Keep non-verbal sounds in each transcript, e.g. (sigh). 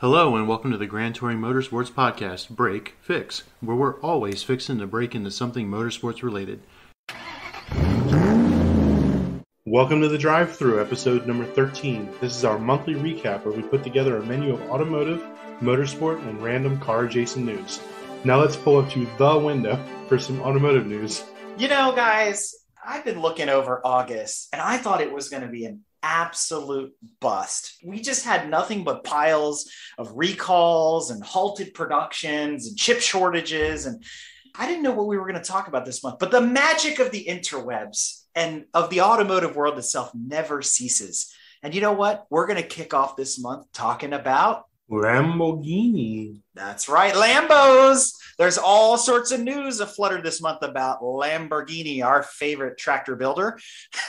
Hello and welcome to the Grand Touring Motorsports Podcast, Break Fix, where we're always fixing to break into something motorsports related. Welcome to the Drive Thru episode number 13. This is our monthly recap where we put together a menu of automotive, motorsport, and random car adjacent news. Now let's pull up to the window for some automotive news. You know, guys, I've been looking over August and I thought it was going to be an absolute bust. We just had nothing but piles of recalls and halted productions and chip shortages. And I didn't know what we were going to talk about this month, but the magic of the interwebs and of the automotive world itself never ceases. And you know what? We're going to kick off this month talking about Lamborghini. That's right, Lambos. There's all sorts of news aflutter this month about Lamborghini, our favorite tractor builder. (laughs)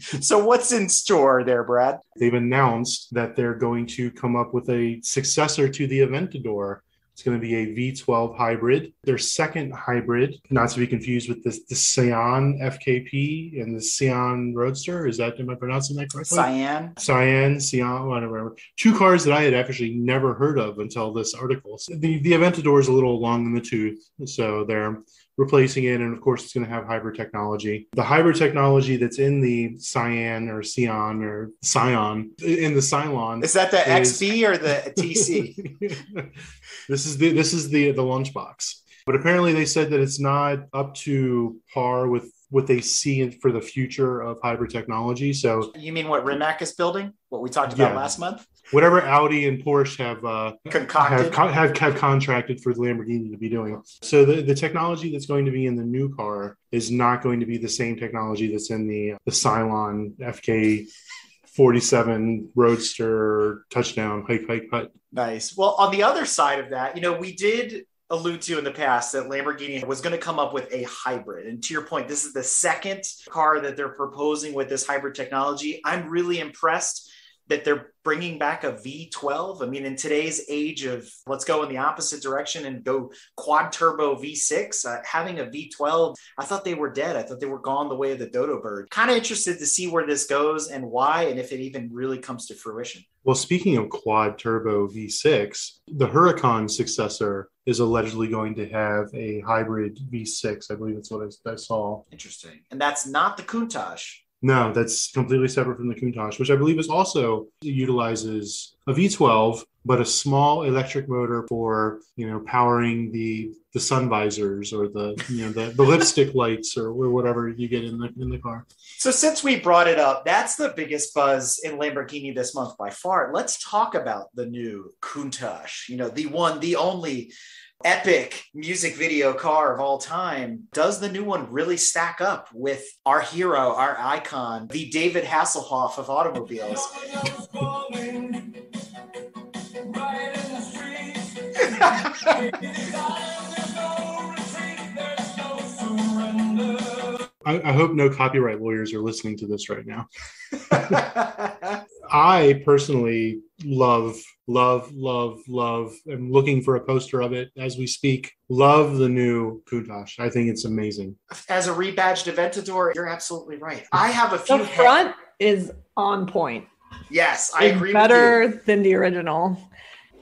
(laughs) so, what's in store there, Brad? They've announced that they're going to come up with a successor to the Aventador. It's going to be a V12 hybrid. Their second hybrid, not to be confused with the, the Cyan FKP and the Cyan Roadster. Is that, am I pronouncing that correctly? Cyan. Cyan, Cyan, whatever. Two cars that I had actually never heard of until this article. So the, the Aventador is a little long in the tooth. So they're replacing it. And of course, it's going to have hybrid technology. The hybrid technology that's in the Cyan or Cyan or Scion in the Cylon. Is that the is, XB or the TC? (laughs) this is the this is the the lunchbox. But apparently, they said that it's not up to par with what they see for the future of hybrid technology. So you mean what Rimac is building? What we talked about yeah. last month? Whatever Audi and Porsche have uh, concocted have, have, have contracted for the Lamborghini to be doing. So the, the technology that's going to be in the new car is not going to be the same technology that's in the the Cylon FK 47 Roadster touchdown hike hike hut. Nice. Well, on the other side of that, you know, we did allude to in the past that Lamborghini was going to come up with a hybrid. And to your point, this is the second car that they're proposing with this hybrid technology. I'm really impressed that they're bringing back a V12. I mean, in today's age of let's go in the opposite direction and go quad turbo V6, uh, having a V12, I thought they were dead. I thought they were gone the way of the dodo bird. Kind of interested to see where this goes and why, and if it even really comes to fruition. Well, speaking of quad turbo V6, the Huracan successor is allegedly going to have a hybrid V6. I believe that's what I, I saw. Interesting. And that's not the Countach. No, that's completely separate from the Countach, which I believe is also utilizes a V12, but a small electric motor for you know powering the the sun visors or the you know the, the lipstick (laughs) lights or whatever you get in the in the car. So since we brought it up, that's the biggest buzz in Lamborghini this month by far. Let's talk about the new Countach. You know, the one, the only epic music video car of all time. Does the new one really stack up with our hero, our icon, the David Hasselhoff of automobiles? (laughs) (laughs) I, I, hope no copyright lawyers are listening to this right now. (laughs) I personally love, love, love, love. I'm looking for a poster of it as we speak. Love the new Countach. I think it's amazing. As a rebadged Aventador, you're absolutely right. I have a few. The front is on point. Yes, I it's agree. Better than the original.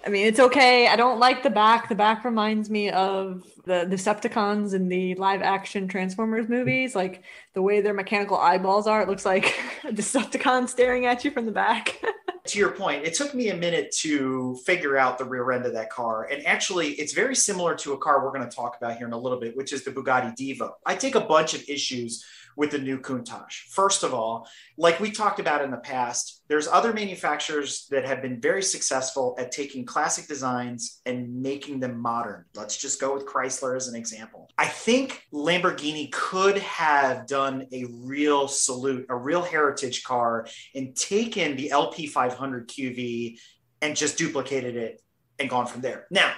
I mean, it's okay. I don't like the back. The back reminds me of the Decepticons in the live action Transformers movies. Like the way their mechanical eyeballs are, it looks like (laughs) a Decepticon staring at you from the back. (laughs) to your point, it took me a minute to figure out the rear end of that car. And actually, it's very similar to a car we're going to talk about here in a little bit, which is the Bugatti Divo. I take a bunch of issues with the new Countach. First of all, like we talked about in the past, there's other manufacturers that have been very successful at taking classic designs and making them modern. Let's just go with Chrysler as an example. I think Lamborghini could have done a real salute, a real heritage car, and taken the LP500 QV and just duplicated it and gone from there. Now,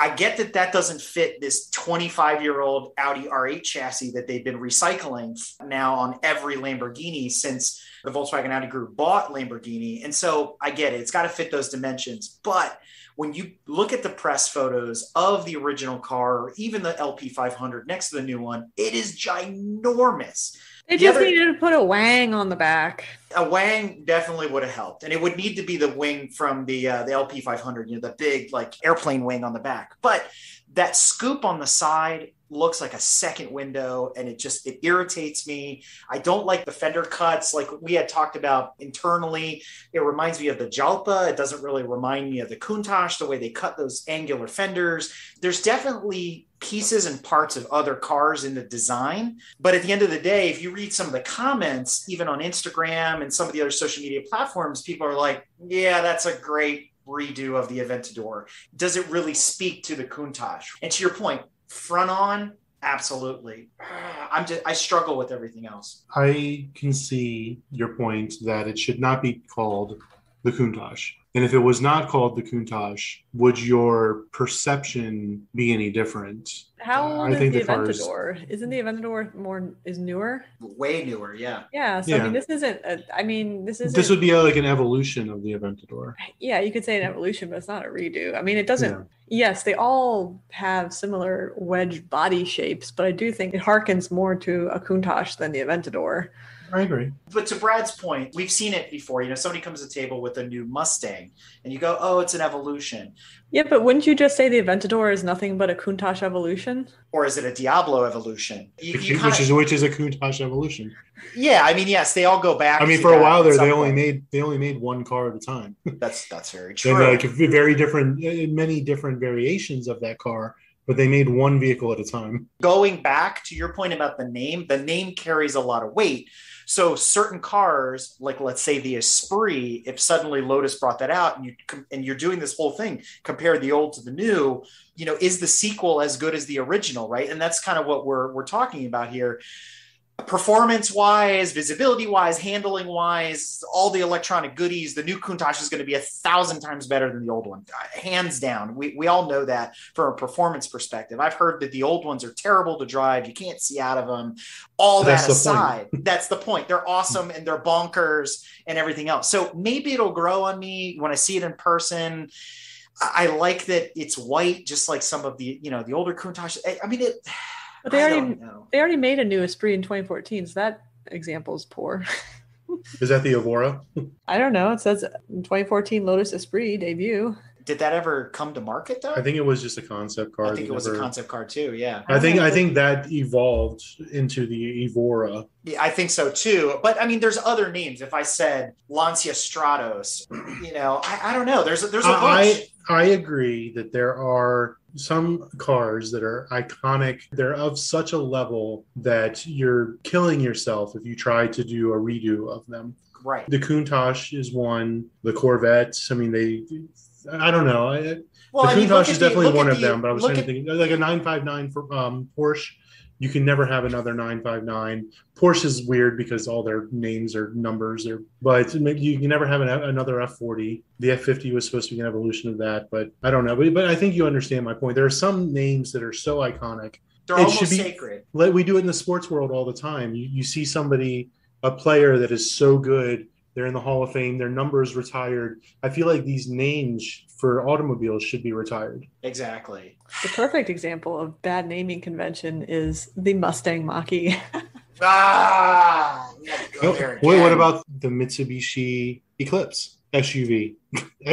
I get that that doesn't fit this 25 year old Audi R8 chassis that they've been recycling now on every Lamborghini since the Volkswagen Audi group bought Lamborghini. And so I get it, it's got to fit those dimensions. But when you look at the press photos of the original car, or even the LP500 next to the new one, it is ginormous. They just other, needed to put a wang on the back. A wang definitely would have helped, and it would need to be the wing from the uh, the LP 500, you know, the big like airplane wing on the back. But that scoop on the side looks like a second window and it just it irritates me i don't like the fender cuts like we had talked about internally it reminds me of the jalpa it doesn't really remind me of the countach the way they cut those angular fenders there's definitely pieces and parts of other cars in the design but at the end of the day if you read some of the comments even on instagram and some of the other social media platforms people are like yeah that's a great redo of the Aventador? Does it really speak to the Countach? And to your point, front on, absolutely. (sighs) I'm just I struggle with everything else. I can see your point that it should not be called the Countach. And if it was not called the Countach, would your perception be any different? How old uh, I is think the, the Aventador? Cars... Isn't the Aventador more is newer? Way newer, yeah. Yeah. So yeah. I mean, this isn't. A, I mean, this is. This would be a, like an evolution of the Aventador. Yeah, you could say an evolution, but it's not a redo. I mean, it doesn't. Yeah. Yes, they all have similar wedge body shapes, but I do think it harkens more to a Countach than the Aventador. I agree. But to Brad's point, we've seen it before. You know, somebody comes to the table with a new Mustang and you go, oh, it's an evolution. Yeah, but wouldn't you just say the Aventador is nothing but a Countach evolution? Or is it a Diablo evolution? You, which, you kinda, which, is which is a Countach evolution. Yeah, I mean, yes, they all go back. I mean, for a while there, they only point. made they only made one car at a time. (laughs) That's that's very true. and like very different, many different variations of that car but they made one vehicle at a time. Going back to your point about the name, the name carries a lot of weight. So certain cars, like let's say the Esprit, if suddenly Lotus brought that out and you and you're doing this whole thing, compare the old to the new, you know, is the sequel as good as the original, right? And that's kind of what we're we're talking about here performance wise, visibility wise, handling wise, all the electronic goodies, the new Countach is going to be a thousand times better than the old one, hands down. We, we all know that from a performance perspective. I've heard that the old ones are terrible to drive. You can't see out of them. All that's that aside, (laughs) that's the point. They're awesome and they're bonkers and everything else. So maybe it'll grow on me when I see it in person. I like that it's white, just like some of the, you know, the older Countach. I mean, it but they already they already made a new Esprit in 2014, so that example is poor. (laughs) is that the Evora? I don't know. It says 2014 Lotus Esprit debut. Did that ever come to market though? I think it was just a concept car. I think it was never... a concept car too. Yeah. I think I think that evolved into the Evora. Yeah, I think so too. But I mean, there's other names. If I said Lancia Stratos, you know, I, I don't know. There's a, there's a bunch. I I agree that there are some cars that are iconic. They're of such a level that you're killing yourself if you try to do a redo of them. Right. The Countach is one. The Corvettes. I mean, they. I don't know. I, well, the Countach is definitely one of the, them. But I was thinking like a 959 for um, Porsche you can never have another 959. Porsche is weird because all their names are numbers, or but you can never have an, another F40. The F50 was supposed to be an evolution of that, but I don't know. But, but I think you understand my point. There are some names that are so iconic. They're it almost should be, sacred. We do it in the sports world all the time. You, you see somebody, a player that is so good, they're in the Hall of Fame, their numbers retired. I feel like these names for automobiles should be retired. Exactly. The perfect example of bad naming convention is the Mustang Mach-E. (laughs) ah, what, what about the Mitsubishi Eclipse SUV,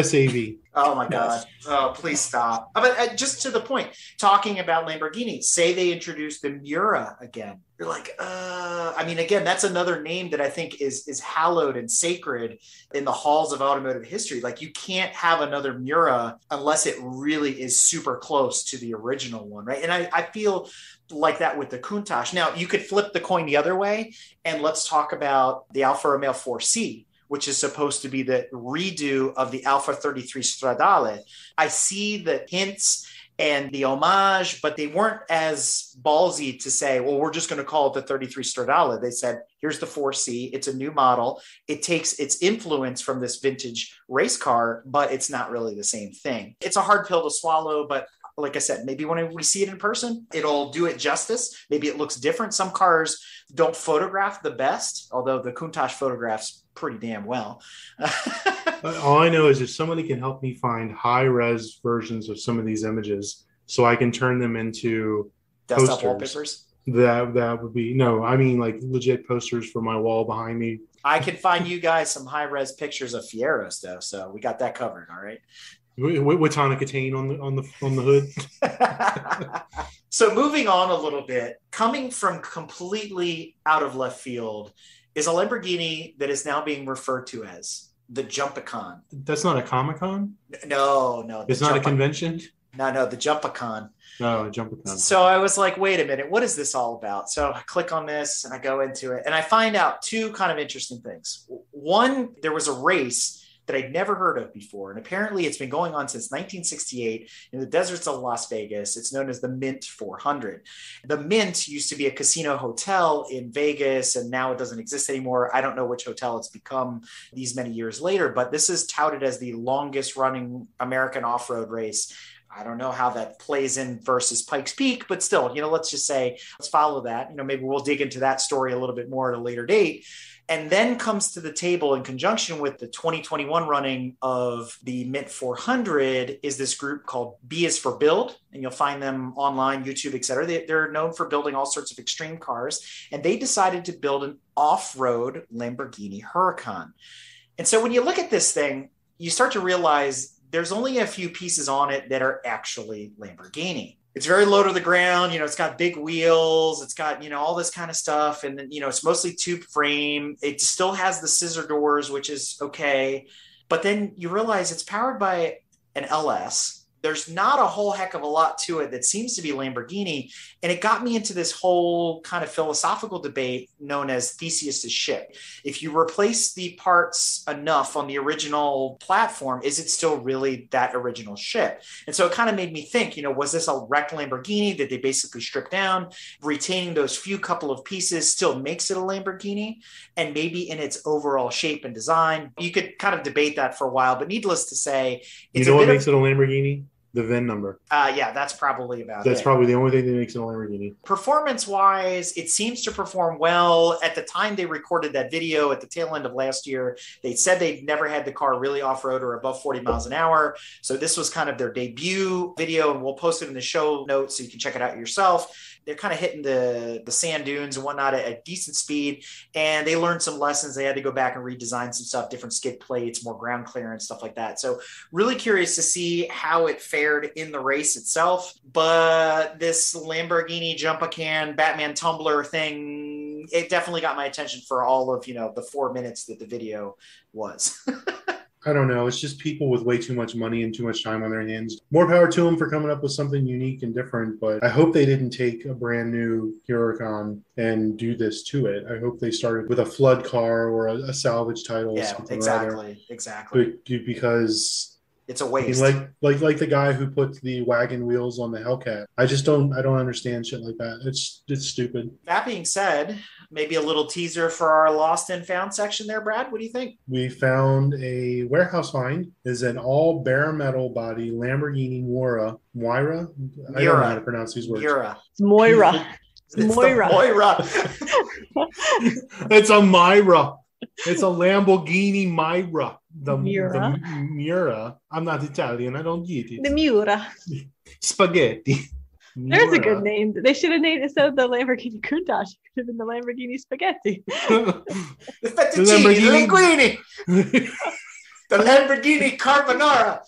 SAV? (laughs) Oh my God. Oh, please stop. Uh, but uh, just to the point, talking about Lamborghini, say they introduce the Miura again. You're like, uh, I mean, again, that's another name that I think is is hallowed and sacred in the halls of automotive history. Like, you can't have another Miura unless it really is super close to the original one, right? And I, I feel like that with the Countach. Now, you could flip the coin the other way, and let's talk about the Alfa Romeo 4C which is supposed to be the redo of the Alpha 33 Stradale. I see the hints and the homage, but they weren't as ballsy to say, well, we're just going to call it the 33 Stradale. They said, here's the 4C. It's a new model. It takes its influence from this vintage race car, but it's not really the same thing. It's a hard pill to swallow, but like I said, maybe when we see it in person, it'll do it justice. Maybe it looks different. Some cars don't photograph the best, although the Countach photographs pretty damn well. All I know is if somebody can help me find high res versions of some of these images so I can turn them into desktop posters. wallpapers. That that would be no. I mean, like legit posters for my wall behind me. I can find you guys some high res pictures of Fieros though, so we got that covered. All right. With, with tonic on the on the on the hood. (laughs) so moving on a little bit, coming from completely out of left field is a Lamborghini that is now being referred to as the Jumpicon. That's not a Comic Con. No, no, it's not Jump- a convention. No, no, the Jumpicon. No, Jumpicon. So I was like, wait a minute, what is this all about? So I click on this and I go into it, and I find out two kind of interesting things. One, there was a race that I'd never heard of before. And apparently it's been going on since 1968 in the deserts of Las Vegas. It's known as the Mint 400. The Mint used to be a casino hotel in Vegas, and now it doesn't exist anymore. I don't know which hotel it's become these many years later, but this is touted as the longest running American off road race. I don't know how that plays in versus Pikes Peak, but still, you know, let's just say, let's follow that. You know, maybe we'll dig into that story a little bit more at a later date and then comes to the table in conjunction with the 2021 running of the Mint 400 is this group called B is for Build, and you'll find them online, YouTube, etc. They, they're known for building all sorts of extreme cars, and they decided to build an off-road Lamborghini Huracan. And so when you look at this thing, you start to realize there's only a few pieces on it that are actually Lamborghini it's very low to the ground. You know, it's got big wheels. It's got, you know, all this kind of stuff. And then, you know, it's mostly tube frame. It still has the scissor doors, which is okay. But then you realize it's powered by an LS there's not a whole heck of a lot to it that seems to be Lamborghini. And it got me into this whole kind of philosophical debate known as Theseus's ship. If you replace the parts enough on the original platform, is it still really that original ship? And so it kind of made me think, you know, was this a wrecked Lamborghini that they basically stripped down? Retaining those few couple of pieces still makes it a Lamborghini. And maybe in its overall shape and design, you could kind of debate that for a while. But needless to say, you know what makes of- it a Lamborghini? The VIN number. Uh, yeah, that's probably about that's it. probably the only thing that makes it a Lamborghini. Performance wise, it seems to perform well. At the time they recorded that video at the tail end of last year, they said they'd never had the car really off road or above 40 miles an hour. So this was kind of their debut video, and we'll post it in the show notes so you can check it out yourself they're kind of hitting the the sand dunes and whatnot at a decent speed. And they learned some lessons. They had to go back and redesign some stuff, different skid plates, more ground clearance, stuff like that. So really curious to see how it fared in the race itself. But this Lamborghini jump a can Batman tumbler thing, it definitely got my attention for all of you know the four minutes that the video was. (laughs) I don't know. It's just people with way too much money and too much time on their hands. More power to them for coming up with something unique and different. But I hope they didn't take a brand new Huracan and do this to it. I hope they started with a flood car or a, a salvage title. Yeah, exactly, exactly. But, because it's a waste. I mean, like like like the guy who put the wagon wheels on the Hellcat. I just don't I don't understand shit like that. It's it's stupid. That being said, maybe a little teaser for our lost and found section there, Brad. What do you think? We found a warehouse find is an all bare metal body Lamborghini Moira. Moira? I don't know how to pronounce these words. Moira. Moira. (laughs) It's Moira. Moira. it's a Myra. It's a Lamborghini Myra the Mura. The Mura. I'm not Italian. I don't get it. The Mura. Spaghetti. There's a good name. They should have named instead of the Lamborghini Countach. It could have been the Lamborghini Spaghetti. (laughs) the fettuccine linguine. (laughs) the Lamborghini Carbonara.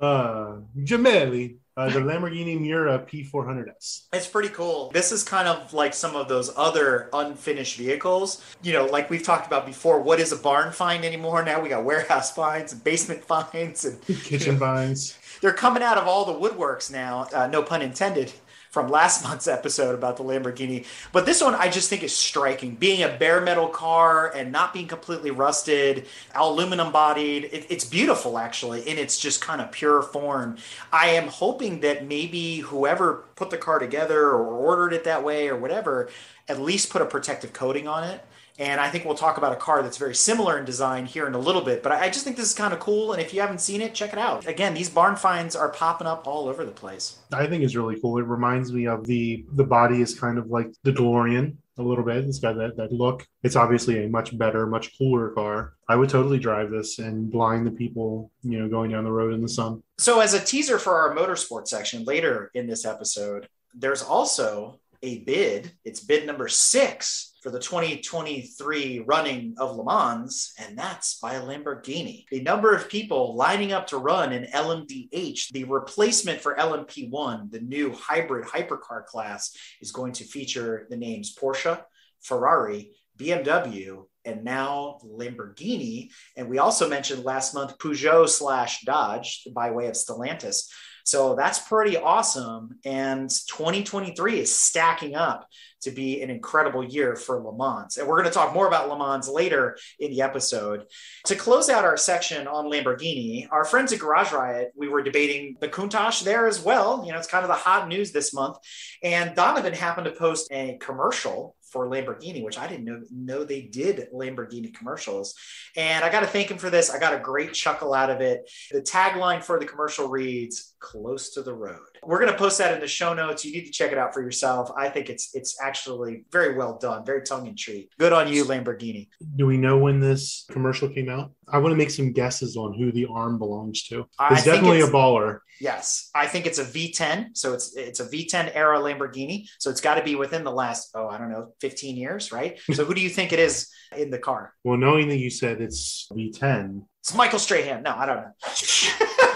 (laughs) uh, Gemelli. Uh, the Lamborghini Miura P400S. It's pretty cool. This is kind of like some of those other unfinished vehicles. You know, like we've talked about before, what is a barn find anymore? Now we got warehouse finds and basement finds and kitchen you know, finds. They're coming out of all the woodworks now, uh, no pun intended from last (laughs) month's episode about the Lamborghini. But this one I just think is striking. Being a bare metal car and not being completely rusted, aluminum bodied, it, it's beautiful actually in its just kind of pure form. I am hoping that maybe whoever put the car together or ordered it that way or whatever at least put a protective coating on it and I think we'll talk about a car that's very similar in design here in a little bit. But I just think this is kind of cool. And if you haven't seen it, check it out. Again, these barn finds are popping up all over the place. I think it's really cool. It reminds me of the the body is kind of like the DeLorean a little bit. It's got that, that look. It's obviously a much better, much cooler car. I would totally drive this and blind the people, you know, going down the road in the sun. So, as a teaser for our motorsport section later in this episode, there's also a bid. It's bid number six for the 2023 running of Le Mans, and that's by a Lamborghini. The number of people lining up to run in LMDH, the replacement for LMP1, the new hybrid hypercar class, is going to feature the names Porsche, Ferrari, BMW, and now Lamborghini. And we also mentioned last month Peugeot slash Dodge by way of Stellantis. So that's pretty awesome. And 2023 is stacking up to be an incredible year for Le Mans. And we're going to talk more about Le Mans later in the episode. To close out our section on Lamborghini, our friends at Garage Riot, we were debating the Countach there as well. You know, it's kind of the hot news this month. And Donovan happened to post a commercial for Lamborghini, which I didn't know, know they did Lamborghini commercials. And I got to thank him for this. I got a great chuckle out of it. The tagline for the commercial reads "Close to the Road." We're going to post that in the show notes. You need to check it out for yourself. I think it's it's actually very well done, very tongue in cheek. Good on you, Lamborghini. Do we know when this commercial came out? I want to make some guesses on who the arm belongs to. It's definitely it's, a baller. Yes, I think it's a V10. So it's it's a V10 era Lamborghini. So it's got to be within the last oh I don't know 15 years, right? (laughs) so who do you think it is in the car? Well, knowing that you said it's V10, it's Michael Strahan. No, I don't know. (laughs)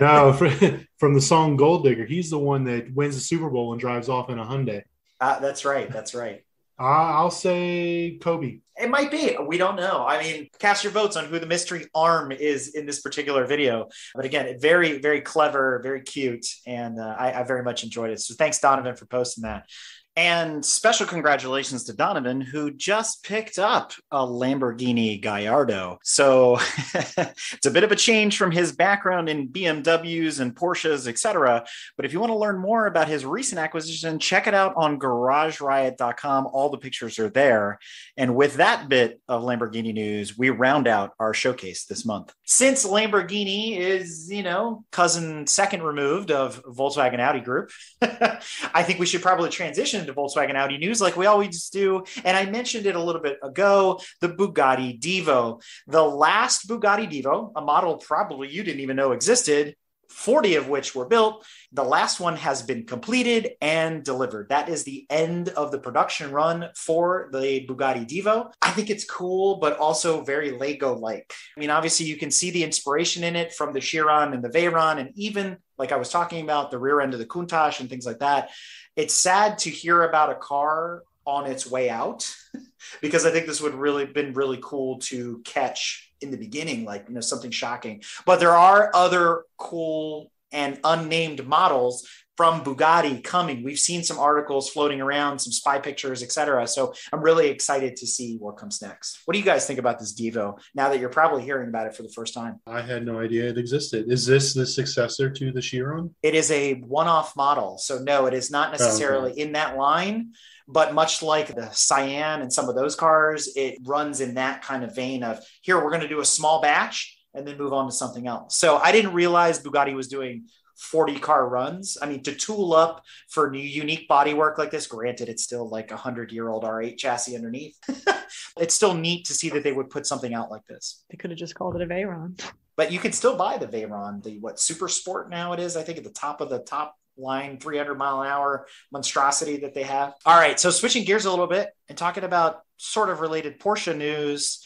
(laughs) no, (laughs) from the song Gold Digger, he's the one that wins the Super Bowl and drives off in a Hyundai. Uh, that's right. That's right. I'll say Kobe. It might be. We don't know. I mean, cast your votes on who the mystery arm is in this particular video. But again, very, very clever, very cute, and uh, I, I very much enjoyed it. So thanks, Donovan, for posting that. And special congratulations to Donovan, who just picked up a Lamborghini Gallardo. So (laughs) it's a bit of a change from his background in BMWs and Porsches, etc. But if you want to learn more about his recent acquisition, check it out on GarageRiot.com. All the pictures are there. And with that bit of Lamborghini news, we round out our showcase this month. Since Lamborghini is, you know, cousin second removed of Volkswagen Audi Group, (laughs) I think we should probably transition into Volkswagen Audi news like we always do. And I mentioned it a little bit ago the Bugatti Divo. The last Bugatti Divo, a model probably you didn't even know existed, 40 of which were built. The last one has been completed and delivered. That is the end of the production run for the Bugatti Divo. I think it's cool, but also very Lego like. I mean, obviously, you can see the inspiration in it from the Chiron and the Veyron, and even like I was talking about, the rear end of the Countach and things like that it's sad to hear about a car on its way out (laughs) because I think this would really been really cool to catch in the beginning, like you know something shocking. But there are other cool and unnamed models from Bugatti coming. We've seen some articles floating around, some spy pictures, etc. So I'm really excited to see what comes next. What do you guys think about this Divo now that you're probably hearing about it for the first time? I had no idea it existed. Is this the successor to the Chiron? It is a one-off model. So no, it is not necessarily oh, okay. in that line. But much like the Cyan and some of those cars, it runs in that kind of vein of here, we're going to do a small batch and then move on to something else. So I didn't realize Bugatti was doing 40 car runs. I mean, to tool up for new unique bodywork like this, granted, it's still like a 100 year old R8 chassis underneath. (laughs) it's still neat to see that they would put something out like this. They could have just called it a Veyron. But you can still buy the Veyron, the what Super Sport now it is, I think at the top of the top line 300 mile an hour monstrosity that they have. All right, so switching gears a little bit and talking about sort of related Porsche news.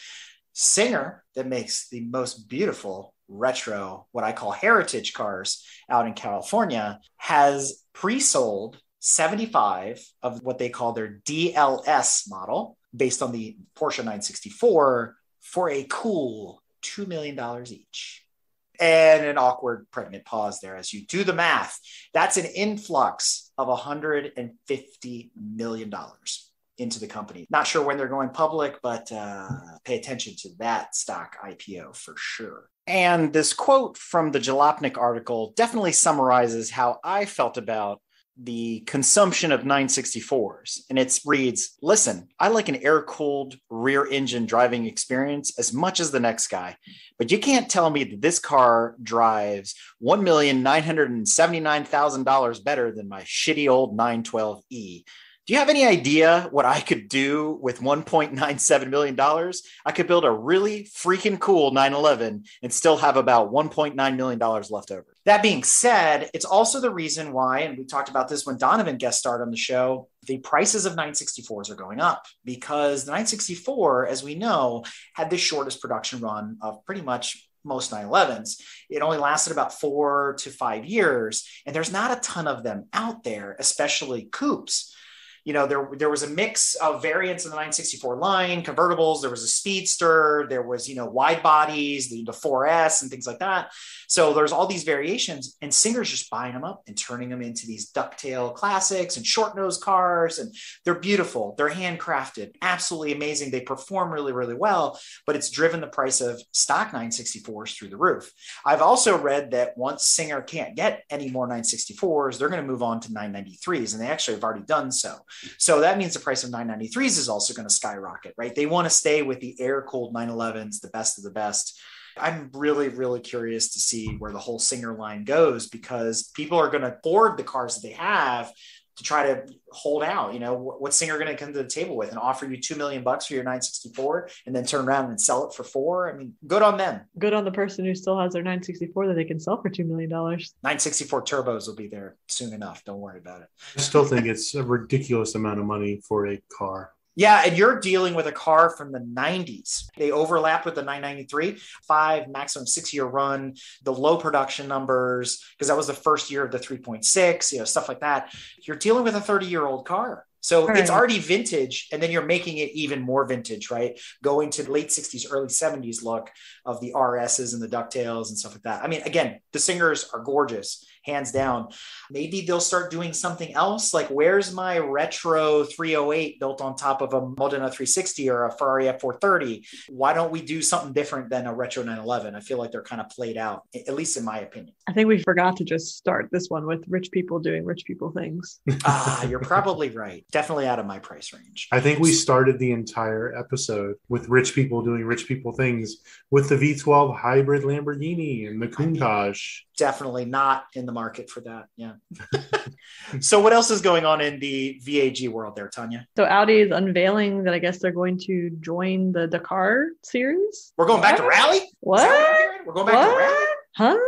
Singer that makes the most beautiful retro, what I call heritage cars out in California, has pre sold 75 of what they call their DLS model based on the Porsche 964 for a cool $2 million each. And an awkward pregnant pause there as you do the math. That's an influx of $150 million into the company. Not sure when they're going public, but uh, pay attention to that stock IPO for sure. And this quote from the Jalopnik article definitely summarizes how I felt about the consumption of 964s. And it reads Listen, I like an air cooled rear engine driving experience as much as the next guy, but you can't tell me that this car drives $1,979,000 better than my shitty old 912E. Do you have any idea what I could do with $1.97 million? I could build a really freaking cool 911 and still have about $1.9 million left over. That being said, it's also the reason why, and we talked about this when Donovan guest starred on the show, the prices of 964s are going up because the 964, as we know, had the shortest production run of pretty much most 911s. It only lasted about four to five years, and there's not a ton of them out there, especially coupes you know, there, there was a mix of variants in the 964 line, convertibles, there was a speedster, there was, you know, wide bodies, the, the 4S and things like that. So there's all these variations and Singer's just buying them up and turning them into these ducktail classics and short nose cars. And they're beautiful. They're handcrafted, absolutely amazing. They perform really, really well, but it's driven the price of stock 964s through the roof. I've also read that once Singer can't get any more 964s, they're going to move on to 993s. And they actually have already done so. So that means the price of 993s is also going to skyrocket, right? They want to stay with the air cooled 911s, the best of the best. I'm really, really curious to see where the whole Singer line goes because people are going to board the cars that they have to try to hold out. You know, what's Singer going to come to the table with and offer you two million bucks for your 964 and then turn around and sell it for four? I mean, good on them. Good on the person who still has their 964 that they can sell for two million dollars. 964 turbos will be there soon enough. Don't worry about it. I still think it's a ridiculous amount of money for a car. Yeah, and you're dealing with a car from the 90s. They overlap with the 993, five, maximum six year run, the low production numbers, because that was the first year of the 3.6, you know, stuff like that. You're dealing with a 30 year old car. So right. it's already vintage, and then you're making it even more vintage, right? Going to late 60s, early 70s look of the RSs and the Ducktails and stuff like that. I mean, again, the singers are gorgeous hands down. Maybe they'll start doing something else. Like, where's my retro 308 built on top of a Modena 360 or a Ferrari F430? Why don't we do something different than a retro 911? I feel like they're kind of played out, at least in my opinion. I think we forgot to just start this one with rich people doing rich people things. (laughs) ah, you're probably right. Definitely out of my price range. I think we started the entire episode with rich people doing rich people things with the V12 hybrid Lamborghini and the Countach. Definitely not in the market for that. Yeah. (laughs) so what else is going on in the VAG world there, Tanya? So Audi is unveiling that I guess they're going to join the Dakar series. We're going back to rally? What? what we're going back what? to rally? Huh?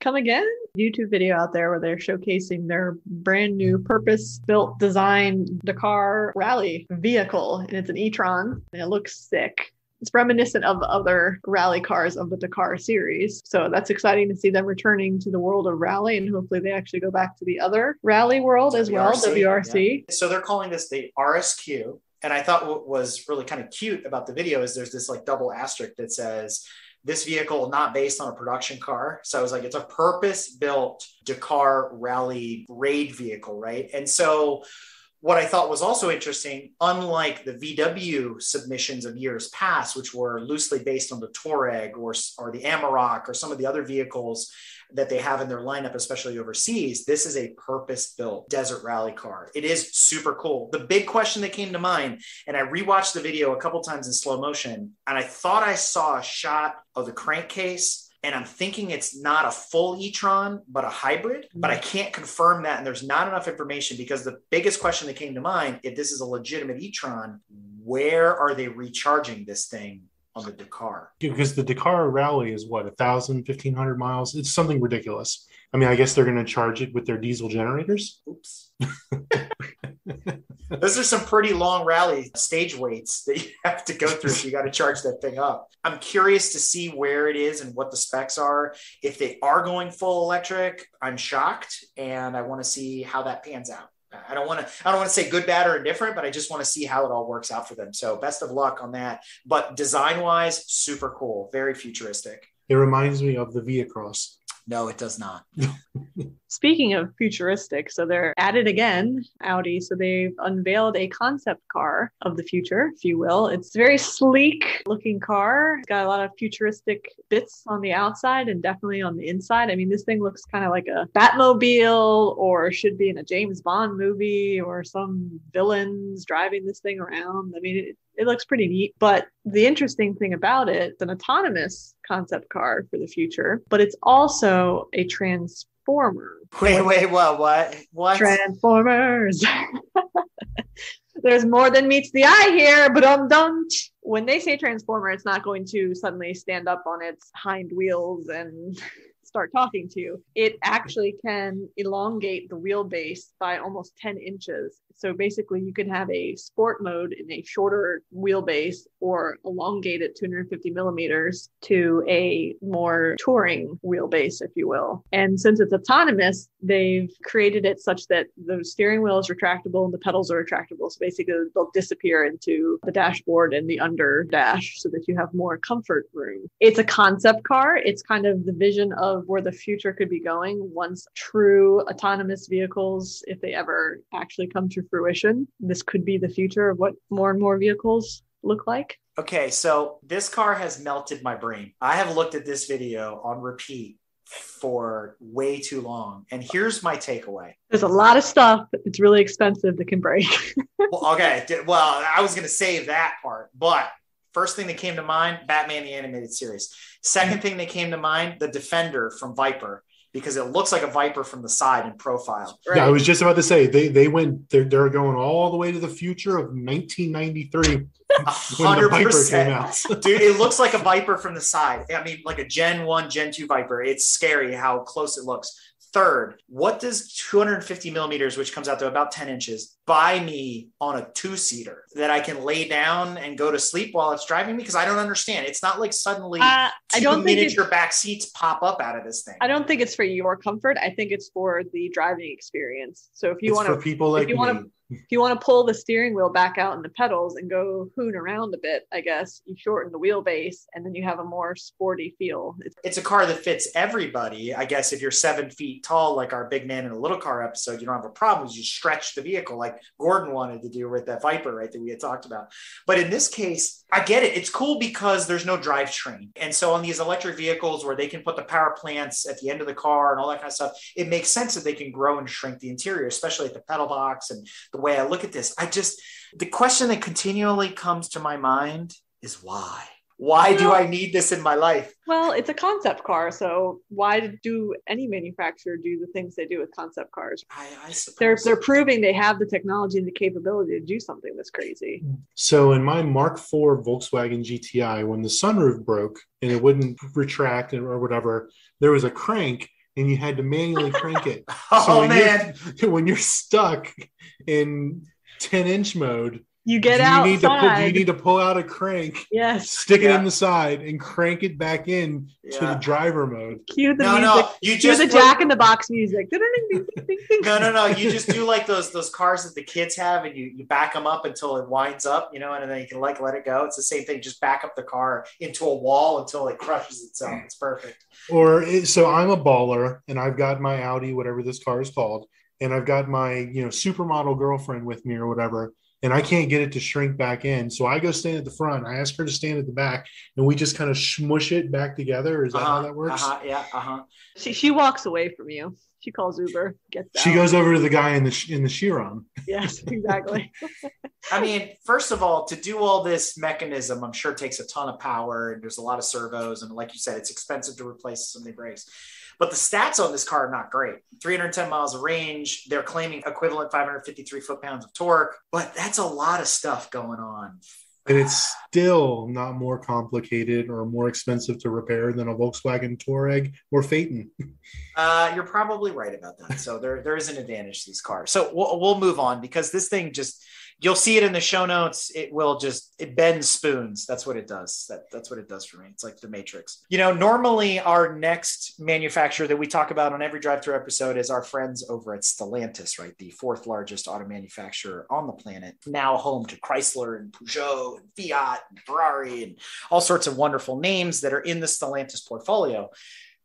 Come again? YouTube video out there where they're showcasing their brand new purpose built design Dakar rally vehicle. And it's an e Tron and it looks sick it's reminiscent of other rally cars of the Dakar series. So that's exciting to see them returning to the world of rally, and hopefully they actually go back to the other rally world as well, WRC. Yeah. So they're calling this the RSQ. And I thought what was really kind of cute about the video is there's this like double asterisk that says this vehicle not based on a production car. So I was like, it's a purpose built Dakar rally raid vehicle, right? And so what I thought was also interesting, unlike the VW submissions of years past, which were loosely based on the Touareg or, or the Amarok or some of the other vehicles that they have in their lineup, especially overseas, this is a purpose built desert rally car. It is super cool. The big question that came to mind, and I rewatched the video a couple times in slow motion, and I thought I saw a shot of the crankcase and I'm thinking it's not a full e-tron, but a hybrid. But I mm-hmm. can't confirm that, and there's not enough information because the biggest question that came to mind, if this is a legitimate e-tron, where are they recharging this thing on the Dakar? Because the Dakar rally is what, 1,000, 1,500 miles? It's something ridiculous. I mean, I guess they're going to charge it with their diesel generators. Oops. (laughs) (laughs) Those are some pretty long rally stage weights that you (laughs) have to go through. So you got to charge that thing up. I'm curious to see where it is and what the specs are. If they are going full electric, I'm shocked, and I want to see how that pans out. I don't want to I don't want to say good, bad, or indifferent, but I just want to see how it all works out for them. So best of luck on that. But design wise, super cool, very futuristic. It reminds me of the Via Cross. No, it does not. (laughs) Speaking of futuristic, so they're at it again, Audi. So they've unveiled a concept car of the future, if you will. It's a very sleek looking car. It's got a lot of futuristic bits on the outside and definitely on the inside. I mean, this thing looks kind of like a Batmobile or should be in a James Bond movie or some villains driving this thing around. I mean, it, it looks pretty neat. But the interesting thing about it, it's an autonomous concept car for the future, but it's also a transformer. Wait, wait, what? What? What? Transformers. (laughs) There's more than meets the eye here, but um, don't. When they say transformer, it's not going to suddenly stand up on its hind wheels and start talking to you, it actually can elongate the wheelbase by almost 10 inches. So basically, you can have a sport mode in a shorter wheelbase or elongate it 250 millimeters to a more touring wheelbase, if you will. And since it's autonomous, they've created it such that the steering wheel is retractable and the pedals are retractable. So basically, they'll disappear into the dashboard and the under dash so that you have more comfort room. It's a concept car. It's kind of the vision of where the future could be going once true autonomous vehicles, if they ever actually come to fruition. This could be the future of what more and more vehicles look like. Okay, so this car has melted my brain. I have looked at this video on repeat for way too long. And here's my takeaway. There's a lot of stuff. It's really expensive that can break. (laughs) well, okay. Well, I was going to save that part, but first thing that came to mind, Batman the animated series. Second thing that came to mind, the Defender from Viper because it looks like a viper from the side in profile. Right? Yeah, I was just about to say they they went they're, they're going all the way to the future of 1993 hundred percent, (laughs) dude. It looks like a viper from the side. I mean, like a Gen One, Gen Two viper. It's scary how close it looks. Third, what does 250 millimeters, which comes out to about 10 inches, buy me on a two seater that I can lay down and go to sleep while it's driving me? Because I don't understand. It's not like suddenly uh, I don't miniature back seats pop up out of this thing. I don't think it's for your comfort. I think it's for the driving experience. So if you want to, people like if you want to if you want to pull the steering wheel back out in the pedals and go hoon around a bit, I guess you shorten the wheelbase and then you have a more sporty feel. It's, a car that fits everybody. I guess if you're seven feet tall, like our big man in a little car episode, you don't have a problem. You stretch the vehicle like Gordon wanted to do with that Viper, right? That we had talked about. But in this case, I get it. It's cool because there's no drivetrain. And so on these electric vehicles where they can put the power plants at the end of the car and all that kind of stuff, it makes sense that they can grow and shrink the interior, especially at the pedal box and the way I look at this. I just, the question that continually comes to my mind is why? Why do I need this in my life? Well, it's a concept car, so why do any manufacturer do the things they do with concept cars? I, I suppose they're they're proving they have the technology and the capability to do something that's crazy. So in my Mark IV Volkswagen GTI, when the sunroof broke and it wouldn't retract or whatever, there was a crank and you had to manually crank it. (laughs) oh so when man! You're, (laughs) when you're stuck in 10 inch mode you get out. You need to pull, you need to pull out a crank. Yes. Stick it in the side and crank it back in yeah. to the driver mode. Cue the no, music. No, you Cue just the put, Jack in the Box music. (laughs) no, no, no. You just do like those those cars that the kids have, and you you back them up until it winds up, you know, and then you can like let it go. It's the same thing. Just back up the car into a wall until it crushes itself. It's perfect. Or eh, so I'm a baller, and I've got my Audi, whatever this car is called, and I've got my you know supermodel girlfriend with me or whatever and I can't get it to shrink back in. So I go stand at the front. I ask her to stand at the back, and we just kind of smush it back together. Is that uh-huh, how that works? Uh-huh, yeah. Uh huh. She she walks away from you. She calls Uber. Gets. She goes over to the guy in the in the Chiron. Yes, (laughs) exactly. I mean, first of all, to do all this mechanism, I'm sure takes a ton of power, and there's a lot of servos, and like you said, it's expensive to replace so many brakes. But the stats on this car are not great. 310 miles of range. They're claiming equivalent 553 foot pounds of torque, but that's a lot of stuff going on. And it's still not more complicated or more expensive to repair than a Volkswagen Touareg or Phaeton. (laughs) Uh, you're probably right about that. So there, there is an advantage to these cars. So we'll, we'll move on because this thing just you'll see it in the show notes. It will just it bends spoons. That's what it does. That that's what it does for me. It's like the Matrix. You know, normally our next manufacturer that we talk about on every Drive Thru episode is our friends over at Stellantis, right? The fourth largest auto manufacturer on the planet, now home to Chrysler and Peugeot and Fiat and Ferrari and all sorts of wonderful names that are in the Stellantis portfolio.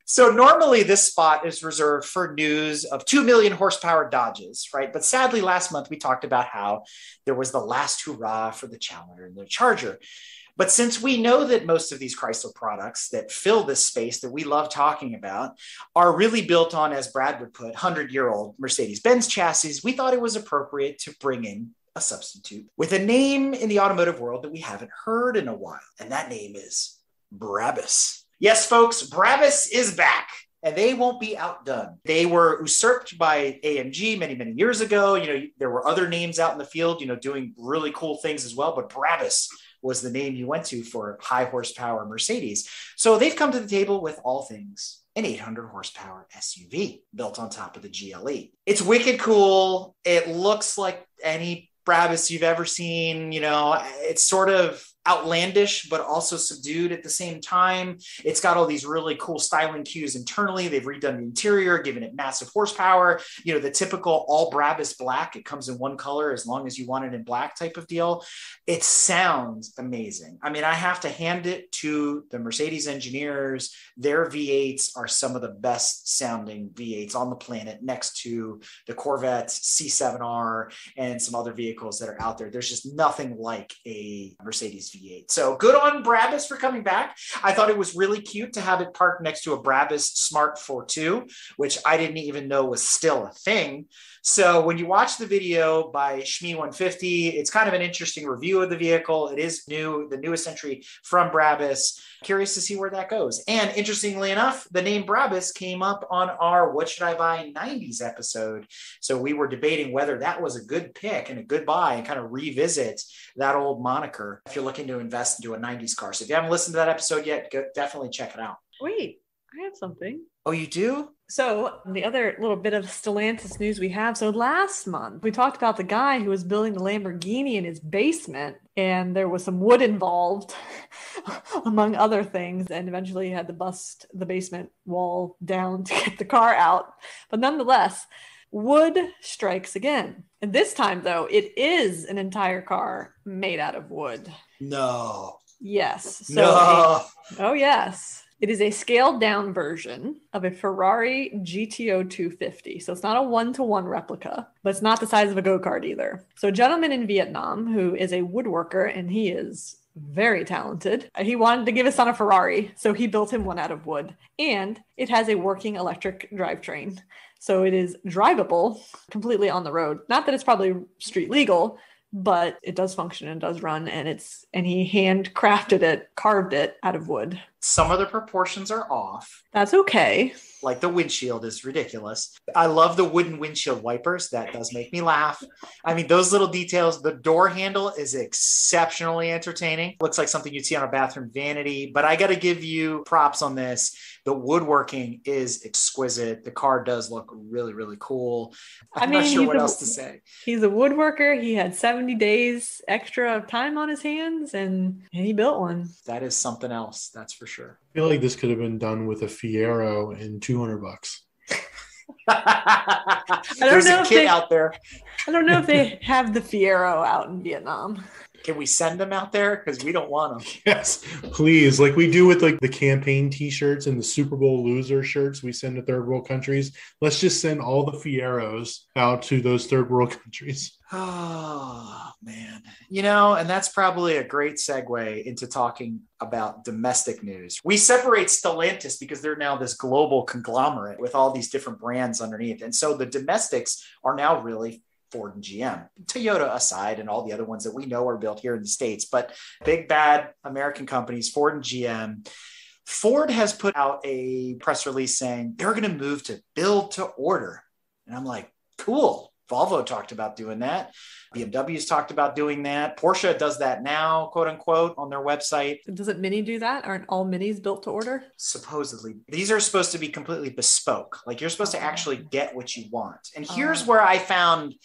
So normally this spot is reserved for news of 2 million horsepower Dodges, right? But sadly, last month we talked about how there was the last hurrah for the Challenger and the Charger. But since we know that most of these Chrysler products that fill this space that we love talking about are really built on, as Brad would put, 100 year old Mercedes Benz chassis, we thought it was appropriate to bring in a substitute with a name in the automotive world that we haven't heard in a while. And that name is Brabus. Yes, folks, Brabus is back. and they won't be outdone. They were usurped by AMG many, many years ago. You know, there were other names out in the field, you know, doing really cool things as well, but Brabus was the name you went to for high horsepower Mercedes. So they've come to the table with all things an 800 horsepower SUV built on top of the GLE. It's wicked cool. It looks like any Brabus you've ever seen. You know, it's sort of outlandish but also subdued at the same time. It's got all these really cool styling cues internally. They've redone the interior, given it massive horsepower. You know, the typical all Brabus black, it comes in one color as long as you want it in black type of deal. It sounds amazing. I mean, I have to hand it to the Mercedes engineers. Their V8s are some of the best sounding V8s on the planet next to the Corvette C7R and some other vehicles that are out there. There's just nothing like a Mercedes V8. So good on Brabus for coming back. I thought it was really cute to have it parked next to a Brabus Smart 42, which I didn't even know was still a thing. So when you watch the video by Shmee150, it's kind of an interesting review of the vehicle. It is new, the newest entry from Brabus. Curious to see where that goes. And interestingly enough, the name Brabus came up on our What Should I Buy 90s episode. So we were debating whether that was a good pick and a good buy and kind of revisit that old moniker if you're looking to invest into a 90s car. So if you haven't listened to that episode yet, go, definitely check it out. Wait, I have something. Oh, you do? So, the other little bit of Stellantis news we have. So, last month we talked about the guy who was building the Lamborghini in his basement, and there was some wood involved, (laughs) among other things. And eventually, he had to bust the basement wall down to get the car out. But nonetheless, wood strikes again. And this time, though, it is an entire car made out of wood. No. Yes. So no. oh, yes. It is a scaled down version of a Ferrari GTO 250. So it's not a one to one replica, but it's not the size of a go kart either. So, a gentleman in Vietnam who is a woodworker and he is very talented. He wanted to give his son a Ferrari, so he built him one out of wood. And it has a working electric drivetrain. So it is drivable completely on the road. Not that it's probably street legal, but it does function and does run and it's and he handcrafted it carved it out of wood. Some of the proportions are off. That's okay. Like the windshield is ridiculous. I love the wooden windshield wipers. That does make me laugh. I mean those little details the door handle is exceptionally entertaining. Looks like something you'd see on a bathroom vanity but i got to give you props on this the woodworking is exquisite. The car does look really, really cool. I'm I mean, not sure what a, else to say. He's a woodworker. He had 70 days extra of time on his hands and, and he built one. That is something else, that's for sure. I feel like this could have been done with a Fiero in 200 bucks. (laughs) I don't There's know a kid they, out there. I don't know if they (laughs) have the Fiero out in Vietnam. Can we send them out there? Because we don't want them. (laughs) Yes, please. Like we do with like the campaign T-shirts and the Super Bowl loser shirts we send to third world countries. Let's just send all the Fieros out to those third world countries. (sighs) Oh man, you know, and that's probably a great segue into talking about domestic news. We separate Stellantis because they're now this global conglomerate with all these different brands underneath, and so the domestics are now really Ford and GM. Toyota aside, and all the other ones that we know are built here in the States, but big bad American companies, Ford and GM. Ford has put out a press release saying they're going to move to build to order. And I'm like, cool. Volvo talked about doing that. BMW's talked about doing that. Porsche does that now, quote unquote, on their website. Doesn't Mini do that? Aren't all Minis built to order? Supposedly. These are supposed to be completely bespoke. Like you're supposed to actually get what you want. And here's uh, where I found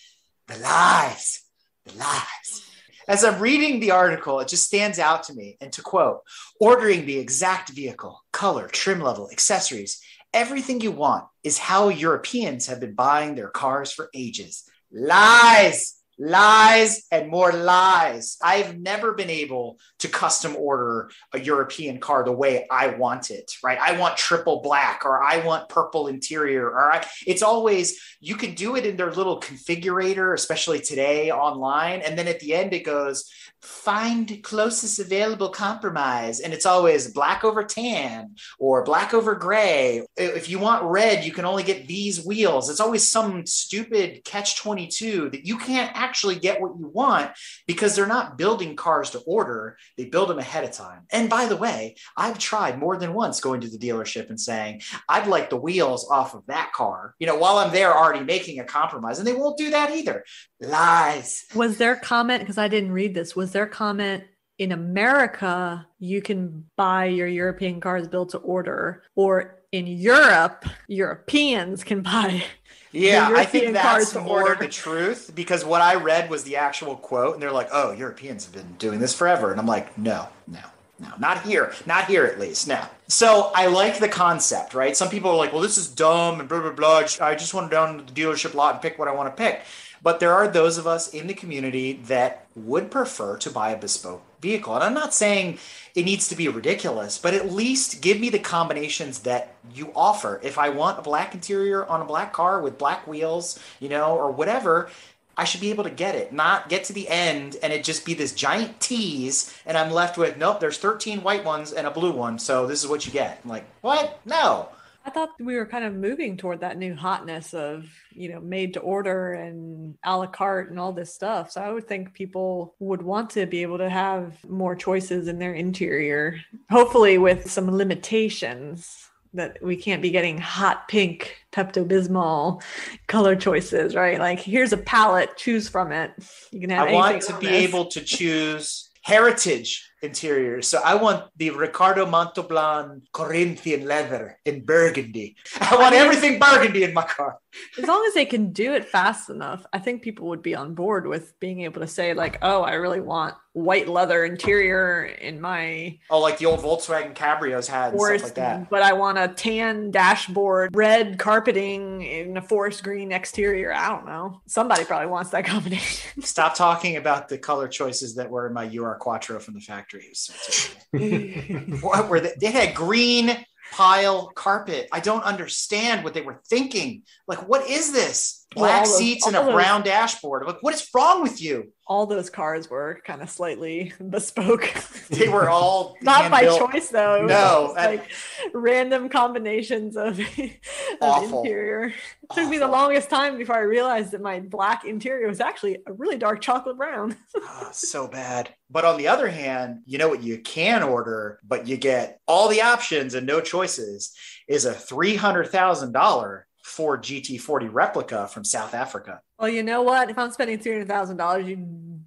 the lies, the lies. As I'm reading the article, it just stands out to me. And to quote, ordering the exact vehicle, color, trim level, accessories, everything you want is how Europeans have been buying their cars for ages. Lies lies and more lies. I've never been able to custom order a European car the way I want it, right? I want triple black or I want purple interior or I, it's always you can do it in their little configurator, especially today online. And then at the end, it goes, find closest available compromise and it's always black over tan or black over gray if you want red you can only get these wheels it's always some stupid catch 22 that you can't actually get what you want because they're not building cars to order, they build them ahead of time. And by the way, I've tried more than once going to the dealership and saying, I'd like the wheels off of that car, you know, while I'm there already making a compromise. And they won't do that either. Lies. Was their comment, because I didn't read this, was their comment in America, you can buy your European cars built to order, or in Europe, Europeans can buy. Yeah, I think that's more the truth because what I read was the actual quote, and they're like, "Oh, Europeans have been doing this forever," and I'm like, "No, no, no, not here, not here at least, no." So I like the concept, right? Some people are like, "Well, this is dumb," and blah blah blah. I just want to down to the dealership lot and pick what I want to pick. But there are those of us in the community that would prefer to buy a bespoke vehicle. And I'm not saying it needs to be ridiculous, but at least give me the combinations that you offer. If I want a black interior on a black car with black wheels, you know, or whatever, I should be able to get it, not get to the end and it just be this giant tease and I'm left with, nope, there's 13 white ones and a blue one. So this is what you get. I'm like, what? No. I thought we were kind of moving toward that new hotness of, you know, made to order and a la carte and all this stuff. So I would think people would want to be able to have more choices in their interior, hopefully with some limitations that we can't be getting hot pink Pepto Bismol color choices, right? Like here's a palette, choose from it. You can have. I want to be this. able to choose heritage interiors. So I want the Ricardo Montalban Corinthian leather in burgundy. (laughs) I want I mean, everything burgundy in my car. As long as they can do it fast enough, I think people would be on board with being able to say, like, oh, I really want white leather interior in my Oh, like the old Volkswagen cabrios had forest, stuff like that. But I want a tan dashboard, red carpeting in a forest green exterior. I don't know. Somebody probably wants that (laughs) combination. Stop talking about the color choices that were in my UR Quattro from the factories. (laughs) what were they? They had green pile carpet. I don't understand what they were thinking. Like, what is this? Black well, seats and a those, brown dashboard. Like, what is wrong with you? All those cars were kind of slightly (laughs) bespoke. They were all (laughs) not by choice though. No, like random combinations of, (laughs) of interior. It took awful. me the longest time before I realized that my black interior was actually a really dark chocolate brown. oh, so bad. But on the other hand, you know what you can order, but you get all the options and no choices is a $300,000 Ford GT40 replica from South Africa. Well, you know what? If I'm spending three hundred thousand dollars, you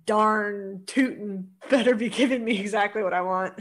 darn tootin' better be giving me exactly what I want.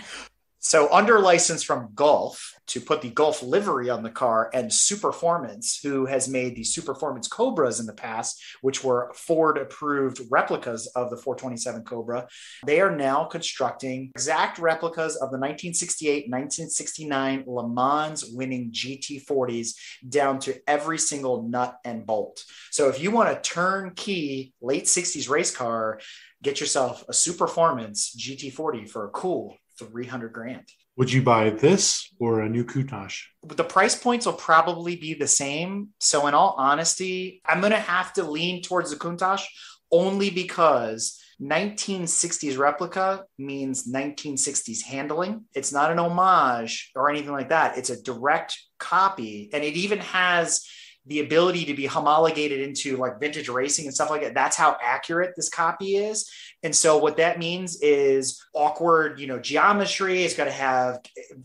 So, under license from Gulf to put the Gulf livery on the car, and Superformance, who has made the Superformance Cobras in the past, which were Ford approved replicas of the 427 Cobra, they are now constructing exact replicas of the 1968 1969 Le Mans winning GT40s down to every single nut and bolt. So, if you want a turnkey late 60s race car, get yourself a Superformance GT40 for a cool 300 grand. Would you buy this or a new Countach? The price points will probably be the same. So, in all honesty, I'm going to have to lean towards the Countach only because 1960s replica means 1960s handling. It's not an homage or anything like that. It's a direct copy. And it even has the ability to be homologated into like vintage racing and stuff like that. That's how accurate this copy is. And so what that means is awkward, you know, geometry. It's got to have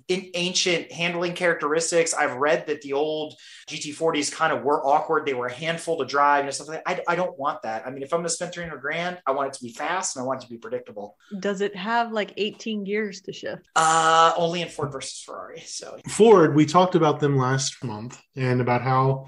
ancient handling characteristics. I've read that the old GT40s kind of were awkward. They were a handful to drive, you know, something. Like I, I don't want that. I mean, if I'm going to spend 300 grand, I want it to be fast and I want it to be predictable. Does it have like 18 gears to shift? Uh, only in Ford versus Ferrari. So Ford, we talked about them last month and about how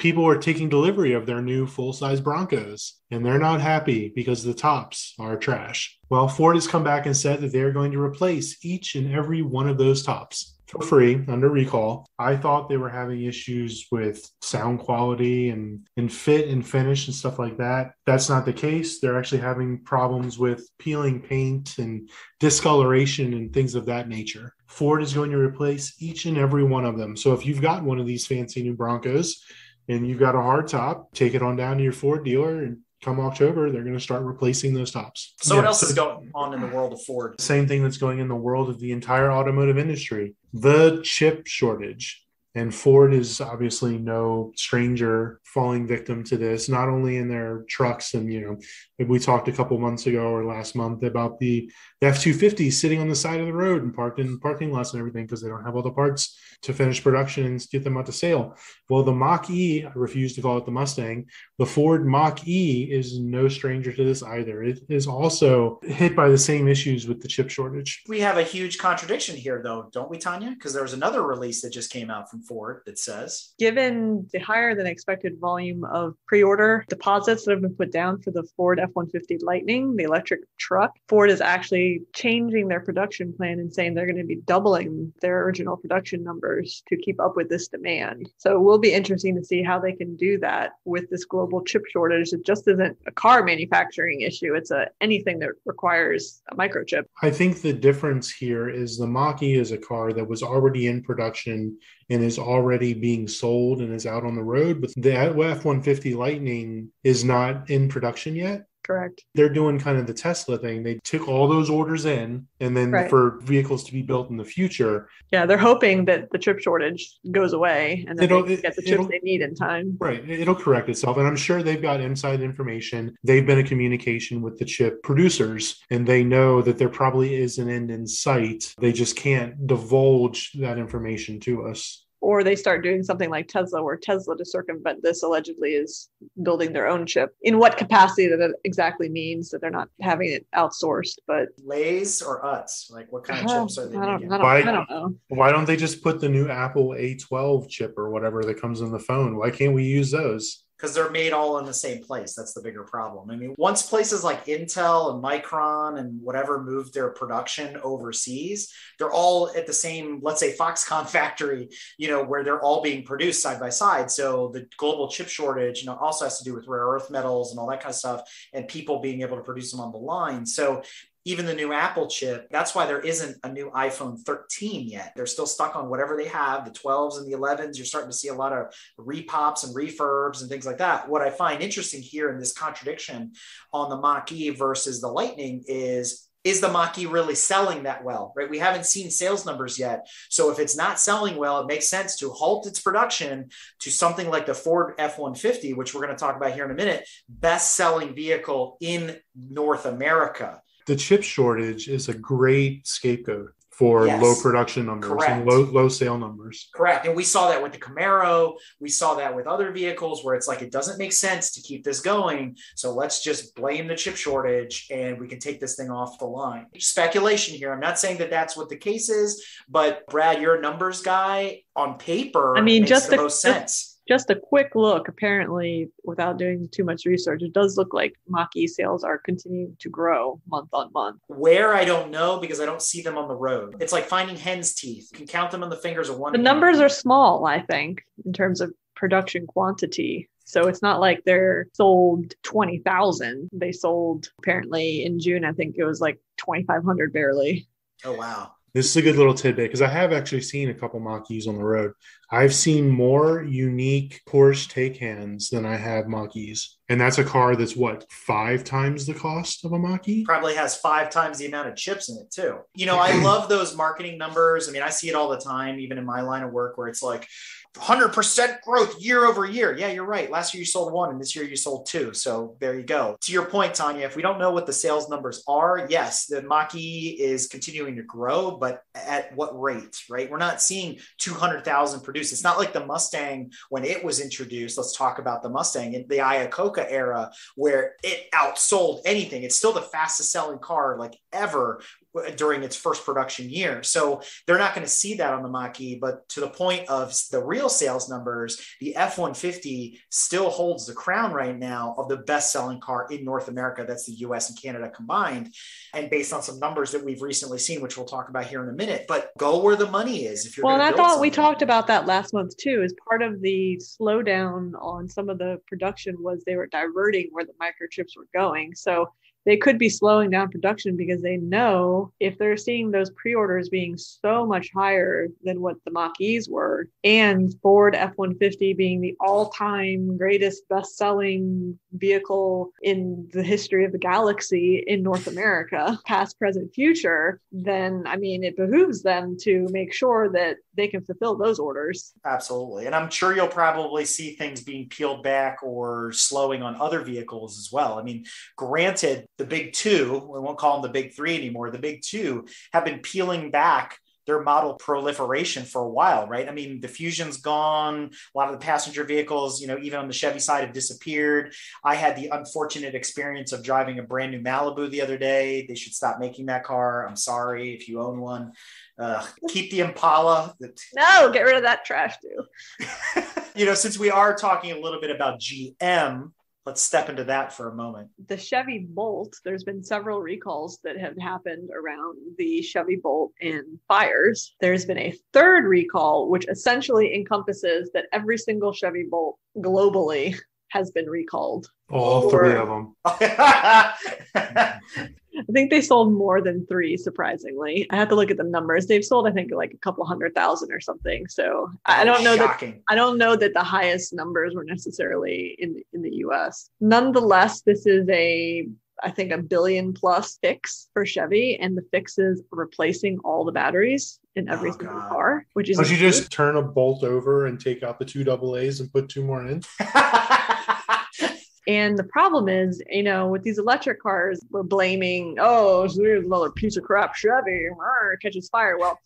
people are taking delivery of their new full size Broncos and they're not happy because the tops are trash. Well, Ford has come back and said that they're going to replace each and every one of those tops for free under recall. I thought they were having issues with sound quality and, and fit and finish and stuff like that. That's not the case. They're actually having problems with peeling paint and discoloration and things of that nature. Ford is going to replace each and every one of them. So if you've got one of these fancy new Broncos, and you've got a hard top, take it on down to your Ford dealer and come October, they're going to start replacing those tops. So, yeah, what else so is going on in the world of Ford? Same thing that's going in the world of the entire automotive industry the chip shortage. And Ford is obviously no stranger falling victim to this, not only in their trucks. And, you know, we talked a couple months ago or last month about the F 250 sitting on the side of the road and parked in parking lots and everything because they don't have all the parts to finish production and get them out to sale. Well, the Mach E, I refuse to call it the Mustang, the Ford Mach E is no stranger to this either. It is also hit by the same issues with the chip shortage. We have a huge contradiction here, though, don't we, Tanya? Because there was another release that just came out from Ford that says Given the higher than expected volume of pre order deposits that have been put down for the Ford F 150 Lightning, the electric truck, Ford is actually changing their production plan and saying they're going to be doubling their original production numbers to keep up with this demand. So it will be interesting to see how they can do that with this global chip shortage. It just isn't a car manufacturing issue, it's a anything that requires a microchip. I think the difference here is the Mach E is a car that was already in production and is already being sold and is out on the road. But the F 150 Lightning is not in production yet. Correct. They're doing kind of the Tesla thing. They took all those orders in, and then right. for vehicles to be built in the future. Yeah, they're hoping that the chip shortage goes away and then they get the chips they need in time. Right. It'll correct itself. And I'm sure they've got inside information. They've been in communication with the chip producers, and they know that there probably is an end in sight. They just can't divulge that information to us or they start doing something like Tesla, where Tesla to circumvent this allegedly is building their own chip. In what capacity that exactly means that they're not having it outsourced, but Lays or Utz, like what kind of uh, chips are they I don't, I don't, why, I don't know. Why don't they just put the new Apple A12 chip or whatever that comes in the phone? Why can't we use those? Because they're made all in the same place. That's the bigger problem. I mean, once places like Intel and Micron and whatever moved their production overseas, they're all at the same, let's say, Foxconn (laughs) factory, you know, where they're all being produced side by side. So the global chip shortage, you know, also has to do with rare earth metals and all that kind of stuff, and people being able to produce them on the line. So even the new Apple chip. That's why there isn't a new iPhone 13 yet. They're still stuck on whatever they have, the 12s and the 11s. You're starting to see a lot of repops and refurbs and things like that. What I find interesting here in this contradiction on the Mach E versus the Lightning is is the E really selling that well, right? We haven't seen sales numbers yet. So if it's not selling well, it makes sense to halt its production to something like the Ford F 150, which we're going to talk about here in a minute, best selling vehicle in North America the chip shortage is a great scapegoat for yes. low production numbers Correct. and low low sale numbers. Correct. And we saw that with the Camaro. We saw that with other vehicles where it's like it doesn't make sense to keep this going. So let's just blame the chip shortage and we can take this thing off the line. Speculation here. I'm not saying that that's what the case is, but Brad, you're a numbers guy on paper. I mean, just the, the most sense just a quick look, apparently, without doing too much research, it does look like Mach E sales are continuing to grow month on month. Where I don't know because I don't see them on the road. It's like finding hen's teeth. You can count them on the fingers of one. The hand. numbers are small, I think, in terms of production quantity. So it's not like they're sold 20,000. They sold apparently in June, I think it was like 2,500 barely. Oh, wow. This is a good little tidbit because I have actually seen a couple Mach-E's on the road. I've seen more unique Porsche Taycans than I have Mach-E's. And that's a car that's what, five times the cost of a Mach-E? Probably has five times the amount of chips in it too. You know, I (clears throat) love those marketing numbers. I mean, I see it all the time, even in my line of work, where it's like, 100% growth year over year. Yeah, you're right. Last year you sold one and this year you sold two. So there you go. To your point, Tanya, if we don't know what the sales numbers are, yes, the E is continuing to grow, but at what rate, right? We're not seeing 200,000 produced. It's not like the Mustang when it was introduced. Let's talk about the Mustang in the Iacocca era where it outsold anything. It's still the fastest selling car like ever during its first production year. So they're not going to see that on the Mach-E, but to the point of the real sales numbers, the F-150 still holds the crown right now of the best-selling car in North America. That's the US and Canada combined. And based on some numbers that we've recently seen, which we'll talk about here in a minute, but go where the money is. If you're well, and I thought something. we talked about that last month too, as part of the slowdown on some of the production was they were diverting where the microchips were going. So they could be slowing down production because they know if they're seeing those pre-orders being so much higher than what the Mach-E's were, and Ford F-150 being the all-time greatest best-selling vehicle in the history of the galaxy in North America, past, present, future, then I mean it behooves them to make sure that they can fulfill those orders. Absolutely. And I'm sure you'll probably see things being peeled back or slowing on other vehicles as well. I mean, granted, the big two, we won't call them the big three anymore, the big two have been peeling back their model proliferation for a while, right? I mean, the Fusion's gone. A lot of the passenger vehicles, you know, even on the Chevy side have disappeared. I had the unfortunate experience of driving a brand new Malibu the other day. They should stop making that car. I'm sorry if you own one. Uh, keep the Impala. (laughs) No, get rid of that trash too. (laughs) you know, since we are talking a little bit about GM, let's step into that for a moment. The Chevy Bolt, there's been several recalls that have happened around the Chevy Bolt in fires. There's been a third recall, which essentially encompasses that every single Chevy Bolt globally has been recalled. All three of them. (laughs) (laughs) I think they sold more than three, surprisingly. I have to look at the numbers. They've sold, I think, like a couple hundred thousand or something. So I don't know Shocking. that I don't know that the highest numbers were necessarily in in the US. Nonetheless, this is a I think a billion plus fix for Chevy, and the fix is replacing all the batteries in every oh, single God. car, which is. Don't you just turn a bolt over and take out the two double A's and put two more in? (laughs) And the problem is, you know, with these electric cars, we're blaming, oh, there's another piece of crap Chevy catches fire. Well,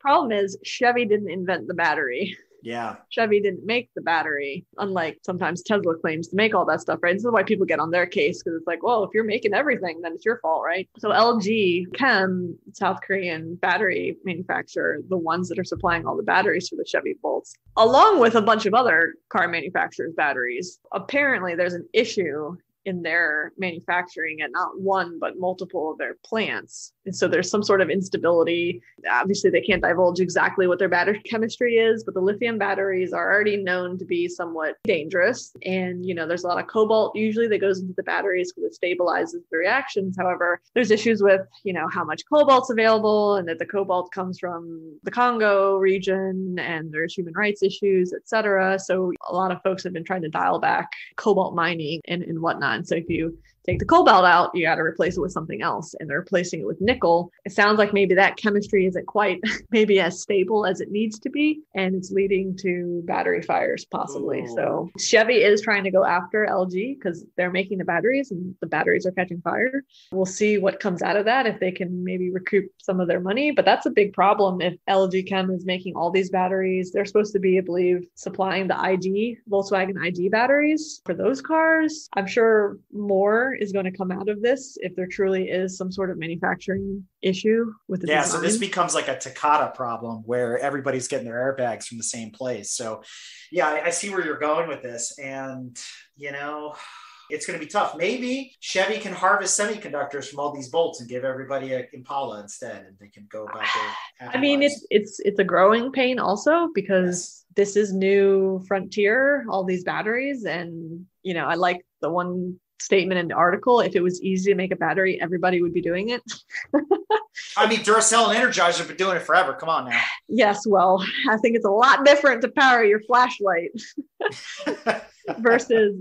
problem is Chevy didn't invent the battery. (laughs) Yeah. Chevy didn't make the battery, unlike sometimes Tesla claims to make all that stuff, right? This is why people get on their case because it's like, well, if you're making everything, then it's your fault, right? So LG Chem, South Korean battery manufacturer, the ones that are supplying all the batteries for the Chevy Bolts, along with a bunch of other car manufacturers' batteries. Apparently, there's an issue in their manufacturing at not one but multiple of their plants. And so there's some sort of instability. Obviously they can't divulge exactly what their battery chemistry is but the lithium batteries are already known to be somewhat dangerous. And you know there's a lot of cobalt usually that goes into the batteries because it stabilizes the reactions. However there's issues with you know how much cobalt's available and that the cobalt comes from the congo region and there's human rights issues etc so a lot of folks have been trying to dial back cobalt mining and, and whatnot on. So if you take the cobalt out, you got to replace it with something else. And they're replacing it with nickel. It sounds like maybe that chemistry isn't quite (laughs) maybe as stable as it needs to be. And it's leading to battery fires possibly. Ooh. So Chevy is trying to go after LG because they're making the batteries and the batteries are catching fire. We'll see what comes out of that if they can maybe recoup some of their money. But that's a big problem if LG Chem is making all these batteries. They're supposed to be, I believe, supplying the ID, Volkswagen ID batteries for those cars. I'm sure more is going to come out of this if there truly is some sort of manufacturing issue with the yeah design. so this becomes like a takata problem where everybody's getting their airbags from the same place so yeah I, I see where you're going with this and you know it's going to be tough. Maybe Chevy can harvest semiconductors from all these bolts and give everybody an Impala instead, and they can go back (sighs) I mean, it's it's it's a growing pain also because yes. this is new frontier, all these batteries, and you know, I like the one statement in the article. If it was easy to make a battery, everybody would be doing it. I mean, Duracell and Energizer have been doing it forever. Come on now. Yes, well, I think it's a lot different to power your flashlight. (laughs) versus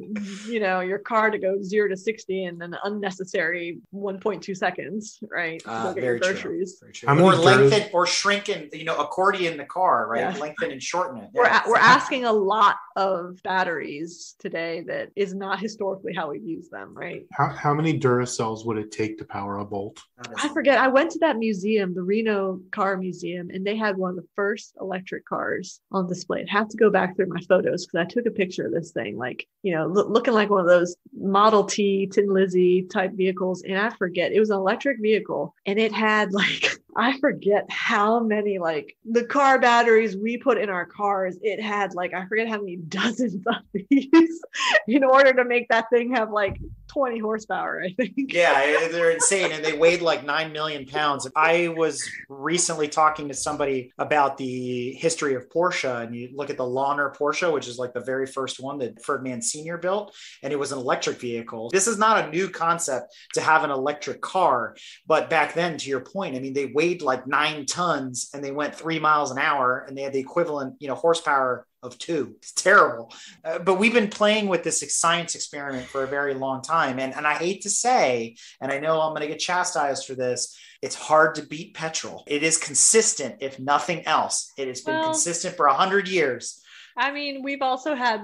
you know your car to go zero to 60 in an unnecessary 1.2 seconds right? Uh, very groceries. True. Very true. or lengthen or shrinking you know accordion the car right? Yeah. lengthen and shorten it. Yeah. we're, a- we're asking a lot of batteries today that is not historically how we've used them right? How, how many duracells would it take to power a bolt? I forget. I went to that museum the reno car museum and they had one of the first electric cars on display. I have to go back through my photos because i took a picture of this thing like you know lo- looking like one of those Model T, Tin Lizzie type vehicles, and I forget it was an electric vehicle, and it had (laughs) like I forget how many like the car batteries we put in our cars. It had like I forget how many (laughs) dozens of these (laughs) in order to make that thing have like 20 horsepower, I think. yeah, (laughs) eh, they're insane and they weighed like 9 million pounds. I was recently talking to somebody about the history of Porsche and you look at the Lohner Porsche, which is like the very first one that Ferdinand Sr. built, and it was an electric vehicle. This is not a new concept to have an electric car, but back then, to your point, I mean, they weighed like nine tons and they went three miles an hour and they had the equivalent, you know, horsepower of two. It's terrible. Uh, but we've been playing with this science experiment for a very long time. And, and I hate to say, and I know I'm going to get chastised for this, it's hard to beat petrol. It is consistent, if nothing else. It has been well, consistent for 100 years. I mean, we've also had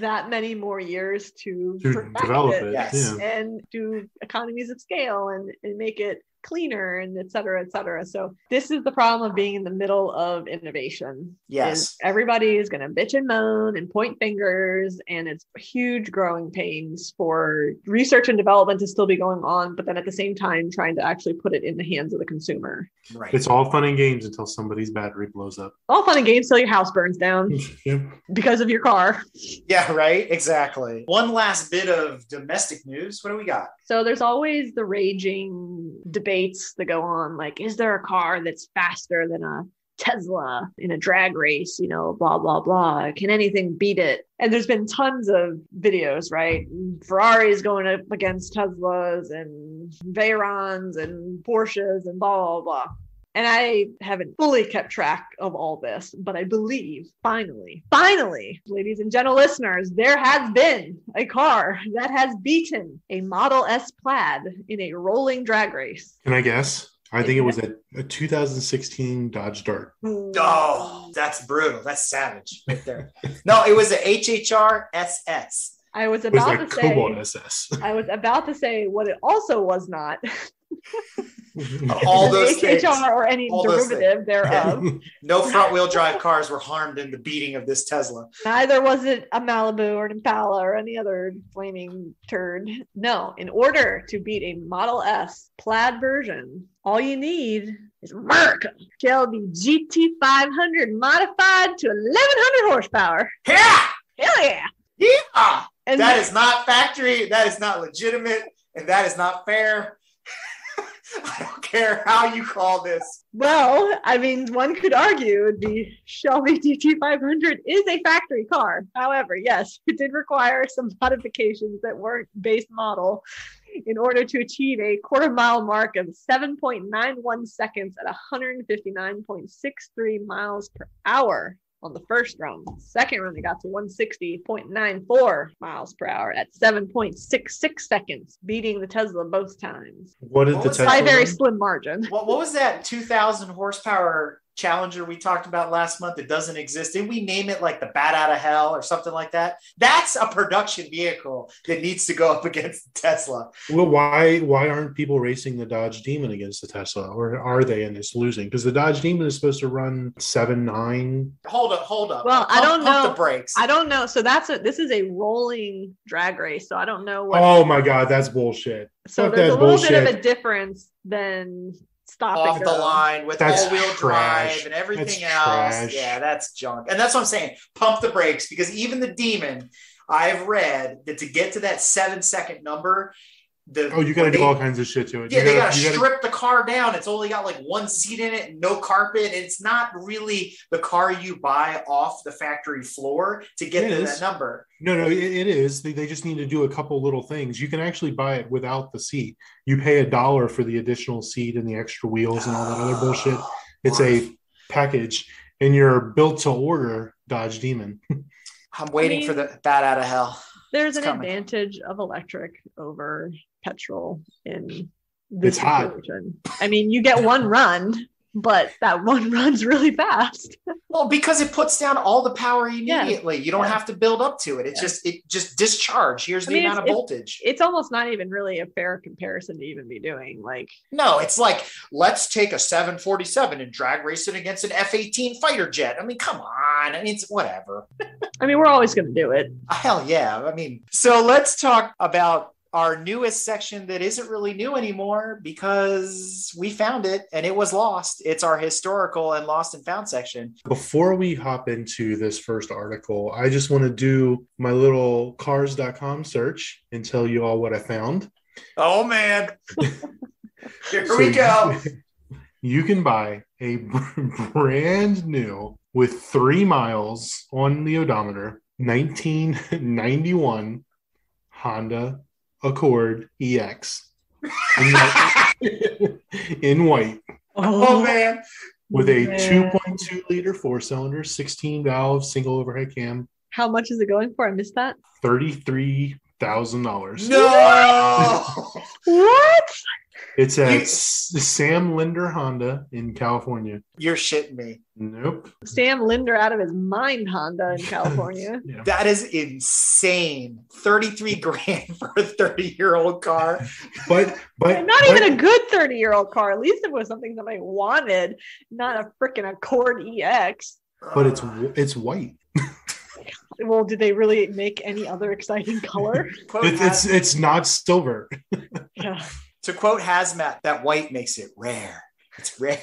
that many more years to, to develop it, it yes. yeah. and do economies of scale and, and make it cleaner and et cetera, et cetera. So this is the problem of being in the middle of innovation. Yes. Everybody is going to bitch and moan and point fingers and it's huge growing pains for research and development to still be going on, but then at the same time trying to actually put it in the hands of the consumer. Right. It's all fun and games until somebody's battery blows up. All fun and games till your house burns down (laughs) yep. because of your car. Yeah, right. Exactly. One last bit of domestic news. What do we got? So there's always the raging debates that go on like, is there a car that's faster than a Tesla in a drag race, you know, blah, blah, blah. Can anything beat it? And there's been tons of videos, right? Ferraris going up against Teslas and Veyrons and Porsches and blah, blah, blah. And I haven't fully kept track of all this, but I believe finally, finally, ladies and gentle listeners, there has been a car that has beaten a Model S Plaid in a rolling drag race. Can I guess? I think it was a, a 2016 Dodge Dart. Mm. Oh, that's brutal. That's savage right there. no, it was a HHR SS. I was about was to say Cobalt SS. I was about to say what it also was not. (laughs) all those things. or any all derivative thereof. (laughs) no front wheel drive cars were harmed in the beating of this Tesla. Neither was it a Malibu or an Impala or any other flaming turd. No, in order to beat a Model S plaid version, all you need is America. Shelby GT500 modified to 1100 horsepower. Yeah! Hell yeah! Yeah! And that is not factory. That is not legitimate. And that is not fair. (laughs) I don't care how you call this. Well, I mean, one could argue the Shelby GT500 is a factory car. However, yes, (laughs) it did require some modifications that weren't base model in order to achieve a quarter mile mark of 7.91 seconds at 159.63 miles per hour on the first run. Second run, it got to 160.94 miles per hour at 7.66 seconds, beating the Tesla both times. What is what the Tesla? By very slim margin. What, what was that 2,000 horsepower Challenger we talked about last month that doesn't exist. Did we name it like the bat out of hell or something like that? That's a production vehicle that needs to go up against Tesla. Well, why why aren't people racing the Dodge Demon against the Tesla, or are they and it's losing? Because the Dodge Demon is supposed to run seven nine. Hold up, hold up. Well, pump, I don't know the brakes. I don't know. So that's a this is a rolling drag race. So I don't know what. Oh my god, that's bullshit. So Fuck there's a little bullshit. bit of a difference than stopping off the line with all wheel drive and everything that's else. Trash. Yeah, that's junk. And that's what I'm saying. Pump the brakes because even the demon, I've read that to get to that seven second number, the, oh, you got to do all kinds of shit to it. Yeah, you they got to strip gotta... the car down. It's only got like one seat in it, no carpet. It's not really the car you buy off the factory floor to get to that number. No, no, it, it is. They, they just need to do a couple little things. You can actually buy it without the seat. You pay a dollar for the additional seat and the extra wheels and all that other bullshit. Ah, it's a package, and you're built to order Dodge Demon. (laughs) I'm waiting I mean, for the bat out of hell. There's it's an coming. advantage of electric over petrol in this it's situation. Hot. I mean, you get one run, but that one (laughs) runs really fast. well, because it puts down all the power immediately. Yeah. You don't yeah. have to build up to it. It's yeah. just it just discharge. Here's I the mean, amount of voltage. It's, it's almost not even really a fair comparison to even be doing. Like no, it's like let's take a 747 and drag race it against an F-18 fighter jet. I mean, come on. I mean, it's whatever. (laughs) I mean, we're always going to do it. Hell yeah. I mean, so let's talk about our newest section that isn't really new anymore because we found it and it was lost. It's our historical and lost and found section. Before we hop into this first article, I just want to do my little cars.com search and tell you all what I found. Oh, man. (laughs) Here so we go. (laughs) You can buy a brand new with three miles on the odometer 1991 Honda Accord EX in white. in white. Oh, oh, man. With a 2.2 liter four cylinder, 16 valve, single overhead cam. How much is it going for? I missed that. $33,000. No! what? It's at you, Sam Linder Honda in California. You're shitting me. Nope. Sam Linder out of his mind Honda in (laughs) California. yeah. That is insane. 33 grand (laughs) for a 30 year old car. But but not but, even a good 30 year old car. At least it was something somebody wanted, not a freaking Accord EX. But it's it's white. (laughs) well, did they really make any other exciting color? it's, it's it's not silver. yeah to quote Hazmat, that white makes it rare. It's rare.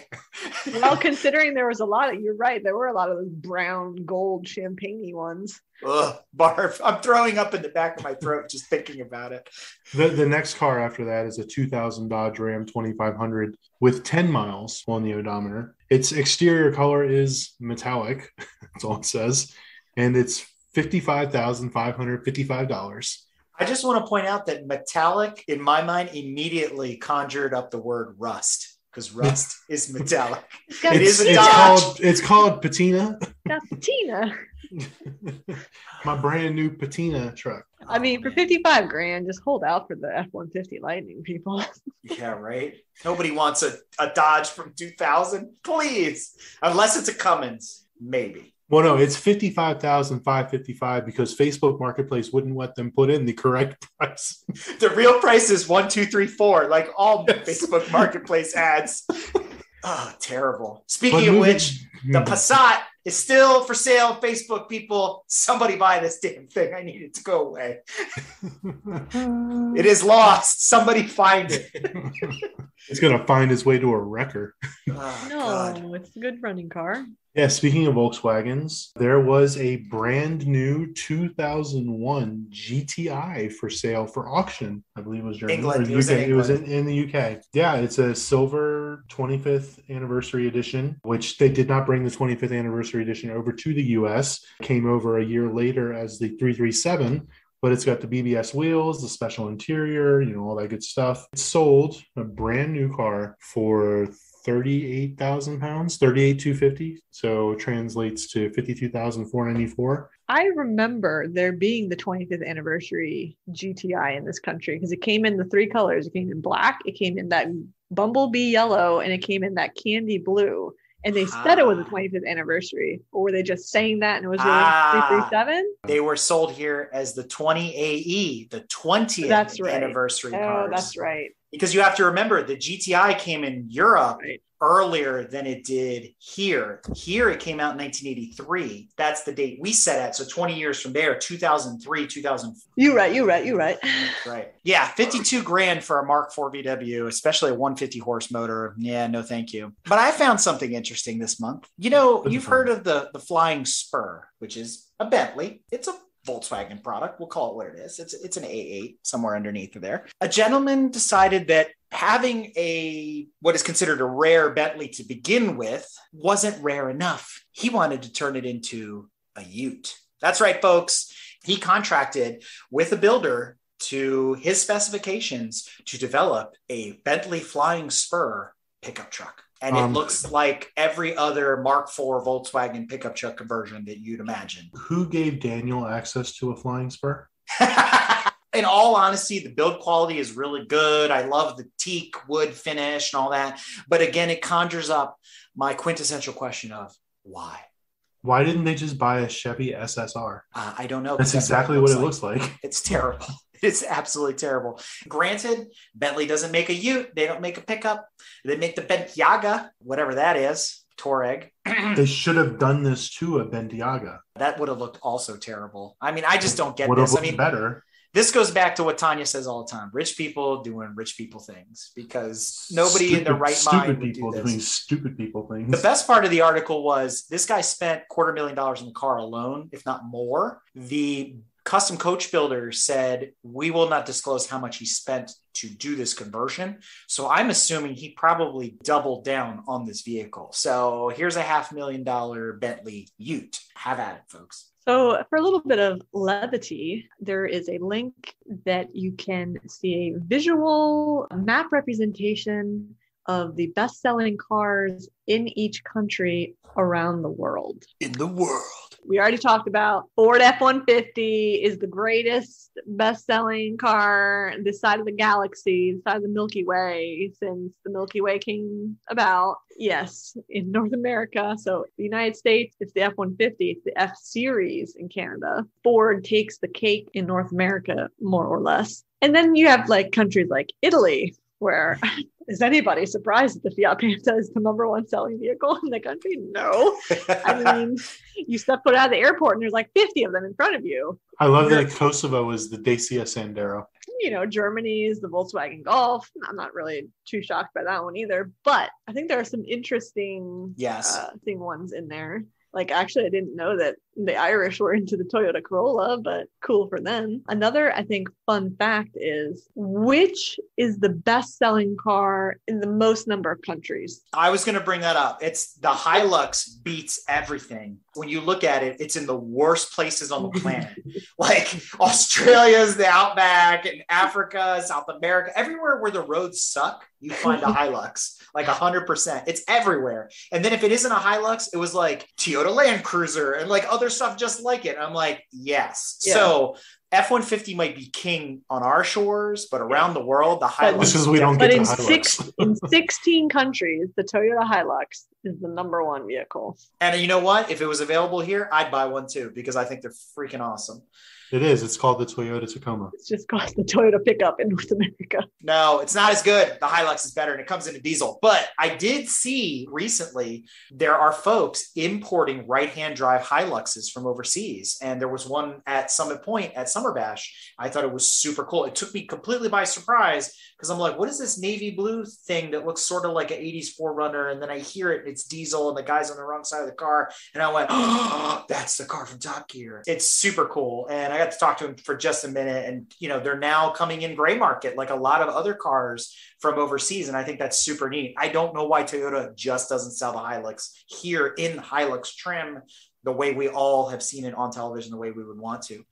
well, (laughs) considering there was a lot of, you're right, there were a lot of those brown, gold, champagne ones. Ugh, barf. I'm throwing up in the back of my throat just thinking about it. The, the next car after that is a 2000 Dodge Ram 2500 with 10 miles on the odometer. Its exterior color is metallic, (laughs) that's all it says, and it's $55,555. I just want to point out that metallic, in my mind, immediately conjured up the word rust because (laughs) rust is metallic. it is a it's called it's called patina. That's patina. (laughs) My brand new patina truck. I mean, for fifty-five grand, just hold out for the F one fifty Lightning, people. (laughs) yeah, right. Nobody wants a, a Dodge from two thousand, please, unless it's a Cummins, maybe. Well, no, it's fifty five thousand five fifty five because Facebook Marketplace wouldn't let them put in the correct (laughs) price. the real price is one, two, three, four, like all Facebook Marketplace ads. Oh, terrible. Speaking but of moving, which, the Passat is still for sale. Facebook people, somebody buy this damn thing. I need it to go away. it is lost. Somebody find it. (laughs) it's gonna find its way to a wrecker. Oh, no, God. it's a good running car. Yeah, speaking of Volkswagens, there was a brand new 2001 GTI for sale for auction. I believe it was Germany. England. It was, it was in, in, the UK. Yeah, it's a silver 25th anniversary edition, which they did not bring the 25th anniversary edition over to the US. Came over a year later as the 337, but it's got the BBS wheels, the special interior, you know, all that good stuff. It sold a brand new car for 38,000 pounds, 38,250. So translates to 52,494. I remember there being the 25th anniversary GTI in this country because it came in the three colors. It came in black, it came in that bumblebee yellow, and it came in that candy blue. And they ah. said it was the 25th ah. anniversary, or were they just saying that and it was really ah. 337? They were sold here as the 20 AE, the 20th that's right. anniversary. Oh, cars. that's right because you have to remember the GTI came in Europe right. earlier than it did here. Here it came out in 1983. That's the date we set at. So 20 years from there, 2003, 2004. You're right, You're right, You're right. (laughs) Right. Yeah, 52 grand for a Mark 4 VW, especially a 150 horse motor. Yeah, no thank you. But I found something interesting this month. You know, you've heard of the the Flying Spur, which is a Bentley. It's a Volkswagen product. We'll call it what it is. It's it's an A8 somewhere underneath there. A gentleman decided that having a what is considered a rare Bentley to begin with wasn't rare enough. He wanted to turn it into a Ute. That's right, folks. He contracted with a builder to his specifications to develop a Bentley Flying Spur pickup truck and it um, looks like every other Mark IV Volkswagen pickup truck conversion that you'd imagine. (laughs) Who gave Daniel access to a flying spur? In all honesty, the build quality is really good. I love the teak wood finish and all that. But again, it conjures up my quintessential question of why? Why didn't they just buy a Chevy SSR? Uh, I don't know. That's exactly what, what it looks like. It's terrible. (laughs) It's absolutely terrible. Granted, Bentley doesn't make a Ute. They don't make a pickup. They make the Bentayga, whatever that is, Touareg. (clears throat) they should have done this to a Bentayga. That would have looked also terrible. I mean, I just don't get would this. I mean, better. this goes back to what Tanya says all the time: rich people doing rich people things because nobody stupid, in their right mind would do this. doing stupid people things. The best part of the article was this guy spent quarter million dollars in the car alone, if not more. The custom coach builder said we will not disclose how much he spent to do this conversion so i'm assuming he probably doubled down on this vehicle so here's a half million dollar bentley ute have at it folks so, for a little bit of levity, there is a link that you can see a visual map representation of the best selling cars in each country around the world. In the world. We already talked about Ford F 150 is the greatest best selling car this side of the galaxy, this side of the Milky Way, since the Milky Way came about. Yes, in North America. So, the United States, it's the F 150, it's the F Series in Canada. Ford takes the cake in North America, more or less. And then you have like countries like Italy, where (laughs) is anybody surprised that the Fiat Panda is the number one selling vehicle in the country? No. I mean, (laughs) you step foot out of the airport and there's like 50 of them in front of you. I love that Kosovo is the Dacia Sandero. You know, Germany is the Volkswagen Golf. I'm not really too shocked by that one either, but I think there are some interesting yes. Uh, thing ones in there. Like, actually, I didn't know that the Irish were into the Toyota Corolla, but cool for them. Another, I think, fun fact is which is the best selling car in the most number of countries? I was going to bring that up. It's the Hilux beats everything. When you look at it, it's in the worst places on the planet. (laughs) like Australia's the outback and Africa, South America, everywhere where the roads suck, you find a Hilux like 100%. It's everywhere. And then if it isn't a Hilux, it was like Toyota Land Cruiser and like other stuff just like it. I'm like, yes. Yeah. So F one fifty might be king on our shores, but around the world, the Hilux. Because we don't but get in six in sixteen countries, the Toyota Hilux is the number one vehicle. And you know what? If it was available here, I'd buy one too because I think they're freaking awesome. It is. It's called the Toyota Tacoma. It's just called the Toyota pickup in North America. No, it's not as good. The Hilux is better and it comes in a diesel. But I did see recently there are folks importing right hand drive Hiluxes from overseas. And there was one at Summit Point at Summer Bash. I thought it was super cool. It took me completely by surprise because I'm like, what is this navy blue thing that looks sort of like an 80s 4Runner? And then I hear it, it's diesel and the guy's on the wrong side of the car. And I went, oh, that's the car from Top Gear. It's super cool. And I got to talk to him for just a minute. And, you know, they're now coming in gray market like a lot of other cars from overseas. And I think that's super neat. I don't know why Toyota just doesn't sell the Hilux here in Hilux trim the way we all have seen it on television, the way we would want to.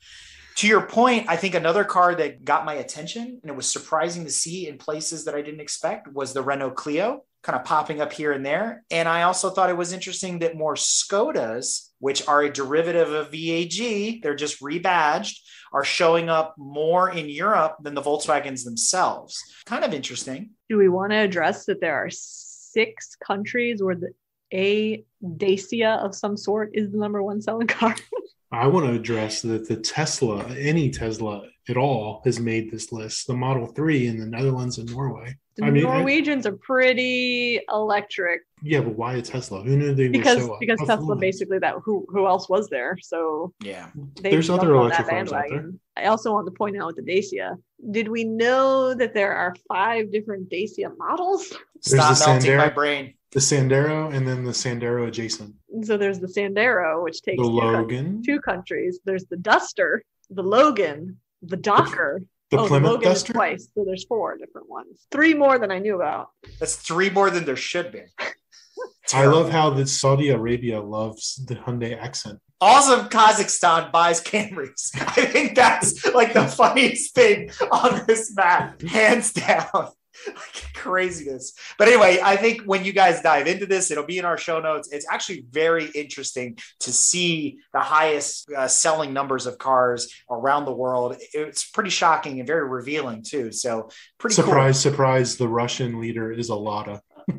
To your point, I think another car that got my attention and it was surprising to see in places that I didn't expect was the Renault Clio kind of popping up here and there. And I also thought it was interesting that more Skodas, which are a derivative of VAG, they're just rebadged, are showing up more in Europe than the Volkswagens themselves. Kind of interesting. Do we want to address that there are six countries where the a Dacia of some sort is the number one selling car? (laughs) I want to address that the Tesla, any Tesla at all, has made this list. The Model 3 in the Netherlands and Norway. The I mean, Norwegians I, are pretty electric. Yeah, but why a Tesla? Who knew they because so because Tesla basically that who who else was there? So yeah, there's other electric cars out there. I also want to point out with the Dacia. Did we know that there are five different Dacia models? Stop melting Sandero, my brain. The Sandero and then the Sandero adjacent. So there's the Sandero, which takes the two Logan, two countries. There's the Duster, the Logan, the Dokker, the oh, Plymouth Logan Duster? twice, so there's four different ones. Three more than I knew about. That's three more than there should be. (laughs) I love how that Saudi Arabia loves the Hyundai accent. Awesome Kazakhstan buys Camrys. (laughs) I think that's like the funniest thing on this map, hands down. (laughs) craziness. But anyway, I think when you guys dive into this, it'll be in our show notes. It's actually very interesting to see the highest uh, selling numbers of cars around the world. It's pretty shocking and very revealing too. So pretty surprise, cool. surprise. The Russian leader is a Lada. (laughs)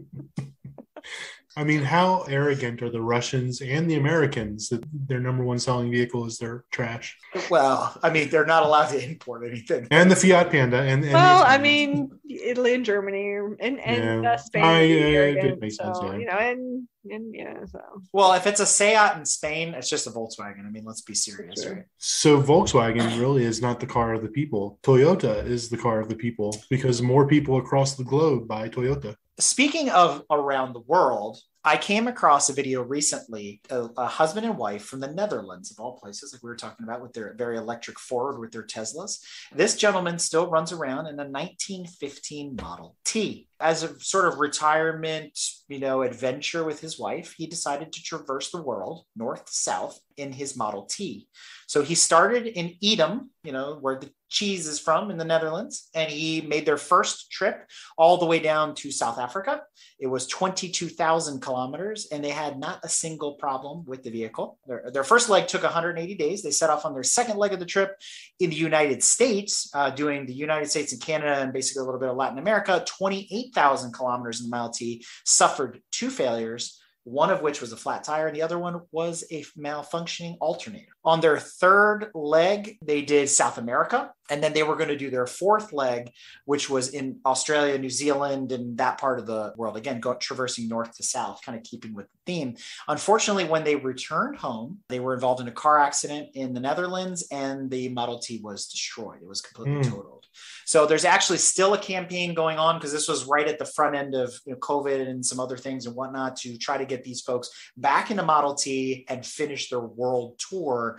I mean, how arrogant are the Russians and the Americans that their number one selling vehicle is their trash? Well, I mean, they're not allowed to import anything. And the Fiat Panda. And, and well, I mean, Italy and Germany and, and yeah. uh, Spain. I, it makes so, sense, yeah. You know, and and yeah, so. Well, if it's a Seat in Spain, it's just a Volkswagen. I mean, let's be serious, sure. right? So Volkswagen really is not the car of the people. Toyota is the car of the people because more people across the globe buy Toyota. Speaking of around the world, I came across a video recently, a, a, husband and wife from the Netherlands, of all places, like we were talking about with their very electric Ford with their Teslas. This gentleman still runs around in a 1915 Model T as a sort of retirement, you know, adventure with his wife, he decided to traverse the world north south in his Model T. So he started in Edam, you know, where the cheese is from in the Netherlands, and he made their first trip all the way down to South Africa. It was 22,000 kilometers, and they had not a single problem with the vehicle. Their, their first leg took 180 days. They set off on their second leg of the trip in the United States, uh, doing the United States and Canada and basically a little bit of Latin America, 28 8,000 kilometers in the Model T, suffered two failures, one of which was a flat tire, and the other one was a malfunctioning alternator. On their third leg, they did South America, and then they were going to do their fourth leg, which was in Australia, New Zealand, and that part of the world. Again, go, traversing north to south, kind of keeping with the theme. Unfortunately, when they returned home, they were involved in a car accident in the Netherlands, and the Model T was destroyed. It was completely mm. totaled. So there's actually still a campaign going on because this was right at the front end of you know, COVID and some other things and whatnot to try to get these folks back into Model T and finish their world tour.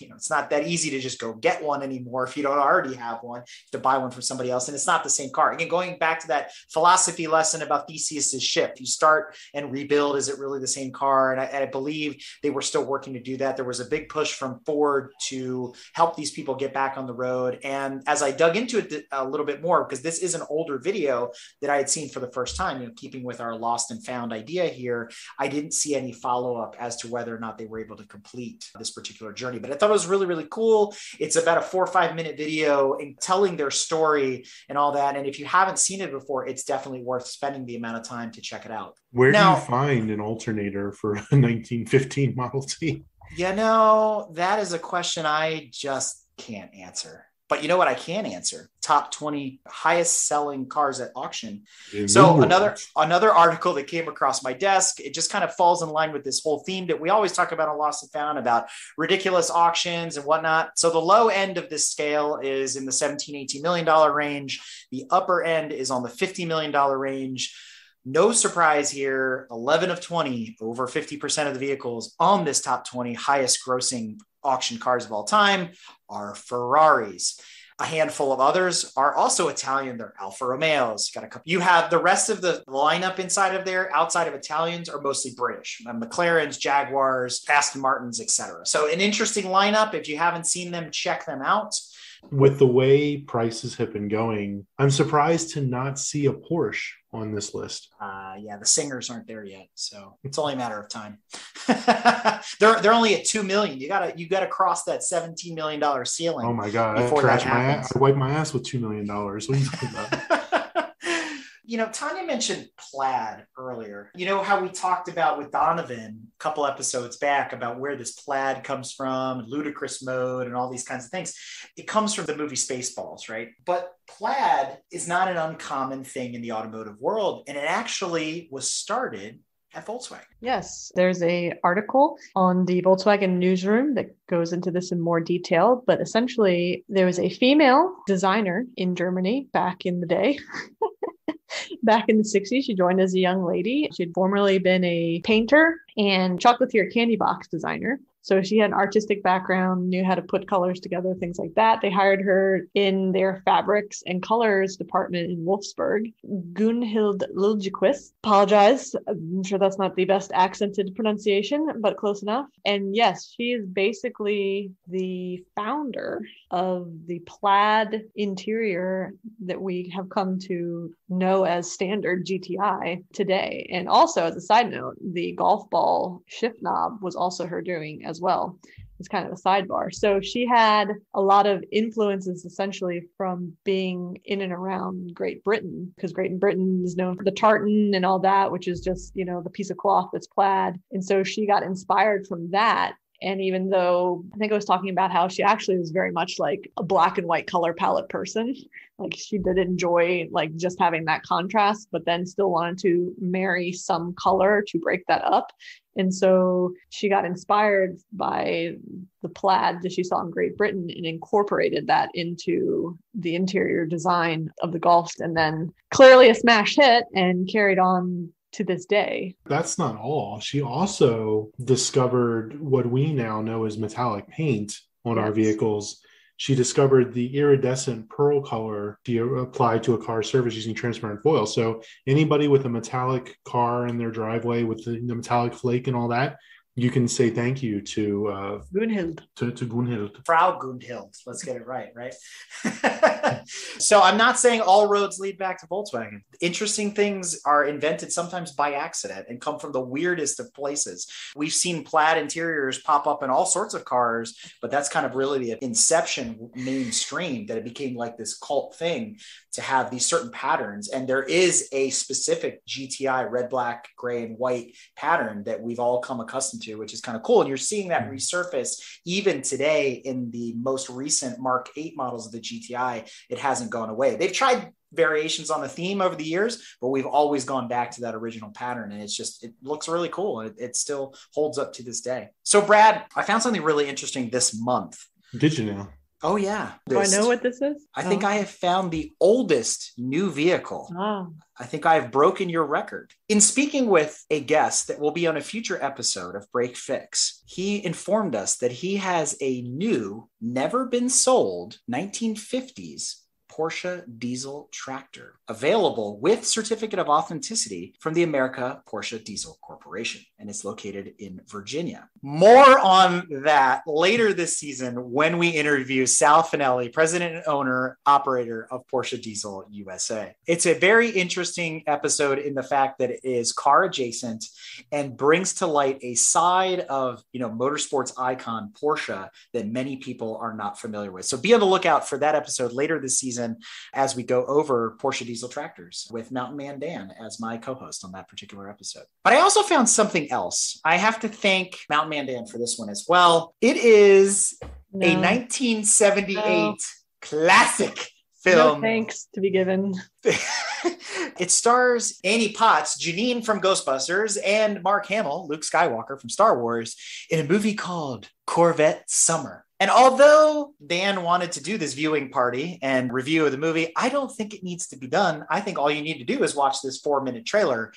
You know, it's not that easy to just go get one anymore if you don't already have one. to buy one from somebody else, and it's not the same car. Again, going back to that philosophy lesson about Theseus's ship, you start and rebuild. Is it really the same car? And I, and I believe they were still working to do that. There was a big push from Ford to help these people get back on the road. And as I dug into it a little bit more, because this is an older video that I had seen for the first time, you know, keeping with our lost and found idea here, I didn't see any follow up as to whether or not they were able to complete this particular journey. But I thought it was really, really cool. It's about a four or five minute video and telling their story and all that. And if you haven't seen it before, it's definitely worth spending the amount of time to check it out. Where now, do you find an alternator for a 1915 Model T? You know, that is a question I just can't answer. But you know what I can answer? Top 20 highest selling cars at auction. so another another article that came across my desk, it just kind of falls in line with this whole theme that we always talk about on Lost and Found about ridiculous auctions and whatnot. So the low end of this scale is in the 17, 18 million dollar range. The upper end is on the 50 million dollar range. No surprise here, 11 of 20, over 50% of the vehicles on this top 20 highest grossing auction cars of all time are Ferraris. A handful of others are also Italian. They're Alfa Romeos. You got a couple. You have the rest of the lineup inside of there, outside of Italians, are mostly British. McLarens, Jaguars, Aston Martins, etc. So an interesting lineup. If you haven't seen them, check them out with the way prices have been going, I'm surprised to not see a Porsche on this list. Uh, yeah, the singers aren't there yet, so it's only a matter of time. (laughs) they're they're only at two million. You gotta you gotta cross that seventeen million dollar ceiling. Oh my god! I, my ass, I wipe my ass with two million dollars. What are you talking about? (laughs) you know, Tanya mentioned plaid earlier. You know how we talked about with Donovan a couple episodes back about where this plaid comes from, ludicrous mode, and all these kinds of things. It comes from the movie Spaceballs, right? But plaid is not an uncommon thing in the automotive world, and it actually was started at Volkswagen. Yes, there's a article on the Volkswagen newsroom that goes into this in more detail, but essentially there was a female designer in Germany back in the day (laughs) back in the 60s. She joined as a young lady. She'd formerly been a painter and chocolatier candy box designer. So she had an artistic background, knew how to put colors together, things like that. They hired her in their fabrics and colors department in Wolfsburg. Gunhild Liljequist. Apologize. I'm sure that's not the best accented pronunciation, but close enough. And yes, she is basically the founder of the plaid interior that we have come to know as standard GTI today. And also, as a side note, the golf ball shift knob was also her doing as well. It's kind of a sidebar. So she had a lot of influences essentially from being in and around Great Britain, because Great Britain is known for the tartan and all that, which is just, you know, the piece of cloth that's plaid. And so she got inspired from that and even though I think I was talking about how she actually was very much like a black and white color palette person, like she did enjoy like just having that contrast, but then still wanted to marry some color to break that up. And so she got inspired by the plaid that she saw in Great Britain and incorporated that into the interior design of the Golfs. And then clearly a smash hit and carried on to this day. That's not all. She also discovered what we now know as metallic paint on yes. our vehicles. She discovered the iridescent pearl color applied to a car surface using transparent foil. So anybody with a metallic car in their driveway with the metallic flake and all that, you can say thank you to uh, Gunhild. To, to Gunhild. Frau Gunhild. Let's get it right, right? (laughs) so I'm not saying all roads lead back to Volkswagen. Interesting things are invented sometimes by accident and come from the weirdest of places. We've seen plaid interiors pop up in all sorts of cars, but that's kind of really the inception mainstream that it became like this cult thing to have these certain patterns. And there is a specific GTI red, black, gray, and white pattern that we've all come accustomed to, which is kind of cool. And you're seeing that mm-hmm. resurface even today in the most recent Mark 8 models of the GTI. It hasn't gone away. They've tried variations on the theme over the years, but we've always gone back to that original pattern. And it's just, it looks really cool. It, it still holds up to this day. So, Brad, I found something really interesting this month. Did you know? Oh yeah. Do I know what this is? I oh. think I have found the oldest new vehicle. Oh. I think I have broken your record. In speaking with a guest that will be on a future episode of Break Fix, he informed us that he has a new, never been sold 1950s Porsche diesel tractor, available with certificate of authenticity from the America Porsche Diesel Corporation, and it's located in Virginia. More on that later this season when we interview Sal Finelli, president and owner, operator of Porsche Diesel USA. It's a very interesting episode in the fact that it is car adjacent and brings to light a side of, you know, motorsports icon Porsche that many people are not familiar with. So be on the lookout for that episode later this season as we go over Porsche diesel tractors with Mountain Man Dan as my co host on that particular episode. But I also found something else. I have to thank Mountain Man Dan for this one as well. It is no. a 1978 no. classic film. No thanks to be given. (laughs) it stars Annie Potts, Janine from Ghostbusters, and Mark Hamill, Luke Skywalker from Star Wars, in a movie called Corvette Summer. And although Dan wanted to do this viewing party and review of the movie, I don't think it needs to be done. I think all you need to do is watch this four minute trailer,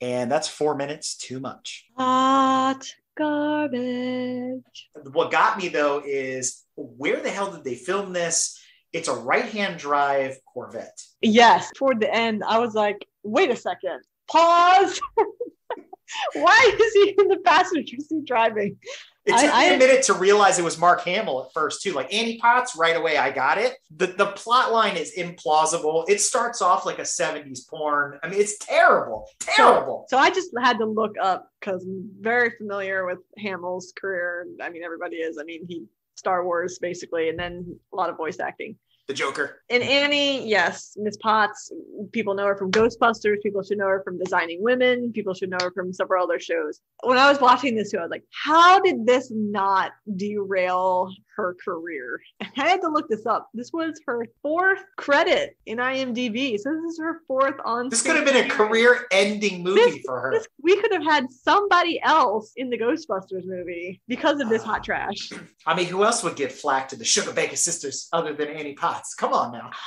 and that's four minutes too much. Hot garbage. What got me though is where the hell did they film this? It's a right hand drive Corvette. Yes. Toward the end, I was like, wait a second, pause. (laughs) Why is he in the passenger seat driving? It took I, me a minute to realize it was Mark Hamill at first too. Like Annie Potts, right away I got it. The the plot line is implausible. It starts off like a 70s porn. I mean, it's terrible. Terrible. So, so I just had to look up because I'm very familiar with Hamill's career. I mean, everybody is. I mean, he Star Wars basically, and then a lot of voice acting the Joker. And Annie, yes, Miss Potts. People know her from Ghostbusters. People should know her from Designing Women. People should know her from several other shows. When I was watching this, too, I was like, how did this not derail her career? And I had to look this up. This was her fourth credit in IMDb. So this is her fourth on. This could have been a career-ending movie this, for her. This, we could have had somebody else in the Ghostbusters movie because of this uh, hot (sighs) trash. I mean, who else would get flack to the Sugarbaker sisters other than Annie Potts? Come on now. (sighs)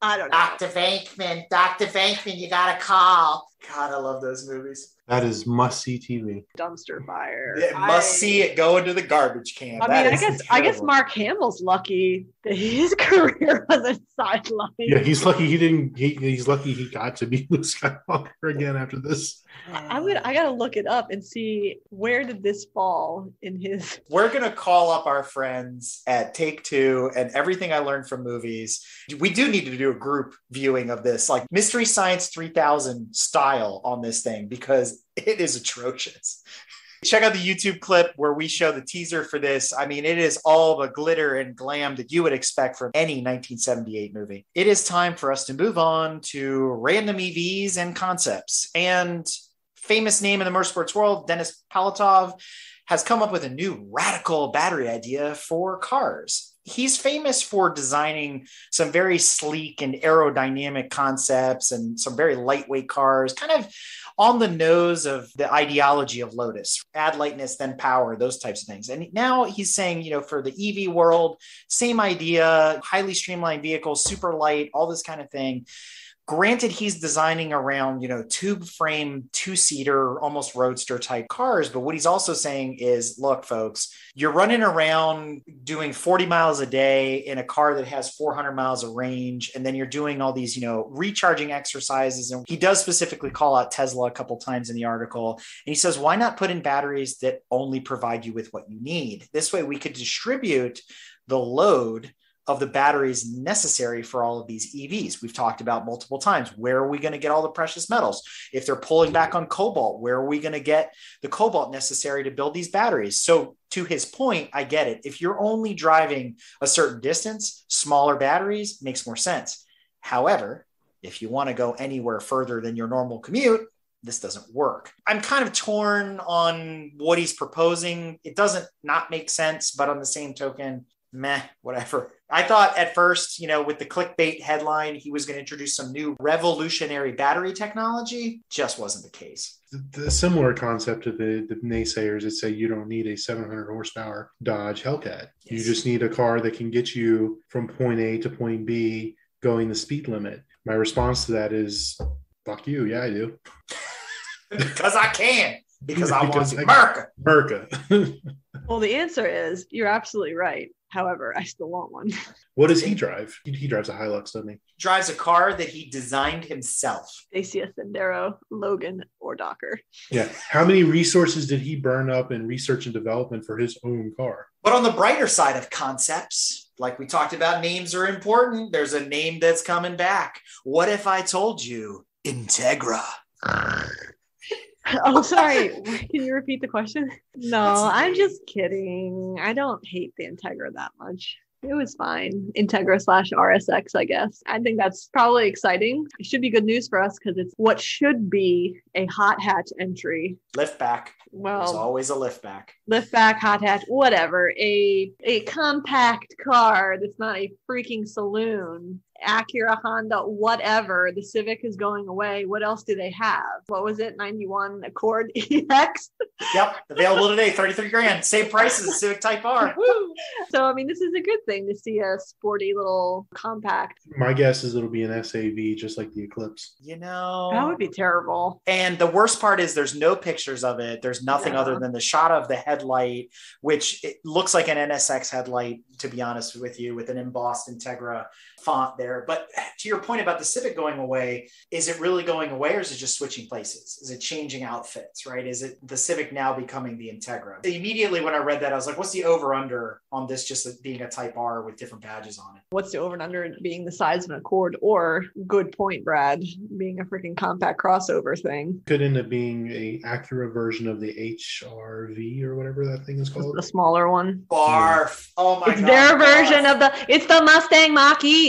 I don't know. Dr. Venkman, Dr. Venkman, you got to call. God, I love those movies. That is must see TV. Dumpster fire. Yeah, must I, see it go into the garbage can. I that mean, I guess I guess Mark Hamill's lucky that (laughs) his career (laughs) wasn't sidelined. Yeah, he's lucky he didn't. He, he's lucky he got to be (laughs) Luke Skywalker again after this. I would. I gotta look it up and see where did this fall in his. We're gonna call up our friends at Take Two and everything I learned from movies. We do need to do a group viewing of this, like Mystery Science 3000 style on this thing because it is atrocious. Check out the YouTube clip where we show the teaser for this. I mean, it is all the glitter and glam that you would expect from any 1978 movie. It is time for us to move on to random EVs and concepts. And famous name in the motorsports world, Dennis Palatov, has come up with a new radical battery idea for cars he's famous for designing some very sleek and aerodynamic concepts and some very lightweight cars, kind of on the nose of the ideology of Lotus, add lightness, then power, those types of things. And now he's saying, you know, for the EV world, same idea, highly streamlined vehicle, super light, all this kind of thing granted he's designing around you know tube frame two seater almost roadster type cars but what he's also saying is look folks you're running around doing 40 miles a day in a car that has 400 miles of range and then you're doing all these you know recharging exercises. And he does specifically call out tesla a couple times in the article and he says why not put in batteries that only provide you with what you need? This way we could distribute the load of the batteries necessary for all of these EVs. We've talked about multiple times. Where are we going to get all the precious metals? If they're pulling back on cobalt, where are we going to get the cobalt necessary to build these batteries? So, to his point, I get it. If you're only driving a certain distance, smaller batteries makes more sense. However, if you want to go anywhere further than your normal commute, this doesn't work. I'm kind of torn on what he's proposing. It doesn't not make sense, but on the same token, meh, whatever. I thought at first, you know, with the clickbait headline, he was going to introduce some new revolutionary battery technology. Just wasn't the case. The, the similar concept to the, the naysayers that say you don't need a 700 horsepower Dodge Hellcat. Yes. You just need a car that can get you from point A to point B going the speed limit. My response to that is, fuck you. Yeah, I do. (laughs) (laughs) because I can. Because I because want America. America. (laughs) well, the answer is you're absolutely right. However, I still want one. (laughs) What does he drive? He, he drives a Hilux, doesn't he? Drives a car that he designed himself. Dacia Sandero, Logan, or Dokker. Yeah. How many resources did he burn up in research and development for his own car? But on the brighter side of concepts, like we talked about, names are important. There's a name that's coming back. What if I told you Integra? (laughs) oh, sorry. Can you repeat the question? No, I'm just kidding. I don't hate the Integra that much. It was fine. Integra slash RSX, I guess. I think that's probably exciting. It should be good news for us because it's what should be a hot hatch entry. Lift back. Well, there's always a lift back. Lift back, hot hatch, whatever. A a compact car that's not a freaking saloon Acura, Honda, whatever. The Civic is going away. What else do they have? What was it? 91 Accord (laughs) EX? yep. Available today, 33 grand. Same price as Civic Type R. (laughs) Woo! So, I mean, this is a good thing to see a sporty little compact. My guess is it'll be an SAV just like the Eclipse. You know, that would be terrible. And the worst part is there's no pictures of it. There's nothing yeah. other than the shot of the headlight, which it looks like an NSX headlight, to be honest with you, with an embossed Integra font there. But to your point about the Civic going away, is it really going away or is it just switching places? Is it changing outfits, right? Is it the Civic now becoming the Integra? Immediately when I read that, I was like, what's the over under on this just being a Type R with different badges on it? What's the over and under being the size of an Accord or good point, Brad, being a freaking compact crossover thing? Could end up being a Acura version of the HRV or whatever that thing is called. The smaller one. Barf. Oh my it's God. their version of the, it's the Mustang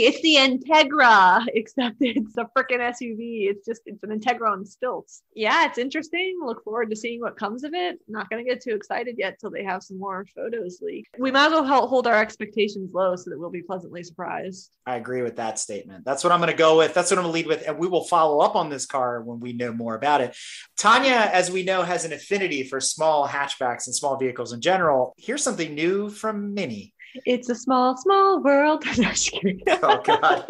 It's the Integra, except (laughs) it's a freaking SUV. It's just it's an Integra on stilts. Yeah, it's interesting. Look forward to seeing what comes of it. Not gonna get too excited yet till they have some more photos leaked. We might as well hold our expectations low so that we'll be pleasantly surprised. I agree with that statement. That's what I'm gonna go with. That's what I'm gonna lead with, and we will follow up on this car when we know more about it. Tanya, as we know, has an affinity for small hatchbacks and small vehicles in general. Here's something new from Mini. It's a small, small world. (laughs) (laughs) oh God.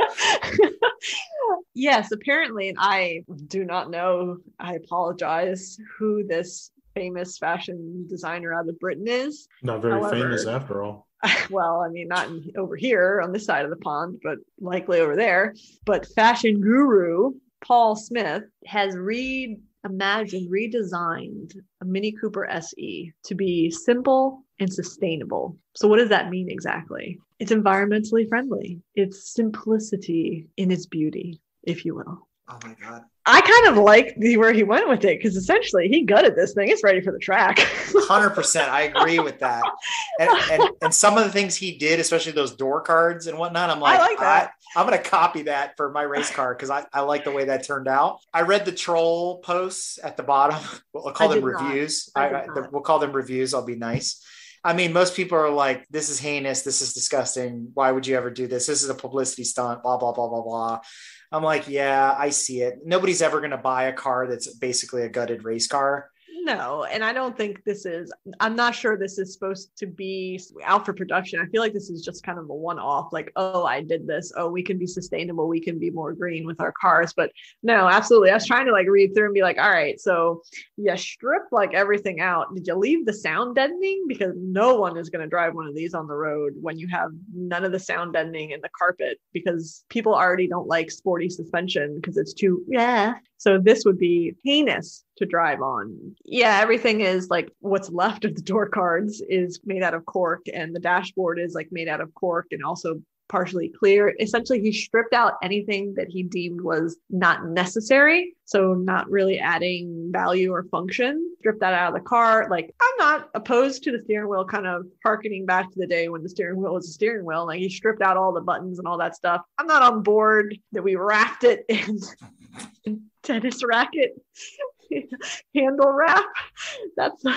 yes, apparently, and I do not know. I apologize. Who this famous fashion designer out of Britain is? Not very However, famous after all. (laughs) Well, I mean, not in, over here on this side of the pond, but likely over there. But fashion guru Paul Smith has read imagined, redesigned a Mini Cooper SE to be simple and sustainable. So, what does that mean exactly? It's environmentally friendly, it's simplicity in its beauty, if you will. Oh my god. I kind of like the where he went with it because essentially he gutted this thing. It's ready for the track. (laughs) Hundred percent, I agree with that. And, and, and some of the things he did, especially those door cards and whatnot, I'm like, I like that. I, am going to copy that for my race car because I, I like the way that turned out. I read the troll posts at the bottom. (laughs) We'll call I them reviews. I I, I- not. we'll call them reviews. I'll be nice. I mean, most people are like, this is heinous. This is disgusting. Why would you ever do this? This is a publicity stunt, blah, blah, blah, blah, blah. I'm like, yeah, I see it. Nobody's ever going to buy a car that's basically a gutted race car. No, and I don't think this is. I'm not sure this is supposed to be out for production. I feel like this is just kind of a one-off. Like, oh, I did this. Oh, we can be sustainable. We can be more green with our cars. But no, absolutely. I was trying to like read through and be like, all right, so you strip like everything out. Did you leave the sound deadening? Because no one is going to drive one of these on the road when you have none of the sound deadening in the carpet because people already don't like sporty suspension because it's too yeah. So this would be heinous to drive on. Yeah, everything is like what's left of the door cards is made out of cork and the dashboard is like made out of cork and also partially clear. Essentially, he stripped out anything that he deemed was not necessary. So, not really adding value or function. Strip that out of the car. Like, I'm not opposed to the steering wheel kind of harkening back to the day when the steering wheel was a steering wheel. Like, he stripped out all the buttons and all that stuff. I'm not on board that we wrapped it in, in (laughs) tennis racket (laughs) handle wrap. That's a,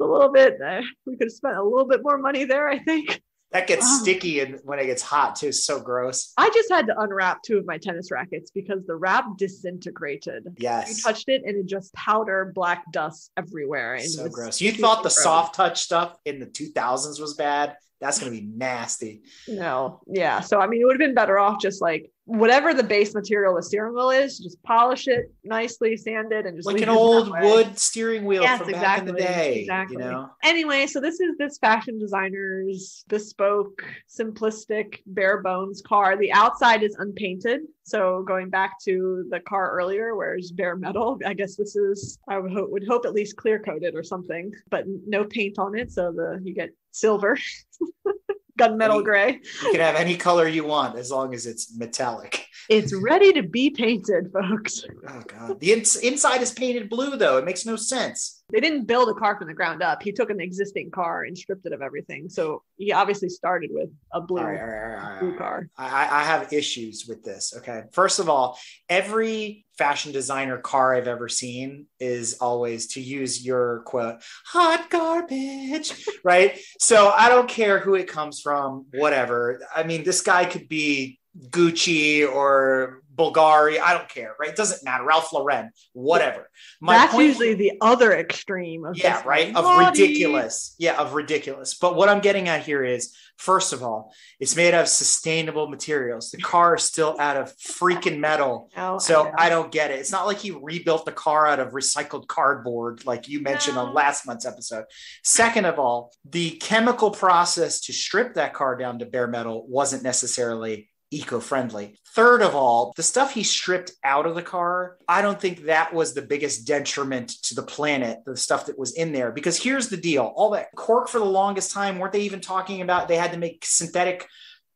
a little bit, uh, we could have spent a little bit more money there, I think. That gets Oh. sticky and when it gets hot too. So gross. I just had to unwrap two of my tennis rackets because the wrap disintegrated. Yes. You touched it and it just powder black dust everywhere. And so gross. You thought the gross. soft touch stuff in the 2000s was bad. That's going to be nasty. No, yeah. So I mean, it would have been better off just like whatever the base material of the steering wheel is, just polish it nicely, sand it, and just Like an old wood steering wheel Yes, from back in the exactly, day. exactly. You know, Anyway, so this is this fashion designer's bespoke, simplistic, bare bones car. The outside is unpainted. So going back to the car earlier, where it's bare metal, I guess this is I would hope would hope at least clear coated or something, but no paint on it. So the you get silver, (laughs) gunmetal gray. you can have any color you want as long as it's metallic. It's ready to be painted, folks. Oh god, the ins- inside is painted blue though. It makes no sense. They didn't build a car from the ground up. He took an existing car and stripped it of everything. So he obviously started with a blue, All right, all right, all right, blue car. I, I have issues with this. Okay. First of all, every fashion designer car I've ever seen is always to use your quote, hot garbage. (laughs) right. So I don't care who it comes from, whatever. I mean, this guy could be Gucci or Bulgari. I don't care. Right. It doesn't matter. Ralph Lauren, whatever. My That's point- usually the other extreme of yeah, right. Of "Naughty." ridiculous. Yeah, of ridiculous. But what I'm getting at here is, first of all, it's made out of sustainable materials. The car is still out of freaking metal. (laughs) Oh, So know. I don't get it. It's not like he rebuilt the car out of recycled cardboard, like you mentioned No. on last month's episode. Second of all, the chemical process to strip that car down to bare metal wasn't necessarily eco-friendly. Third of all, the stuff he stripped out of the car, I don't think that was the biggest detriment to the planet, the stuff that was in there. Because here's the deal: all that cork for the longest time, weren't they even talking about they had to make synthetic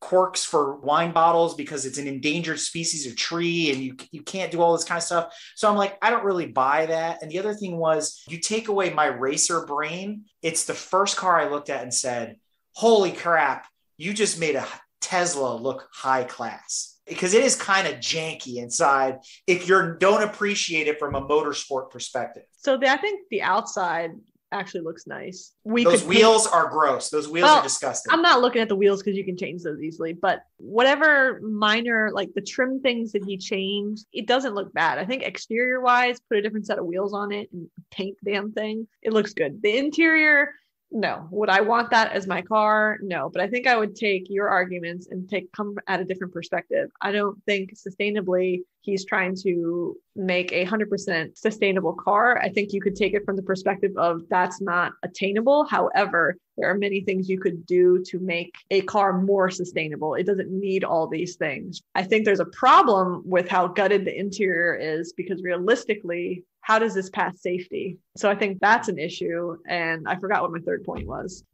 corks for wine bottles because it's an endangered species of tree and you you can't do all this kind of stuff. So I'm like, I don't really buy that. And the other thing was, you take away my racer brain. It's the first car I looked at and said, "Holy crap! You just made a Tesla look high class." Because it is kind of janky inside if you don't appreciate it from a motorsport perspective. so the, I think the outside actually looks nice. We Those wheels are gross. Those wheels Well, are disgusting. I'm not looking at the wheels because you can change those easily, but whatever minor, like the trim things that he changed, it doesn't look bad. I think exterior wise, put a different set of wheels on it and paint the damn thing. It looks good. The interior, no. Would I want that as my car? No. But I think I would take your arguments and take come at a different perspective. I don't think sustainably he's trying to make a 100% sustainable car. I think you could take it from the perspective of that's not attainable. However, there are many things you could do to make a car more sustainable. It doesn't need all these things. I think there's a problem with how gutted the interior is because realistically, how does this pass safety? So I think that's an issue. And I forgot what my third point was.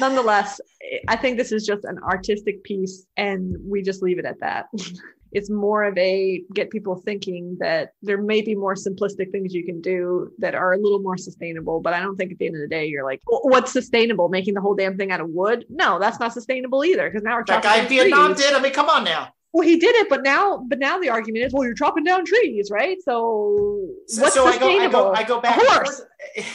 Nonetheless, I think this is just an artistic piece and we just leave it at that. (laughs) it's more of a get people thinking that there may be more simplistic things you can do that are a little more sustainable. But I don't think at the end of the day, you're like, what's sustainable? Making the whole damn thing out of wood? No, that's not sustainable either. Because now we're that guy Vietnam did. I mean, come on now well he did it but now but now the argument is well you're chopping down trees right so what's so sustainable? I go, I go, I go back horse.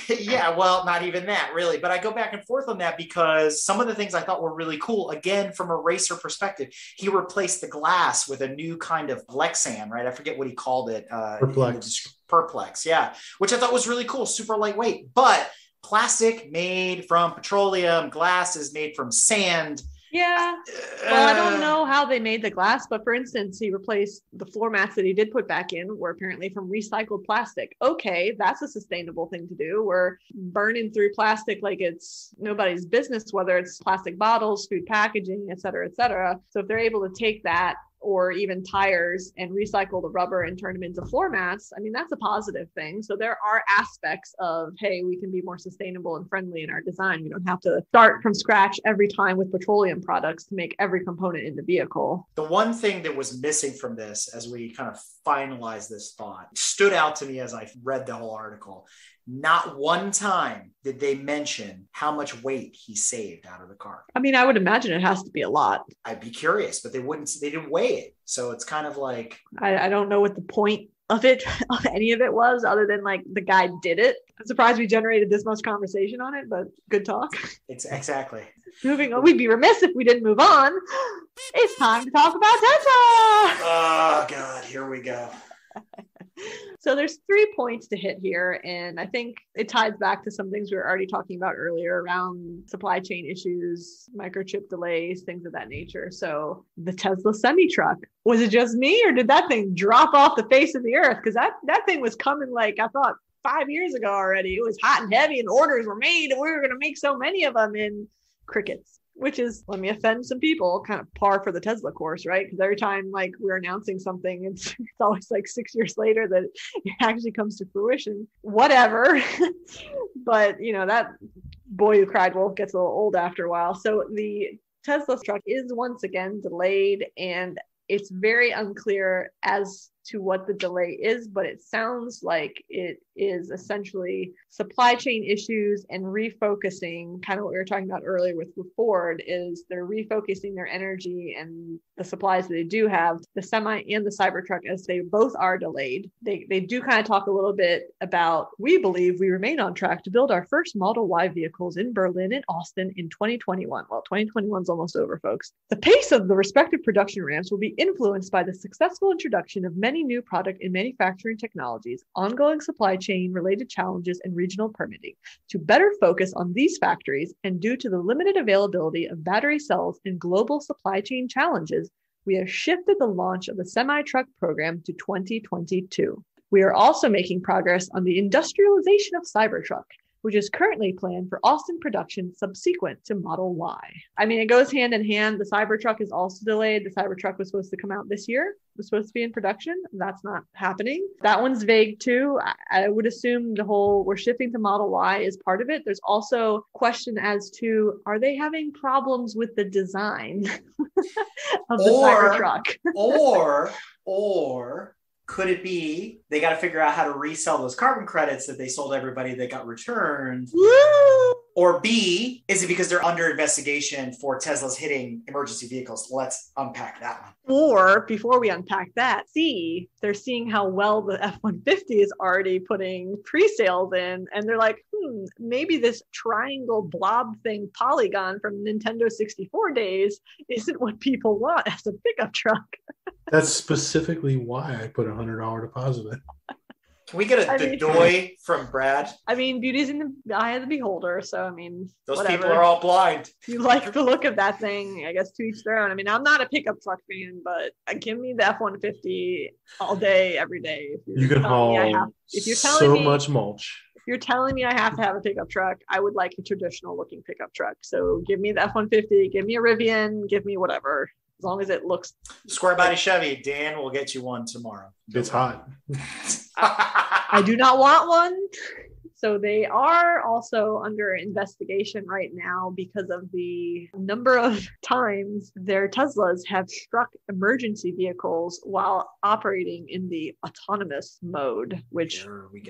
(laughs) yeah well not even that really but i go back and forth on that because some of the things i thought were really cool again from a racer perspective he replaced the glass with a new kind of lexan right i forget what he called it uh perplex perplex yeah which i thought was really cool super lightweight but plastic made from petroleum glass is made from sand yeah. Well, I don't know how they made the glass, but for instance, he replaced the floor mats that he did put back in were apparently from recycled plastic. Okay, that's a sustainable thing to do. We're burning through plastic like it's nobody's business, whether it's plastic bottles, food packaging, et cetera, et cetera. So if they're able to take that or even tires and recycle the rubber and turn them into floor mats, I mean, that's a positive thing. So there are aspects of, hey, we can be more sustainable and friendly in our design. We don't have to start from scratch every time with petroleum products to make every component in the vehicle. The one thing that was missing from this as we kind of finalized this thought stood out to me as I read the whole article not one time did they mention how much weight he saved out of the car. I mean, I would imagine it has to be a lot. I'd be curious, but they wouldn't. They didn't weigh it, so it's kind of like I, I don't know what the point of it (laughs) of any of it was, other than like the guy did it. I'm surprised we generated this much conversation on it, but good talk. It's exactly. (laughs) Moving on, we'd be remiss if we didn't move on. It's time to talk about Tesla. Oh God, here we go. (laughs) (laughs) so there's three points to hit here and i think it ties back to some things we were already talking about earlier around supply chain issues microchip delays things of that nature. So the tesla semi truck was it just me or did that thing drop off the face of the earth? Because that that thing was coming like i thought five years ago already. It was hot and heavy and orders were made and we were going to make so many of them in crickets which is let me offend some people kind of par for the tesla course right? Because every time like we're announcing something it's, (laughs) it's always like six years later that it actually comes to fruition. Whatever. (laughs) But you know that boy who cried wolf gets a little old after a while. So the tesla truck is once again delayed and it's very unclear as to what the delay is, but it sounds like it is essentially supply chain issues and refocusing, kind of what we were talking about earlier with, Ford, is they're refocusing their energy and the supplies that they do have, the semi and the Cybertruck, as they both are delayed. They, they do kind of talk a little bit about we believe we remain on track to build our first Model Y vehicles in Berlin and Austin in 2021. Well, 2021 is almost over, folks. The pace of the respective production ramps will be influenced by the successful introduction of many new product and manufacturing technologies, ongoing supply chain related challenges, and regional permitting. To better focus on these factories and due to the limited availability of battery cells and global supply chain challenges, we have shifted the launch of the semi truck program to 2022. We are also making progress on the industrialization of Cybertruck which is currently planned for Austin production subsequent to Model Y. I mean, it goes hand in hand. The Cybertruck is also delayed. The Cybertruck was supposed to come out this year, it was supposed to be in production. That's not happening. That one's vague too. I, I would assume the whole we're shifting to Model Y is part of it. There's also question as to are they having problems with the design (laughs) of the or, Cybertruck? (laughs) or, or could it be they got to figure out how to resell those carbon credits that they sold everybody that got returned? Or B, is it because they're under investigation for Tesla's hitting emergency vehicles? Let's unpack that one. Or before we unpack that, C, they're seeing how well the F 150 is already putting pre sales in. And they're like, hmm, maybe this triangle blob thing polygon from Nintendo 64 days isn't what people want as a pickup truck. (laughs) That's specifically why I put a hundred dollar deposit in. Can we get a doy from Brad? I mean, beauty's in the eye of the beholder. So I mean, those whatever. people are all blind. If you like the look of that thing, I guess to each their own. I mean, I'm not a pickup truck fan, but uh, give me the F-150 all day, every day. If you can haul have, if you're telling so me, much mulch. If you're telling me I have to have a pickup truck, I would like a traditional looking pickup truck. So give me the F-150, give me a Rivian, give me whatever as long as it looks square body Chevy. Dan will get you one tomorrow. It's hot. I, (laughs) I do not want one. So they are also under investigation right now because of the number of (laughs) times their Teslas have struck emergency vehicles while operating in the autonomous mode, which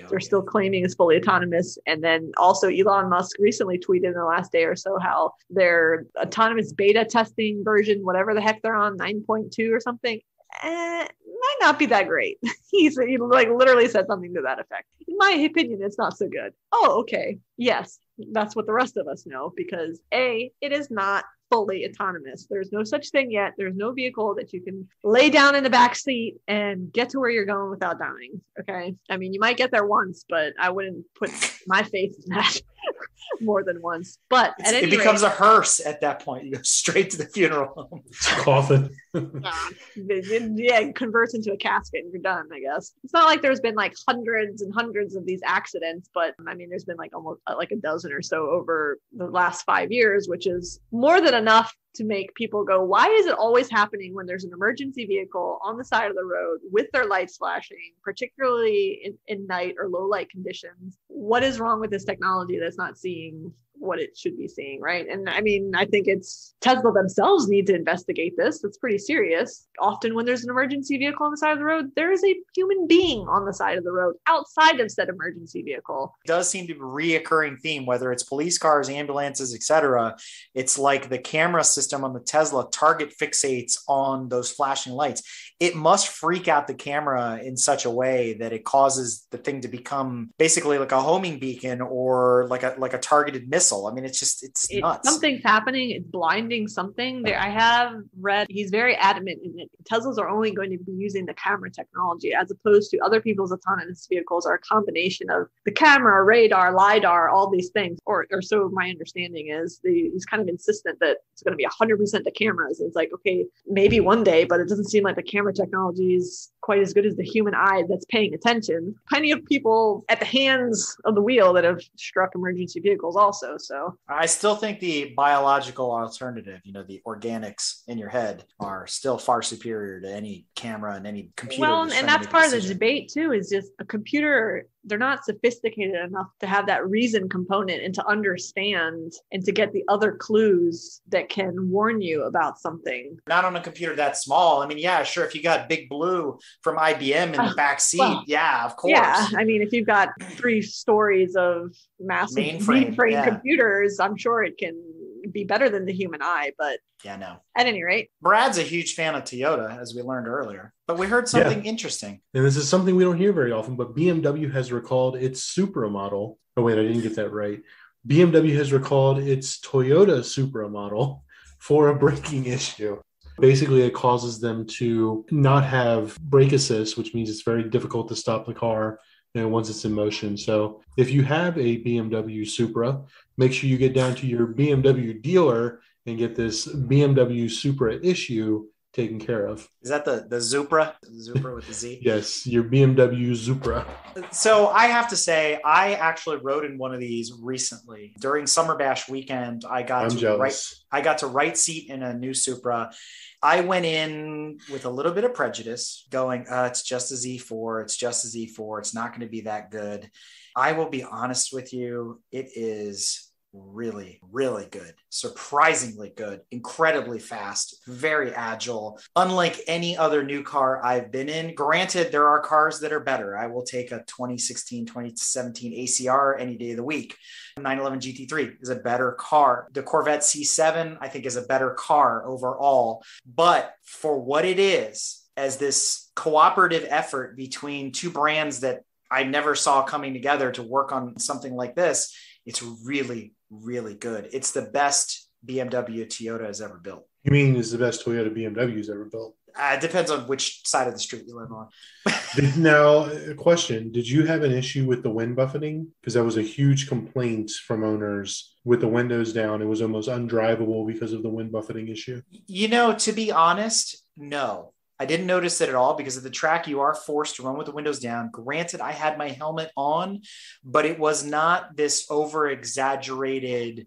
they're still claiming is fully autonomous. And then also Elon Musk recently tweeted in the last day or so how their autonomous beta testing version, whatever the heck they're on, 9.2 or something, eh, might not be that great. (laughs) He's he like literally said something to that effect. In my opinion, it's not so good. Oh, okay. Yes, that's what the rest of us know because A, it is not fully autonomous. There's no such thing yet. There's no vehicle that you can lay down in the back seat and get to where you're going without dying. Okay. I mean, you might get there once, but I wouldn't put my faith in that (laughs) more than once. But it becomes rate, a hearse at that point. You go (laughs) straight to the funeral home. Coffin. (laughs) yeah, it converts into a casket and you're done, I guess. It's not like there's been like hundreds and hundreds of these accidents, but I mean, there's been like almost uh, like a dozen or so over the last five years, which is more than enough to make people go, why is it always happening when there's an emergency vehicle on the side of the road with their lights flashing, particularly in, in night or low light conditions? What is wrong with this technology that's not seeing what it should be seeing, right? And I mean, I think it's Tesla themselves need to investigate this. It's pretty serious. Often, when there's an emergency vehicle on the side of the road, there is a human being on the side of the road outside of said emergency vehicle. It does seem to be a reoccurring theme, whether it's police cars, ambulances, etc. It's like the camera system on the Tesla target fixates on those flashing lights. It must freak out the camera in such a way that it causes the thing to become basically like a homing beacon or like a like a targeted missile I mean, it's just it's it, nuts. Something's happening. It's blinding something. There, I have read he's very adamant in it. Teslas are only going to be using the camera technology as opposed to other people's autonomous vehicles are a combination of the camera, radar, lidar, all these things. Or, or so my understanding is. The, he's kind of insistent that it's going to be 100% the cameras. It's like okay, maybe one day, but it doesn't seem like the camera technology is quite as good as the human eye that's paying attention. Plenty of people at the hands of the wheel that have struck emergency vehicles also. So I still think the biological alternative, you know, the organics in your head are still far superior to any camera and any computer. Well, and that's part decision. of the debate too, is just a computer they're not sophisticated enough to have that reason component and to understand and to get the other clues that can warn you about something. Not on a computer that small. I mean, yeah, sure. If you got Big Blue from IBM in the uh, back seat, well, yeah, of course. Yeah, I mean, if you've got three stories of massive mainframe, mainframe yeah. computers, I'm sure it can be better than the human eye. But yeah, no. At any rate, Brad's a huge fan of Toyota, as we learned earlier. But we heard something yeah. interesting. And this is something we don't hear very often, but BMW has recalled its Supra model. Oh, wait, I didn't get that right. BMW has recalled its Toyota Supra model (laughs) for a braking issue. Basically, it causes them to not have brake assist, which means it's very difficult to stop the car and once it's in motion. So if you have a BMW Supra, make sure you get down to your BMW dealer and get this BMW Supra issue taken care of. Is that the the Zupra? Zupra with the Z? (laughs) yes, your BMW Zupra. So I have to say, I actually rode in one of these recently during Summer Bash weekend. I got I'm to jealous. right. I got to right seat in a new Supra. I went in with a little bit of prejudice, going, uh, "It's just a Z4. It's just a Z4. It's not going to be that good." I will be honest with you; it is really, really good, surprisingly good, incredibly fast, very agile, unlike any other new car I've been in. Granted, there are cars that are better. I will take a 2016, 2017 ACR any day of the week. 911 GT3 is a better car. The Corvette C7, I think, is a better car overall. But for what it is, as this cooperative effort between two brands that I never saw coming together to work on something like this, it's really, really good. It's the best BMW Toyota has ever built. You mean is the best Toyota BMW has ever built? Uh, it depends on which side of the street you live on. (laughs) now, a question: Did you have an issue with the wind buffeting? Because that was a huge complaint from owners with the windows down. It was almost undrivable because of the wind buffeting issue. You know, to be honest, no. I didn't notice it at all because of the track, you are forced to run with the windows down. Granted, I had my helmet on, but it was not this over exaggerated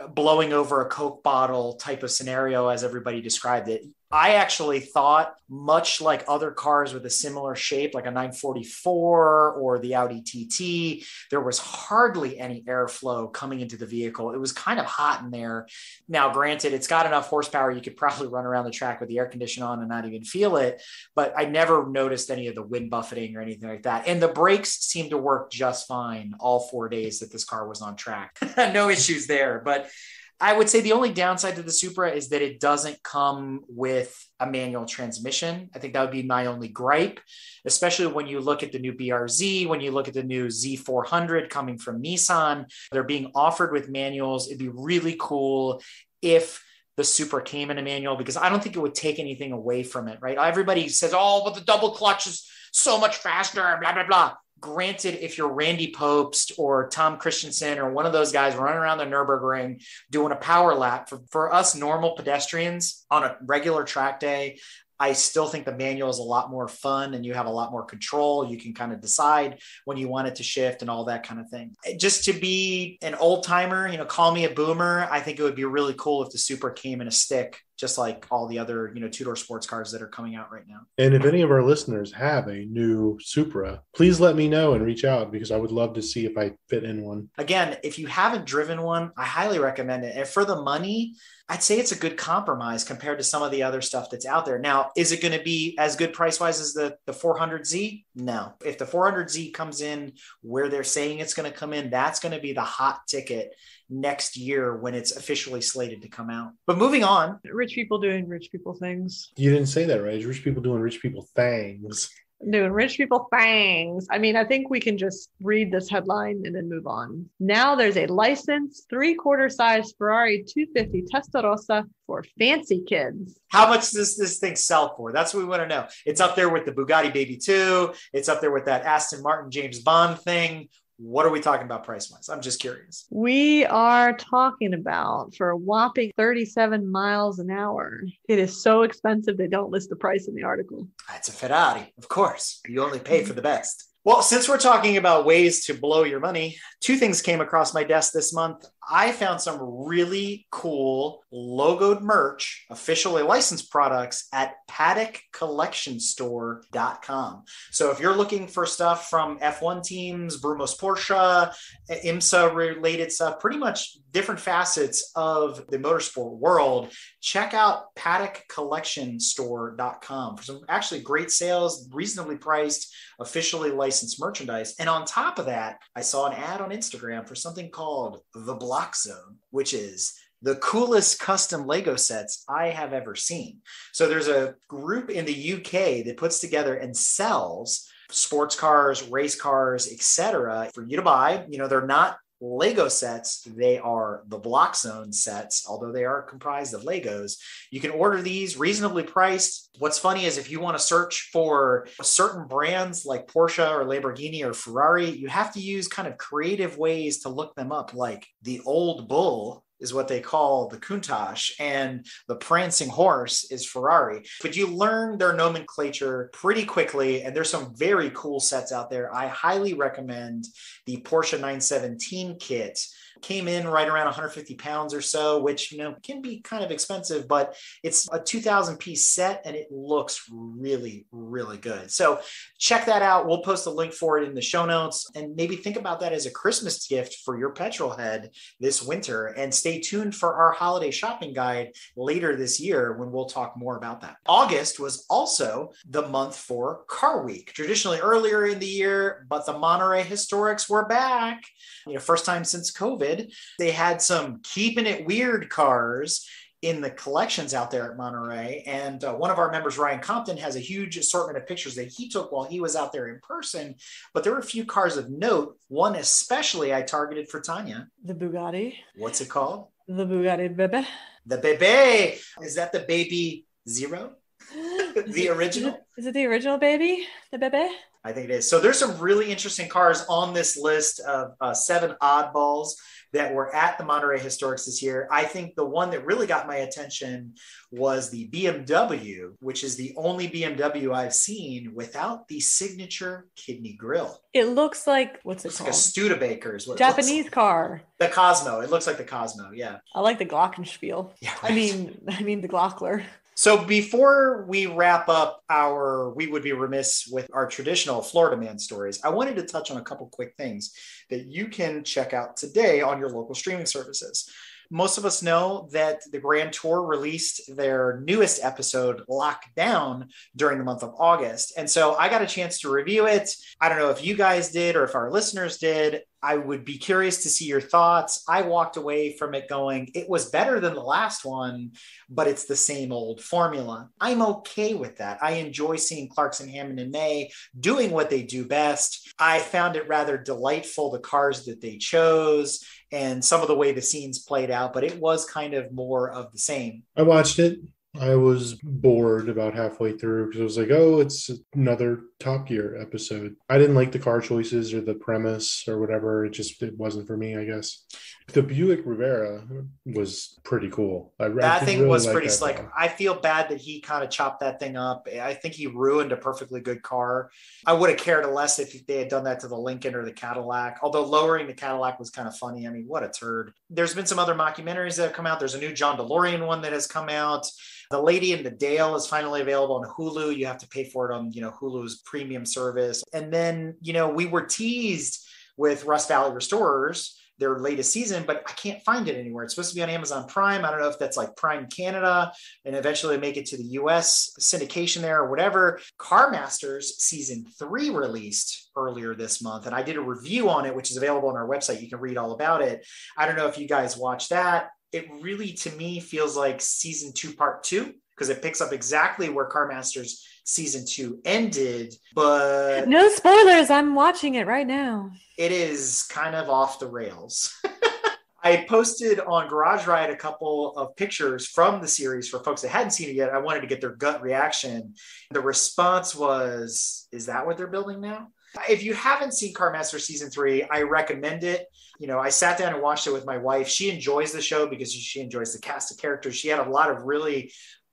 uh, blowing over a Coke bottle type of scenario as everybody described it. I actually thought, much like other cars with a similar shape, like a 944 or the Audi TT, there was hardly any airflow coming into the vehicle. It was kind of hot in there. Now, granted, it's got enough horsepower, you could probably run around the track with the air conditioner on and not even feel it, but I never noticed any of the wind buffeting or anything like that. And the brakes seemed to work just fine all four days that this car was on track. (laughs) no issues there. But I would say the only downside to the Supra is that it doesn't come with a manual transmission. I think that would be my only gripe, especially when you look at the new BRZ, when you look at the new Z400 coming from Nissan. They're being offered with manuals. It'd be really cool if the Supra came in a manual because I don't think it would take anything away from it, right? Everybody says, oh, but the double clutch is so much faster, blah, blah, blah granted, if you're Randy Pobst or Tom Kristensen or one of those guys running around the Nürburgring doing a power lap, for, for us normal pedestrians on a regular track day, I still think the manual is a lot more fun and you have a lot more control. You can kind of decide when you want it to shift and all that kind of thing. Just to be an old timer, you know, call me a boomer. I think it would be really cool if the Supra came in a stick just like all the other you know two door sports cars that are coming out right now. And if any of our listeners have a new Supra, please let me know and reach out because I would love to see if I fit in one. Again, if you haven't driven one, I highly recommend it. And for the money, I'd say it's a good compromise compared to some of the other stuff that's out there. Now, is it going to be as good price wise as the, the 400Z? No. If the 400Z comes in where they're saying it's going to come in, that's going to be the hot ticket next year when it's officially slated to come out. But moving on, rich people doing rich people things. You didn't say that right. It's rich people doing rich people things. Doing rich people things. I mean, I think we can just read this headline and then move on. Now there's a licensed three quarter size Ferrari 250 Testarossa for fancy kids. How much does this thing sell for? That's what we want to know. It's up there with the Bugatti Baby 2. It's up there with that Aston Martin James Bond thing what are we talking about price wise? I'm just curious. We are talking about for a whopping 37 miles an hour. It is so expensive they don't list the price in the article. It's a Ferrari, of course. You only pay for the best. Well, since we're talking about ways to blow your money, two things came across my desk this month. I found some really cool logoed merch, officially licensed products at paddockcollectionstore.com. So if you're looking for stuff from F1 teams, Brumos Porsche, IMSA related stuff, pretty much different facets of the motorsport world, check out paddockcollectionstore.com for some actually great sales, reasonably priced, officially licensed merchandise. And on top of that, I saw an ad on Instagram for something called the Block Zone, which is the coolest custom Lego sets I have ever seen. So there's a group in the UK that puts together and sells sports cars, race cars, etc. for you to buy. You know, they're not Lego sets, they are the Block Zone sets, although they are comprised of Legos. You can order these reasonably priced. What's funny is if you want to search for certain brands like Porsche or Lamborghini or Ferrari, you have to use kind of creative ways to look them up, like the old bull is what they call the Countach, and the prancing horse is Ferrari. But you learn their nomenclature pretty quickly, and there's some very cool sets out there. I highly recommend the Porsche 917 kit came in right around 150 pounds or so, which you know can be kind of expensive, but it's a 2,000 piece set and it looks really, really good. So check that out. We'll post a link for it in the show notes and maybe think about that as a Christmas gift for your petrol head this winter. And stay tuned for our holiday shopping guide later this year when we'll talk more about that. August was also the month for Car Week, traditionally earlier in the year, but the Monterey Historics were back. You know, first time since COVID. They had some keeping it weird cars in the collections out there at Monterey. And uh, one of our members, Ryan Compton, has a huge assortment of pictures that he took while he was out there in person. But there were a few cars of note. One especially I targeted for Tanya. The Bugatti. What's it called? The Bugatti Bebe. The Bebe. Is that the baby zero? (gasps) the original? Is it, is it the original baby? The Bebe? I think it is. So there's some really interesting cars on this list of uh, seven oddballs that were at the Monterey Historics this year. I think the one that really got my attention was the BMW, which is the only BMW I've seen without the signature kidney grill. It looks like what's it looks called? Like a Studebaker is what Japanese car. The Cosmo. It looks like the Cosmo. Yeah. I like the Glockenspiel. Yeah. Right. I mean, I mean the Glockler. So before we wrap up our, we would be remiss with our traditional Florida man stories. I wanted to touch on a couple quick things that you can check out today on your local streaming services. Most of us know that the Grand Tour released their newest episode, Lockdown, during the month of August. And so I got a chance to review it. I don't know if you guys did or if our listeners did. I would be curious to see your thoughts. I walked away from it going, it was better than the last one, but it's the same old formula. I'm okay with that. I enjoy seeing Clarkson, Hammond, and May doing what they do best. I found it rather delightful, the cars that they chose and some of the way the scenes played out, but it was kind of more of the same. I watched it. I was bored about halfway through because I was like, oh, it's another Top Gear episode. I didn't like the car choices or the premise or whatever. It just it wasn't for me, I guess. The Buick Riviera was pretty cool. I, that I thing really was pretty slick. Car. I feel bad that he kind of chopped that thing up. I think he ruined a perfectly good car. I would have cared less if they had done that to the Lincoln or the Cadillac. Although lowering the Cadillac was kind of funny. I mean, what a turd. There's been some other mockumentaries that have come out. There's a new John DeLorean one that has come out. The Lady in the Dale is finally available on Hulu. You have to pay for it on, you know, Hulu's premium service. And then, you know, we were teased with Rust Valley Restorers their latest season, but I can't find it anywhere. It's supposed to be on Amazon Prime. I don't know if that's like Prime Canada and eventually make it to the US syndication there or whatever. Car Masters season three released earlier this month, and I did a review on it, which is available on our website. You can read all about it. I don't know if you guys watch that it really to me feels like season two, part two, because it picks up exactly where Car Masters season two ended. But no spoilers, I'm watching it right now. It is kind of off the rails. (laughs) I posted on Garage Riot a couple of pictures from the series for folks that hadn't seen it yet. I wanted to get their gut reaction. The response was, Is that what they're building now? If you haven't seen Carmaster season three, I recommend it. You know, I sat down and watched it with my wife. She enjoys the show because she enjoys the cast of characters. She had a lot of really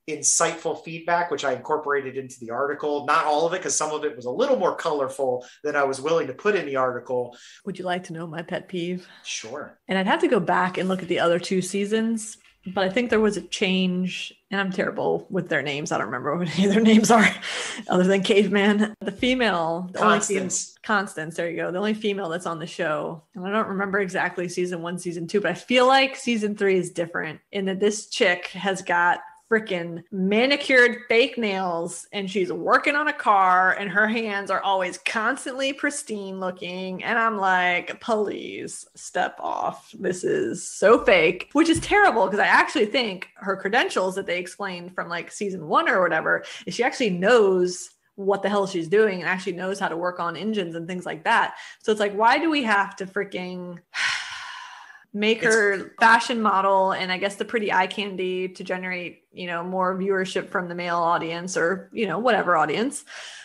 insightful feedback, which I incorporated into the article. Not all of it, because some of it was a little more colorful than I was willing to put in the article. Would you like to know my pet peeve? Sure. And I'd have to go back and look at the other two seasons but I think there was a change, and I'm terrible with their names. I don't remember what any of their names are, (laughs) other than Caveman. The female, the Constance. Only Constance, there you go. The only female that's on the show, and I don't remember exactly season one, season two, but I feel like season three is different in that this chick has got freaking manicured fake nails and she's working on a car and her hands are always constantly pristine looking. And i'm like please step off. This is so fake which is terrible because i actually think her credentials that they explained from like season one or whatever is she actually knows what the hell she's doing and actually knows how to work on engines and things like that. So it's like why do we have to freaking make her fashion model and I guess the pretty eye candy to generate, you know, more viewership from the male audience or, you know, whatever audience.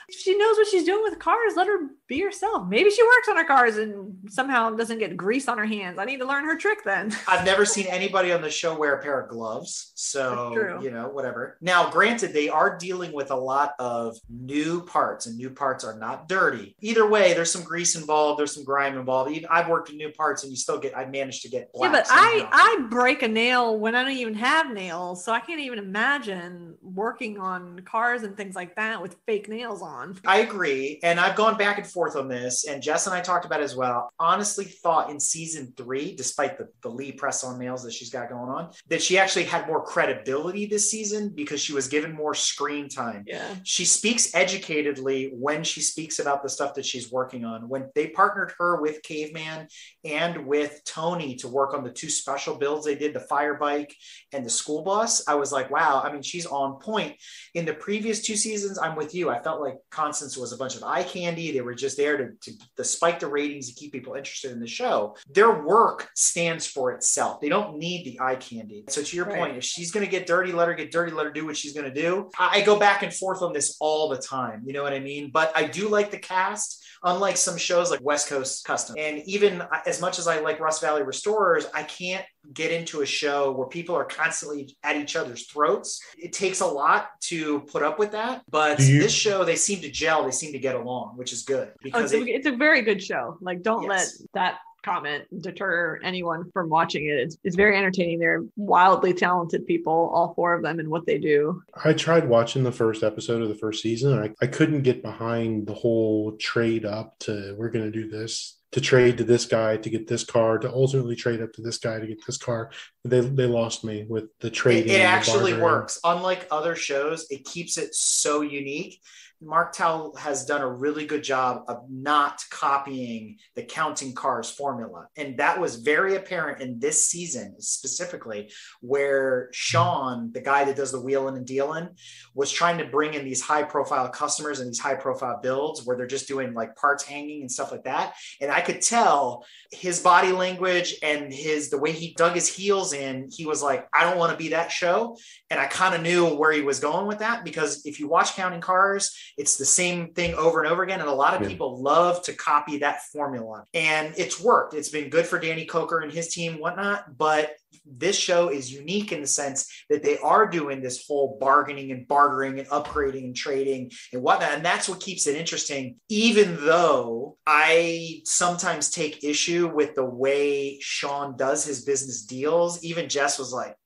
If she knows what she's doing with cars, let her be herself. Maybe she works on her cars and somehow doesn't get grease on her hands. I need to learn her trick then. (laughs) I've never seen anybody on the show wear a pair of gloves. So, you know, whatever. Now, granted, they are dealing with a lot of new parts, and new parts are not dirty. Either way, there's some grease involved, there's some grime involved. Even I've worked in new parts and you still get, I managed to get Yeah, but I, I break a nail when I don't even have nails. So I can't even imagine working on cars and things like that with fake nails on. (laughs) I agree. And I've gone back and forth on this, and Jess and I talked about it as well. Honestly, thought in season three, despite the, the Lee press on nails that she's got going on, that she actually had more credibility this season because she was given more screen time. Yeah. She speaks educatedly when she speaks about the stuff that she's working on. When they partnered her with Caveman and with Tony to work on the two special builds they did, the fire bike and the school bus, I was like, wow, I mean, she's on point. In the previous two seasons, I'm with you. I felt like Constance was a bunch of eye candy. They were just there to, to, to spike the ratings to keep people interested in the show. Their work stands for itself. They don't need the eye candy. So to your right. point, if she's going to get dirty, let her get dirty. Let her do what she's going to do. I, I go back and forth on this all the time. You know what I mean? But I do like the cast unlike some shows like West Coast Custom. And even as much as I like Rust Valley Restorers, I can't get into a show where people are constantly at each other's throats. It takes a lot to put up with that. But you- this show, they seem to gel, they seem to get along, which is good because oh, it's, a, it's, a, very good show. Like, don't yes. let that comment deter anyone from watching it. It's, it's very entertaining. They're wildly talented people, all four of them, and what they do. I tried watching the first episode of the first season. I, I couldn't get behind the whole trade up to we're going to do this to trade to this guy to get this car to ultimately trade up to this guy to get this car. They they lost me with the trading. It, it actually works. Unlike other shows, it keeps it so unique Mark Towle has done a really good job of not copying the counting cars formula. And that was very apparent in this season specifically, where Sean, the guy that does the wheeling and dealing, was trying to bring in these high profile customers and these high profile builds where they're just doing like parts hanging and stuff like that. And I could tell his body language and his the way he dug his heels in, he was like, I don't want to be that show. And I kind of knew where he was going with that because if you watch Counting Cars, it's the same thing over and over again. And a lot of yeah. people love to copy that formula. And it's worked. It's been good for Danny Koker and his team, whatnot. But this show is unique in the sense that they are doing this whole bargaining and bartering and upgrading and trading and whatnot. And that's what keeps it interesting, even though I sometimes take issue with the way Sean does his business deals. Even Jess was like,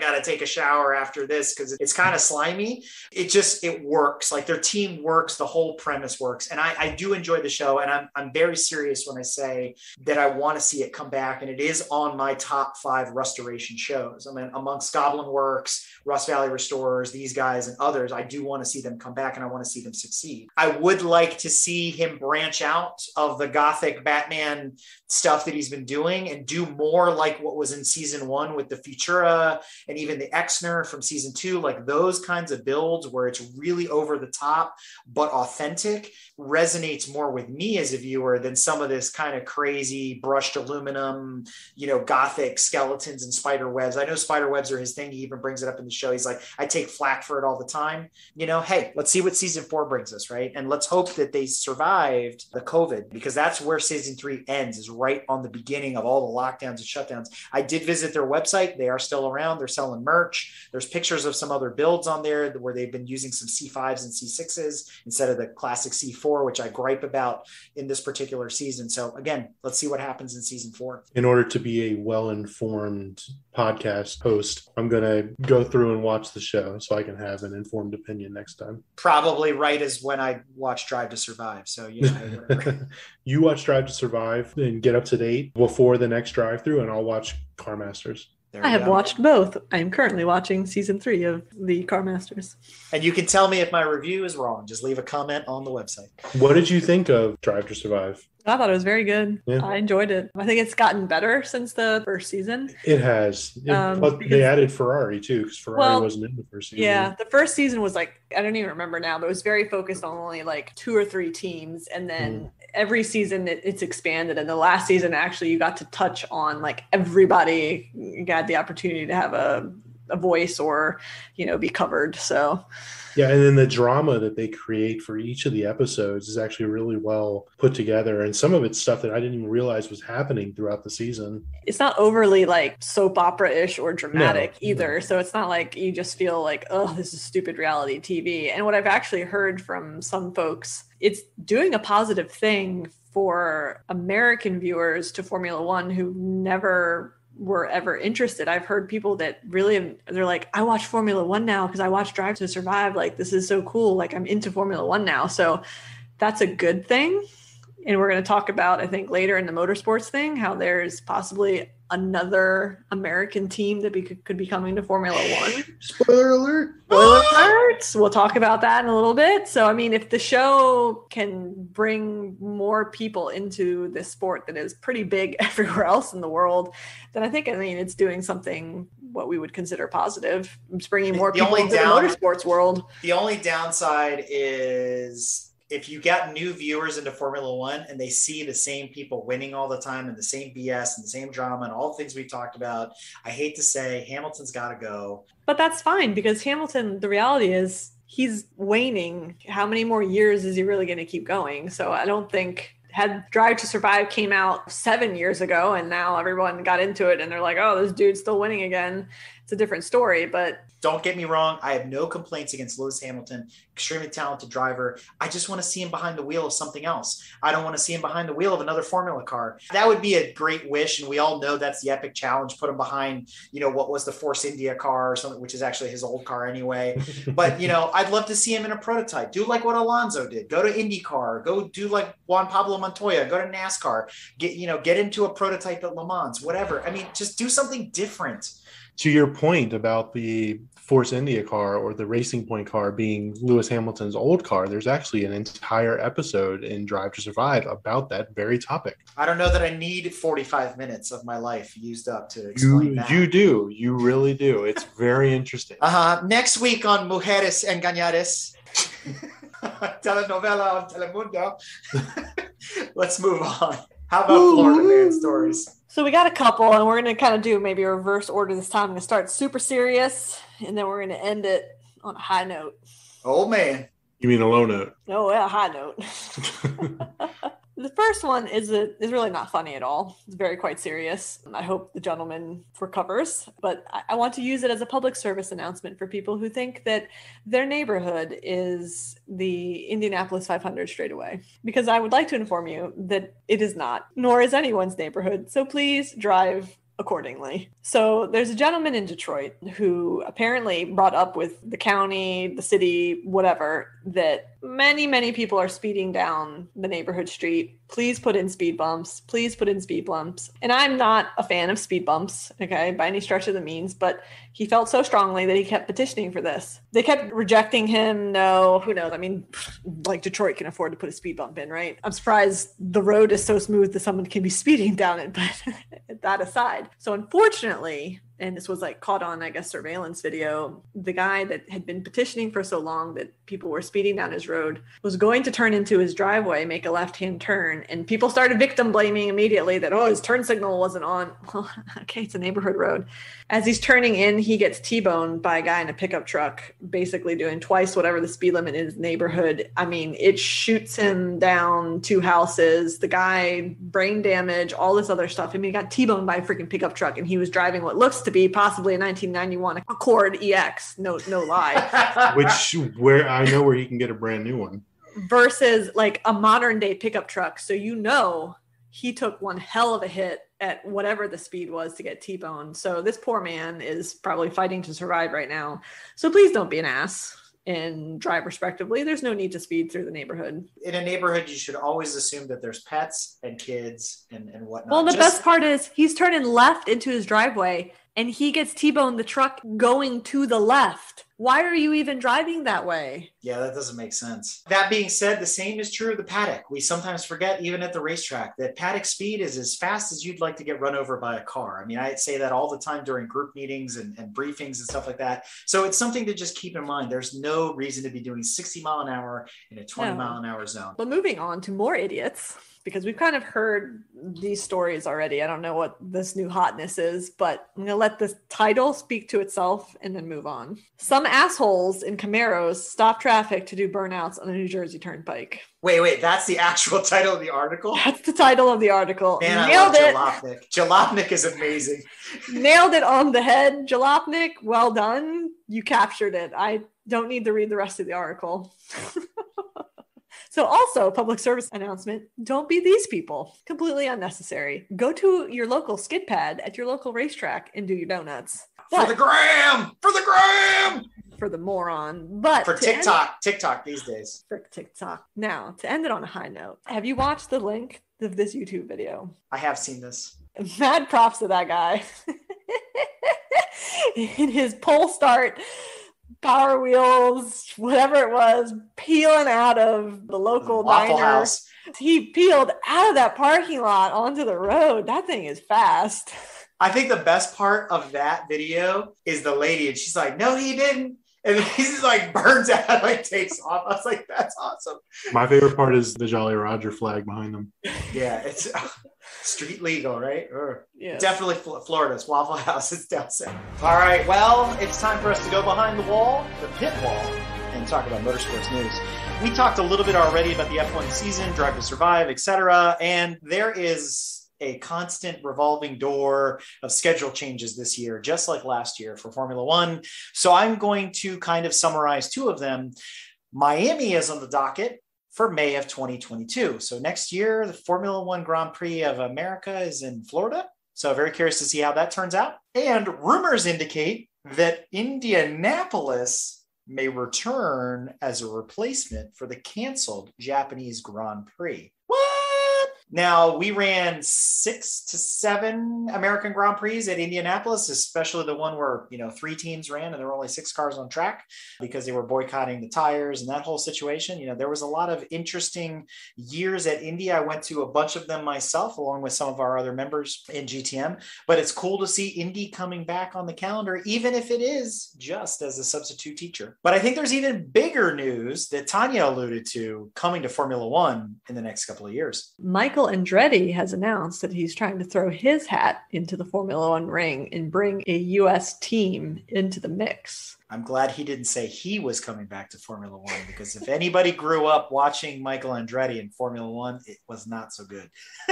got to take a shower after this because it's kind of slimy. It just, it works. Like their team works. The whole premise works. And I, I do enjoy the show. And I'm, I'm very serious when I say that I want to see it come back. And it is on my top five restoration shows. I mean, amongst Goblin Works, Rust Valley Restorers, these guys and others, I do want to see them come back and I want to see them succeed. I would like to see him branch out of the gothic Batman stuff that he's been doing and do more like what was in season one with the Futura and even the Exner from season two, like those kinds of builds where it's really over the top but authentic resonates more with me as a viewer than some of this kind of crazy brushed aluminum, you know, gothic skeletons and spider webs. I know spider webs are his thing. He even brings it up in the show. He's like, I take flack for it all the time. You know, hey, let's see what season four brings us, right? And let's hope that they survived the COVID because that's where season three ends, is right on the beginning of all the lockdowns and shutdowns. I did visit their website. They are still around. They're selling merch. There's pictures of some other builds on there where they've been using some C5s and C6s instead of the classic C4 which I gripe about in this particular season. So again, let's see what happens in season four. In order to be a well-informed podcast host, I'm going to go through and watch the show so I can have an informed opinion next time. Probably right as when I watch Drive to Survive. So yeah, (laughs) you watch Drive to Survive and get up to date before the next drive through, and I'll watch Car Masters. There I have go. watched both. I am currently watching season three of the Car Masters. And you can tell me if my review is wrong. Just leave a comment on the website. What did you think of Drive to Survive? I thought it was very good. Yeah. I enjoyed it. I think it's gotten better since the first season. It has. It, um, because, they added Ferrari too, because Ferrari well, wasn't in the first season. Yeah, the first season was like I don't even remember now, but it was very focused on only like two or three teams, and then mm. Every season it, it's expanded. And the last season, actually, you got to touch on like everybody. Got the opportunity to have a a voice or you know be covered. So yeah, and then the drama that they create for each of the episodes is actually really well put together. And some of it's stuff that I didn't even realize was happening throughout the season. It's not overly like soap opera ish or dramatic no, either. No. So it's not like you just feel like, oh, this is stupid reality TV. And what I've actually heard from some folks, it's doing a positive thing for American viewers to Formula One who never were ever interested. I've heard people that really they're like, I watch Formula One now because I watch Drive to Survive. Like this is so cool. Like I'm into Formula One now. So that's a good thing. And we're going to talk about, I think, later in the motorsports thing, how there's possibly another American team that be, could be coming to Formula One. Spoiler alert! Spoiler alert! We'll talk about that in a little bit. So, I mean, if the show can bring more people into this sport that is pretty big (laughs) everywhere else in the world, then I think, I mean, it's doing something what we would consider positive. It's bringing more the people into down, the motorsports world. The only downside is if you got new viewers into Formula One and they see the same people winning all the time and the same BS and the same drama and all the things we talked about, I hate to say Hamilton's got to go. But that's fine because Hamilton, the reality is he's waning. How many more years is he really going to keep going? So I don't think had Drive to Survive came out seven years ago and now everyone got into it and they're like, oh, this dude's still winning again it's a different story. But don't get me wrong, I have no complaints against Lewis Hamilton, extremely talented driver. I just want to see him behind the wheel of something else. I don't want to see him behind the wheel of another Formula car. That would be a great wish, and we all know that's the epic challenge. Put him behind, you know, what was the Force India car or something, which is actually his old car anyway. (laughs) but you know, I'd love to see him in a prototype. Do like what Alonso did. Go to IndyCar. Go do like Juan Pablo Montoya. Go to NASCAR. Get you know, get into a prototype at Le Mans. Whatever. I mean, just do something different to your point about the Force India car or the Racing Point car being Lewis Hamilton's old car, there's actually an entire episode in Drive to Survive about that very topic. I don't know that I need 45 minutes of my life used up to explain you, that. You do. You really do. It's very interesting. (laughs) Uh-huh. Next week on Mujeres Engañadas, (laughs) telenovela of Telemundo. (laughs) Let's move on. How about Florida man stories? So we got a couple, and we're going to kind of do maybe a reverse order this time. I'm going to start super serious, and then we're going to end it on a high note. Oh man! You mean a low note? Oh yeah, high note. (laughs) (laughs) The first one is a, is really not funny at all. It's very quite serious. I hope the gentleman recovers, but I, I want to use it as a public service announcement for people who think that their neighborhood is the Indianapolis 500 straight away. Because I would like to inform you that it is not, nor is anyone's neighborhood. So please drive accordingly. So there's a gentleman in Detroit who apparently brought up with the county, the city, whatever, that many, many people are speeding down the neighborhood street. Please put in speed bumps. Please put in speed bumps. And I'm not a fan of speed bumps, okay, by any stretch of the means, but he felt so strongly that he kept petitioning for this. They kept rejecting him. No, who knows? I mean, (sighs) like Detroit can afford to put a speed bump in, right? I'm surprised the road is so smooth that someone can be (laughs) speeding down it, but (laughs) that aside. So unfortunately, and this was like caught on, I guess, surveillance video. The guy that had been petitioning for so long that people were speeding down his road was going to turn into his driveway, make a left hand turn, and people started victim blaming immediately that, oh, his turn signal wasn't on. (laughs) Well, okay, it's a neighborhood road. As he's turning in, he gets T boned by a guy in a pickup truck, basically doing twice whatever the speed limit in his neighborhood. I mean, it shoots him down two houses. The guy, brain damage, all this other stuff. I mean, he got T boned by a freaking pickup truck, and he was driving what looks to be possibly a 1991 Accord EX. No, no lie. (laughs) Which where I know where he can get a brand new one. Versus like a modern day pickup truck, so you know he took one hell of a hit at whatever the speed was to get T-boned. So this poor man is probably fighting to survive right now. So please don't be an ass and drive respectively. There's no need to speed through the neighborhood. In a neighborhood, you should always assume that there's pets and kids and, and whatnot. Well, the Just... best part is he's turning left into his driveway and he gets T-boned the truck going to the left. Why are you even driving that way? Yeah, that doesn't make sense. That being said, the same is true of the paddock. We sometimes forget, even at the racetrack, that paddock speed is as fast as you'd like to get run over by a car. I mean, I say that all the time during group meetings and, and briefings and stuff like that. So it's something to just keep in mind. There's no reason to be doing 60 mile an hour in a 20 no. mile an hour zone. But moving on to more idiots because we've kind of heard these stories already. I don't know what this new hotness is, but I'm going to let the title speak to itself and then move on. Some assholes in Camaros stop traffic to do burnouts on the New Jersey Turnpike. Wait, wait, that's the (laughs) actual title of the article? That's the title of the article. Man, Nailed it. Jalopnik. Jalopnik is amazing. Nailed it on the head. Jalopnik, well done. You captured it. I don't need to read the rest of the article. (laughs) So, also, public service announcement don't be these people. Completely unnecessary. Go to your local skid pad at your local racetrack and do your donuts. For the gram! For the gram! For the moron. But for TikTok, end, TikTok these days. For TikTok. Now, to end it on a high note, have you watched the link of this YouTube video? I have seen this. Mad props to that guy. (laughs) In his pole start power wheels, whatever it was, peeling out of the local Waffle diner. House. He peeled out of that parking lot onto the road. That thing is fast. (laughs) I think the best part of that video is the lady, and she's like, "No, he didn't." And (laughs) he's just like burns out, (laughs) like takes off. I was like, "That's awesome." My favorite part is the Jolly Roger flag behind them. Yeah, it's (laughs) street legal, right? Yeah. Definitely Florida's Waffle House is down south. All right, well, it's time for us to go behind the wall, the pit wall, and talk about motorsports news. We talked a little bit already about the F1 season, Drive to Survive, etc. And there is a constant revolving door of schedule changes this year, just like last year for Formula One. So I'm going to kind of summarize two of them. Miami is on the docket for May of 2022. So next year, the Formula One Grand Prix of America is in Florida. So very curious to see how that turns out. And rumors indicate that Indianapolis may return as a replacement for the canceled Japanese Grand Prix. Now, we ran six to seven American Grand Prix at Indianapolis, especially the one where, you know, three teams ran and there were only six cars on track because they were boycotting the tires and that whole situation. You know, there was a lot of interesting years at Indy. I went to a bunch of them myself, along with some of our other members in GTM. But it's cool to see Indy coming back on the calendar, even if it is just as a substitute teacher. But I think there's even bigger news that Tanya alluded to coming to Formula One in the next couple of years. Michael Michael Andretti has announced that he's trying to throw his hat into the Formula One ring and bring a U.S. team into the mix. I'm glad he didn't say he was coming back to Formula One because if anybody grew up watching Michael Andretti in Formula One, it was not so good. (laughs)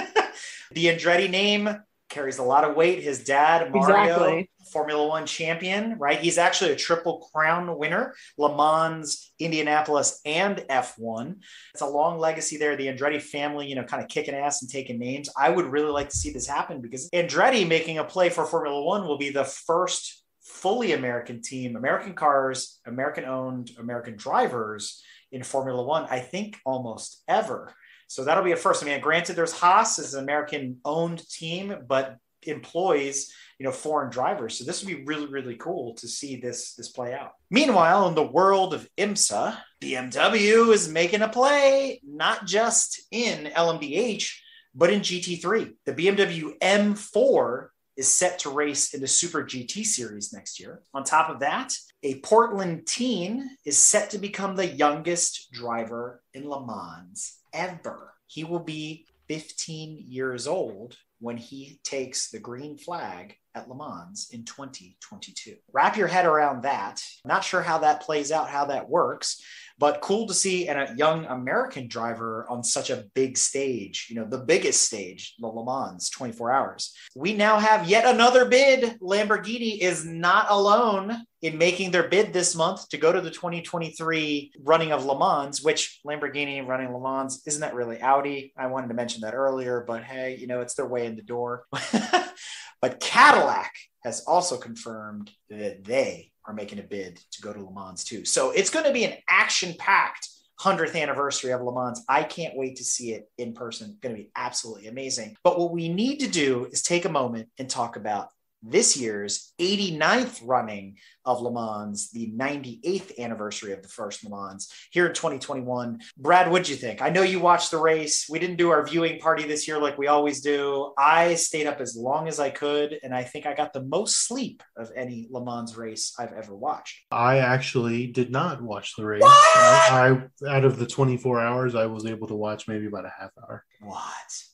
the Andretti name carries a lot of weight. His dad, Mario, exactly. Formula One champion, right? He's actually a triple crown winner, Le Mans, Indianapolis, and F1. It's a long legacy there. The Andretti family, you know, kind of kicking ass and taking names. I would really like to see this happen because Andretti making a play for Formula One will be the first fully American team, American cars, American owned, American drivers in Formula One, I think almost ever. So that'll be a first. I mean, granted, there's Haas as an American owned team, but employs you know foreign drivers. So this would be really really cool to see this this play out. Meanwhile, in the world of IMSA, BMW is making a play not just in LMDH but in GT3. The BMW M4 is set to race in the Super GT series next year. On top of that, a Portland teen is set to become the youngest driver in Le Mans ever. He will be 15 years old when he takes the green flag at Le Mans in 2022. Wrap your head around that. Not sure how that plays out, how that works, but cool to see a young American driver on such a big stage, you know, the biggest stage, the Le Mans 24 hours. We now have yet another bid. Lamborghini is not alone in making their bid this month to go to the 2023 running of Le Mans, which Lamborghini running Le Mans isn't that really Audi. I wanted to mention that earlier, but hey, you know, it's their way in the door. (laughs) but Cadillac has also confirmed that they are making a bid to go to Le Mans too. So it's going to be an action packed 100th anniversary of Le Mans. I can't wait to see it in person. Going to be absolutely amazing. But what we need to do is take a moment and talk about this year's 89th running of Le Mans, the 98th anniversary of the first Le Mans here in 2021. Brad, what'd you think? I know you watched the race. We didn't do our viewing party this year like we always do. I stayed up as long as I could, and I think I got the most sleep of any Le Mans race I've ever watched. I actually did not watch the race. I, I out of the 24 hours, I was able to watch maybe about a half hour. What?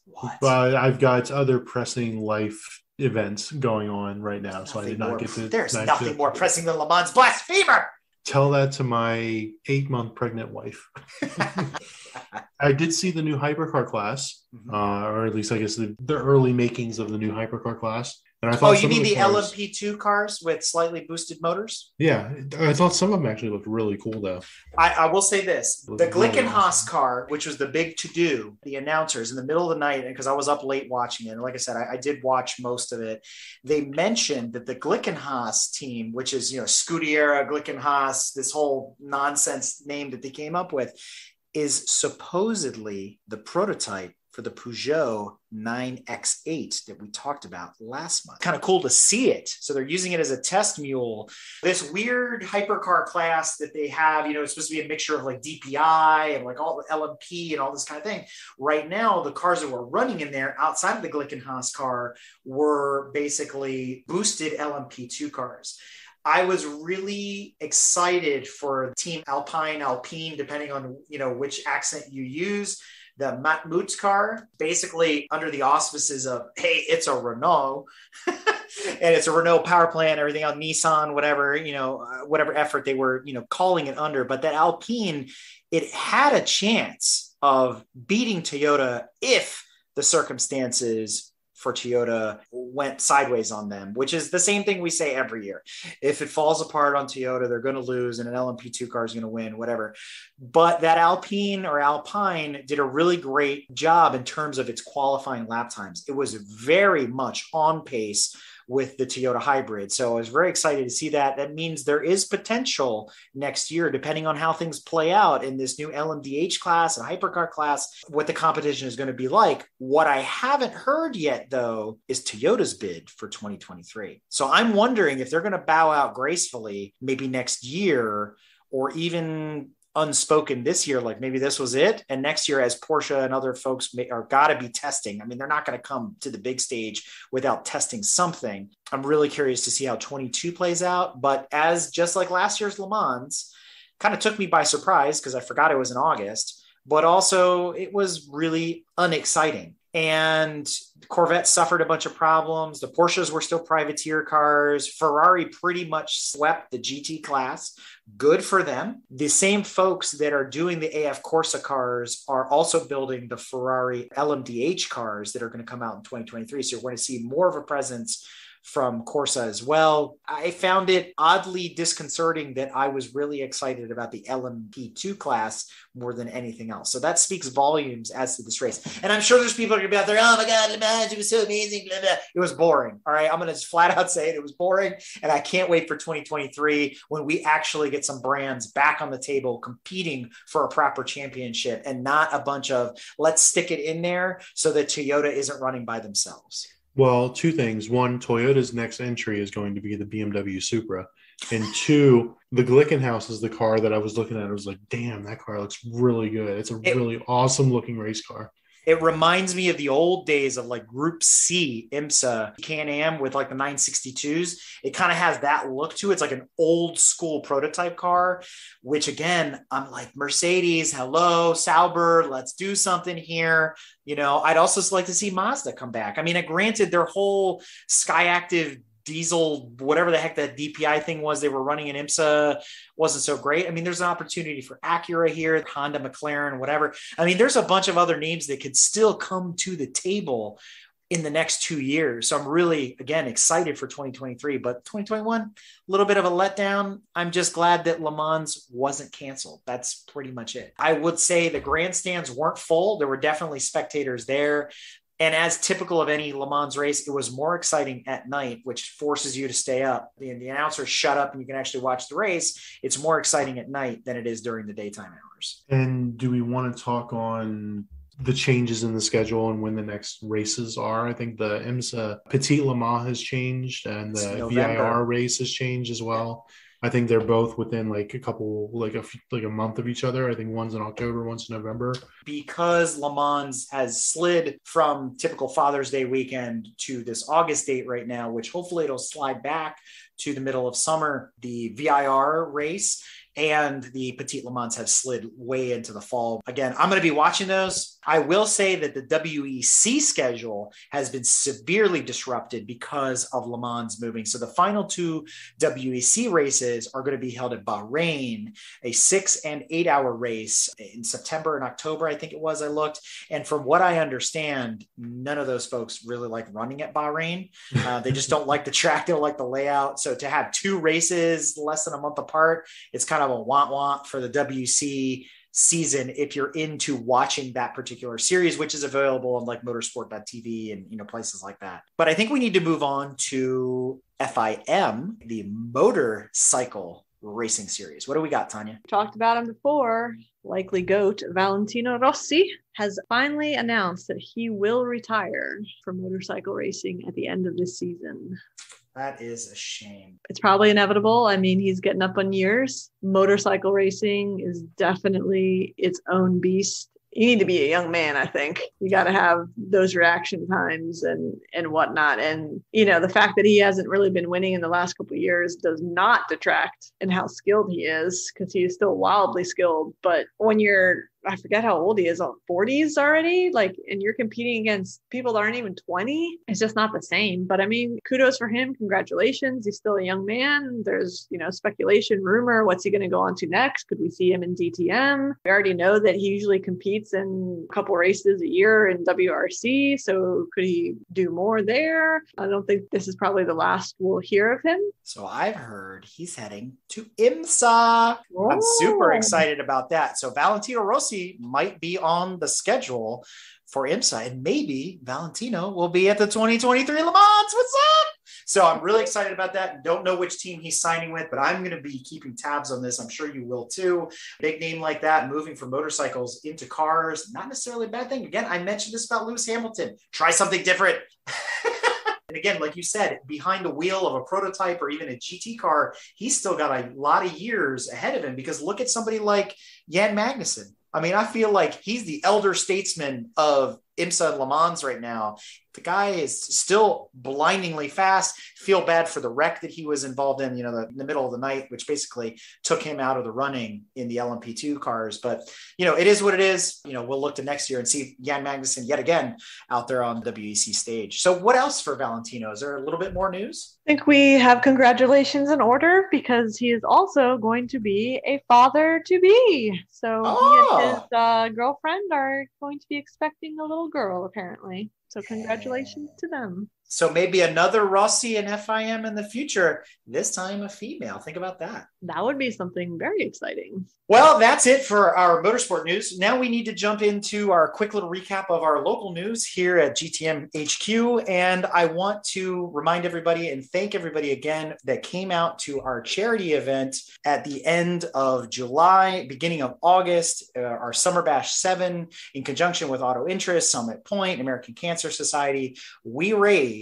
What? But I've got other pressing life events going on right now, there's so I did not more, get to. There's nothing to, more pressing than Le Mans blasphemer. Tell that to my eight month pregnant wife. (laughs) I did see the new hypercar class, mm-hmm. uh, or at least I guess the, the early makings of the new hypercar class. And I oh, thought, oh, you mean the, the LMP2 cars with slightly boosted motors? Yeah, I thought some of them actually looked really cool, though. I, I will say this: the Glickenhaus car, which was the big to-do, the announcers in the middle of the night, because I was up late watching it. And like I said, I, I, did watch most of it. They mentioned that the Glickenhaus team, which is you know Scuderia Glickenhaus, this whole nonsense name that they came up with, is supposedly the prototype for the Peugeot 9X8 that we talked about last month. Kind of cool to see it. So they're using it as a test mule. This weird hypercar class that they have, you know, it's supposed to be a mixture of like DPI and like all the LMP and all this kind of thing. Right now, the cars that were running in there outside of the Glickenhaus car were basically boosted LMP2 cars. I was really excited for Team Alpine, Alpine, depending on you know which accent you use the Matmut car, basically under the auspices of, hey, it's a Renault. (laughs) and it's a Renault power plant, everything on Nissan, whatever, you know, uh, whatever effort they were, you know, calling it under. But that Alpine, it had a chance of beating Toyota if the circumstances for Toyota went sideways on them, which is the same thing we say every year. If it falls apart on Toyota, they're going to lose and an LMP2 car is going to win, whatever. But that Alpine or Alpine did a really great job in terms of its qualifying lap times. It was very much on pace with the Toyota hybrid. So I was very excited to see that. That means there is potential next year, depending on how things play out in this new LMDH class and hypercar class, what the competition is going to be like. What I haven't heard yet, though, is Toyota's bid for 2023. So I'm wondering if they're going to bow out gracefully maybe next year or even unspoken this year like maybe this was it and next year as porsche and other folks may, are got to be testing i mean they're not going to come to the big stage without testing something i'm really curious to see how 22 plays out but as just like last year's le mans kind of took me by surprise because i forgot it was in august but also it was really unexciting and Corvette suffered a bunch of problems. The Porsches were still privateer cars. Ferrari pretty much swept the GT class. Good for them. The same folks that are doing the AF Corsa cars are also building the Ferrari LMDH cars that are going to come out in 2023. So you're going to see more of a presence from Corsa as well. I found it oddly disconcerting that I was really excited about the LMP2 class more than anything else. So that speaks volumes as to this race. And I'm sure there's people are gonna be out there, oh my God, it was so amazing. Blah, blah. It was boring. All right. I'm gonna just flat out say it. It was boring. And I can't wait for 2023 when we actually get some brands back on the table competing for a proper championship and not a bunch of let's stick it in there so that Toyota isn't running by themselves. Well, two things. One, Toyota's next entry is going to be the BMW Supra. And two, the Glickenhaus is the car that I was looking at. I was like, damn, that car looks really good. It's a it, really awesome looking race car. It reminds me of the old days of like Group C IMSA Can Am with like the 962s. It kind of has that look to it. It's like an old school prototype car, which again, I'm like Mercedes, hello, Sauber, let's do something here. You know, I'd also like to see Mazda come back. I mean, granted, their whole Skyactiv diesel, whatever the heck that DPI thing was they were running in IMSA wasn't so great. I mean, there's an opportunity for Acura here, Honda, McLaren, whatever. I mean, there's a bunch of other names that could still come to the table in the next two years. So I'm really, again, excited for 2023. But 2021, a little bit of a letdown. I'm just glad that Le Mans wasn't canceled. That's pretty much it. I would say the grandstands weren't full. There were definitely spectators there. And as typical of any Le Mans race, it was more exciting at night, which forces you to stay up. The, the announcers shut up and you can actually watch the race. It's more exciting at night than it is during the daytime hours. And do we want to talk on the changes in the schedule and when the next races are? I think the IMSA Petit Le Mans has changed and the VIR race has changed as well. Yeah. I think they're both within like a couple, like a like a month of each other. I think one's in October, one's in November. Because Le Mans has slid from typical Father's Day weekend to this August date right now, which hopefully it'll slide back to the middle of summer. The VIR race and the Petit Le Mans have slid way into the fall. Again, I'm going to be watching those. I will say that the WEC schedule has been severely disrupted because of Le Mans moving. So the final two WEC races are going to be held at Bahrain, a six and eight hour race in September and October, I think it was. I looked. And from what I understand, none of those folks really like running at Bahrain. Uh, they just don't like the track, they don't like the layout. So to have two races less than a month apart, it's kind of a want want for the WC season if you're into watching that particular series, which is available on like motorsport.tv and you know places like that. But I think we need to move on to FIM, the motorcycle racing series. What do we got, Tanya? Talked about him before. Likely GOAT Valentino Rossi has finally announced that he will retire from motorcycle racing at the end of this season. That is a shame. It's probably inevitable. I mean, he's getting up on years. Motorcycle racing is definitely its own beast. You need to be a young man, I think. You got to have those reaction times and and whatnot. And you know, the fact that he hasn't really been winning in the last couple years does not detract in how skilled he is, because he is still wildly skilled. But when you're I forget how old he is, uh, 40s already. Like, and you're competing against people that aren't even 20. It's just not the same. But I mean, kudos for him. Congratulations. He's still a young man. There's, you know, speculation, rumor. What's he going to go on to next? Could we see him in DTM? We already know that he usually competes in a couple races a year in WRC. So could he do more there? I don't think this is probably the last we'll hear of him. So I've heard he's heading to IMSA. I'm super oh. excited about that. So Valentino Rossi might be on the schedule for IMSA, and maybe Valentino will be at the 2023 Le Mans. What's up? So I'm really excited about that. Don't know which team he's signing with, but I'm going to be keeping tabs on this. I'm sure you will too. Big name like that, moving from motorcycles into cars, not necessarily a bad thing. Again, I mentioned this about Lewis Hamilton. Try something different. (laughs) And again, like you said, behind the wheel of a prototype or even a GT car, he's still got a lot of years ahead of him because look at somebody like Jan Magnussen. I mean, I feel like he's the elder statesman of IMSA and Le Mans right now. The guy is still blindingly fast. Feel bad for the wreck that he was involved in, you know, the, in the middle of the night, which basically took him out of the running in the LMP2 cars. But, you know, it is what it is. You know, we'll look to next year and see Jan Magnussen yet again out there on the WEC stage. So, what else for Valentino? Is there a little bit more news? I think we have congratulations in order because he is also going to be a father to be. So, oh. he and his oh. uh, girlfriend are going to be expecting a little girl, apparently. So congratulations to them. So maybe another Rossi and FIM in the future, this time a female. Think about that. That would be something very exciting. Well, that's it for our motorsport news. Now we need to jump into our quick little recap of our local news here at GTM HQ. And I want to remind everybody and thank everybody again that came out to our charity event at the end of July, beginning of August, uh, our Summer Bash 7 in conjunction with Auto Interest, Summit Point, American Cancer Society. We raised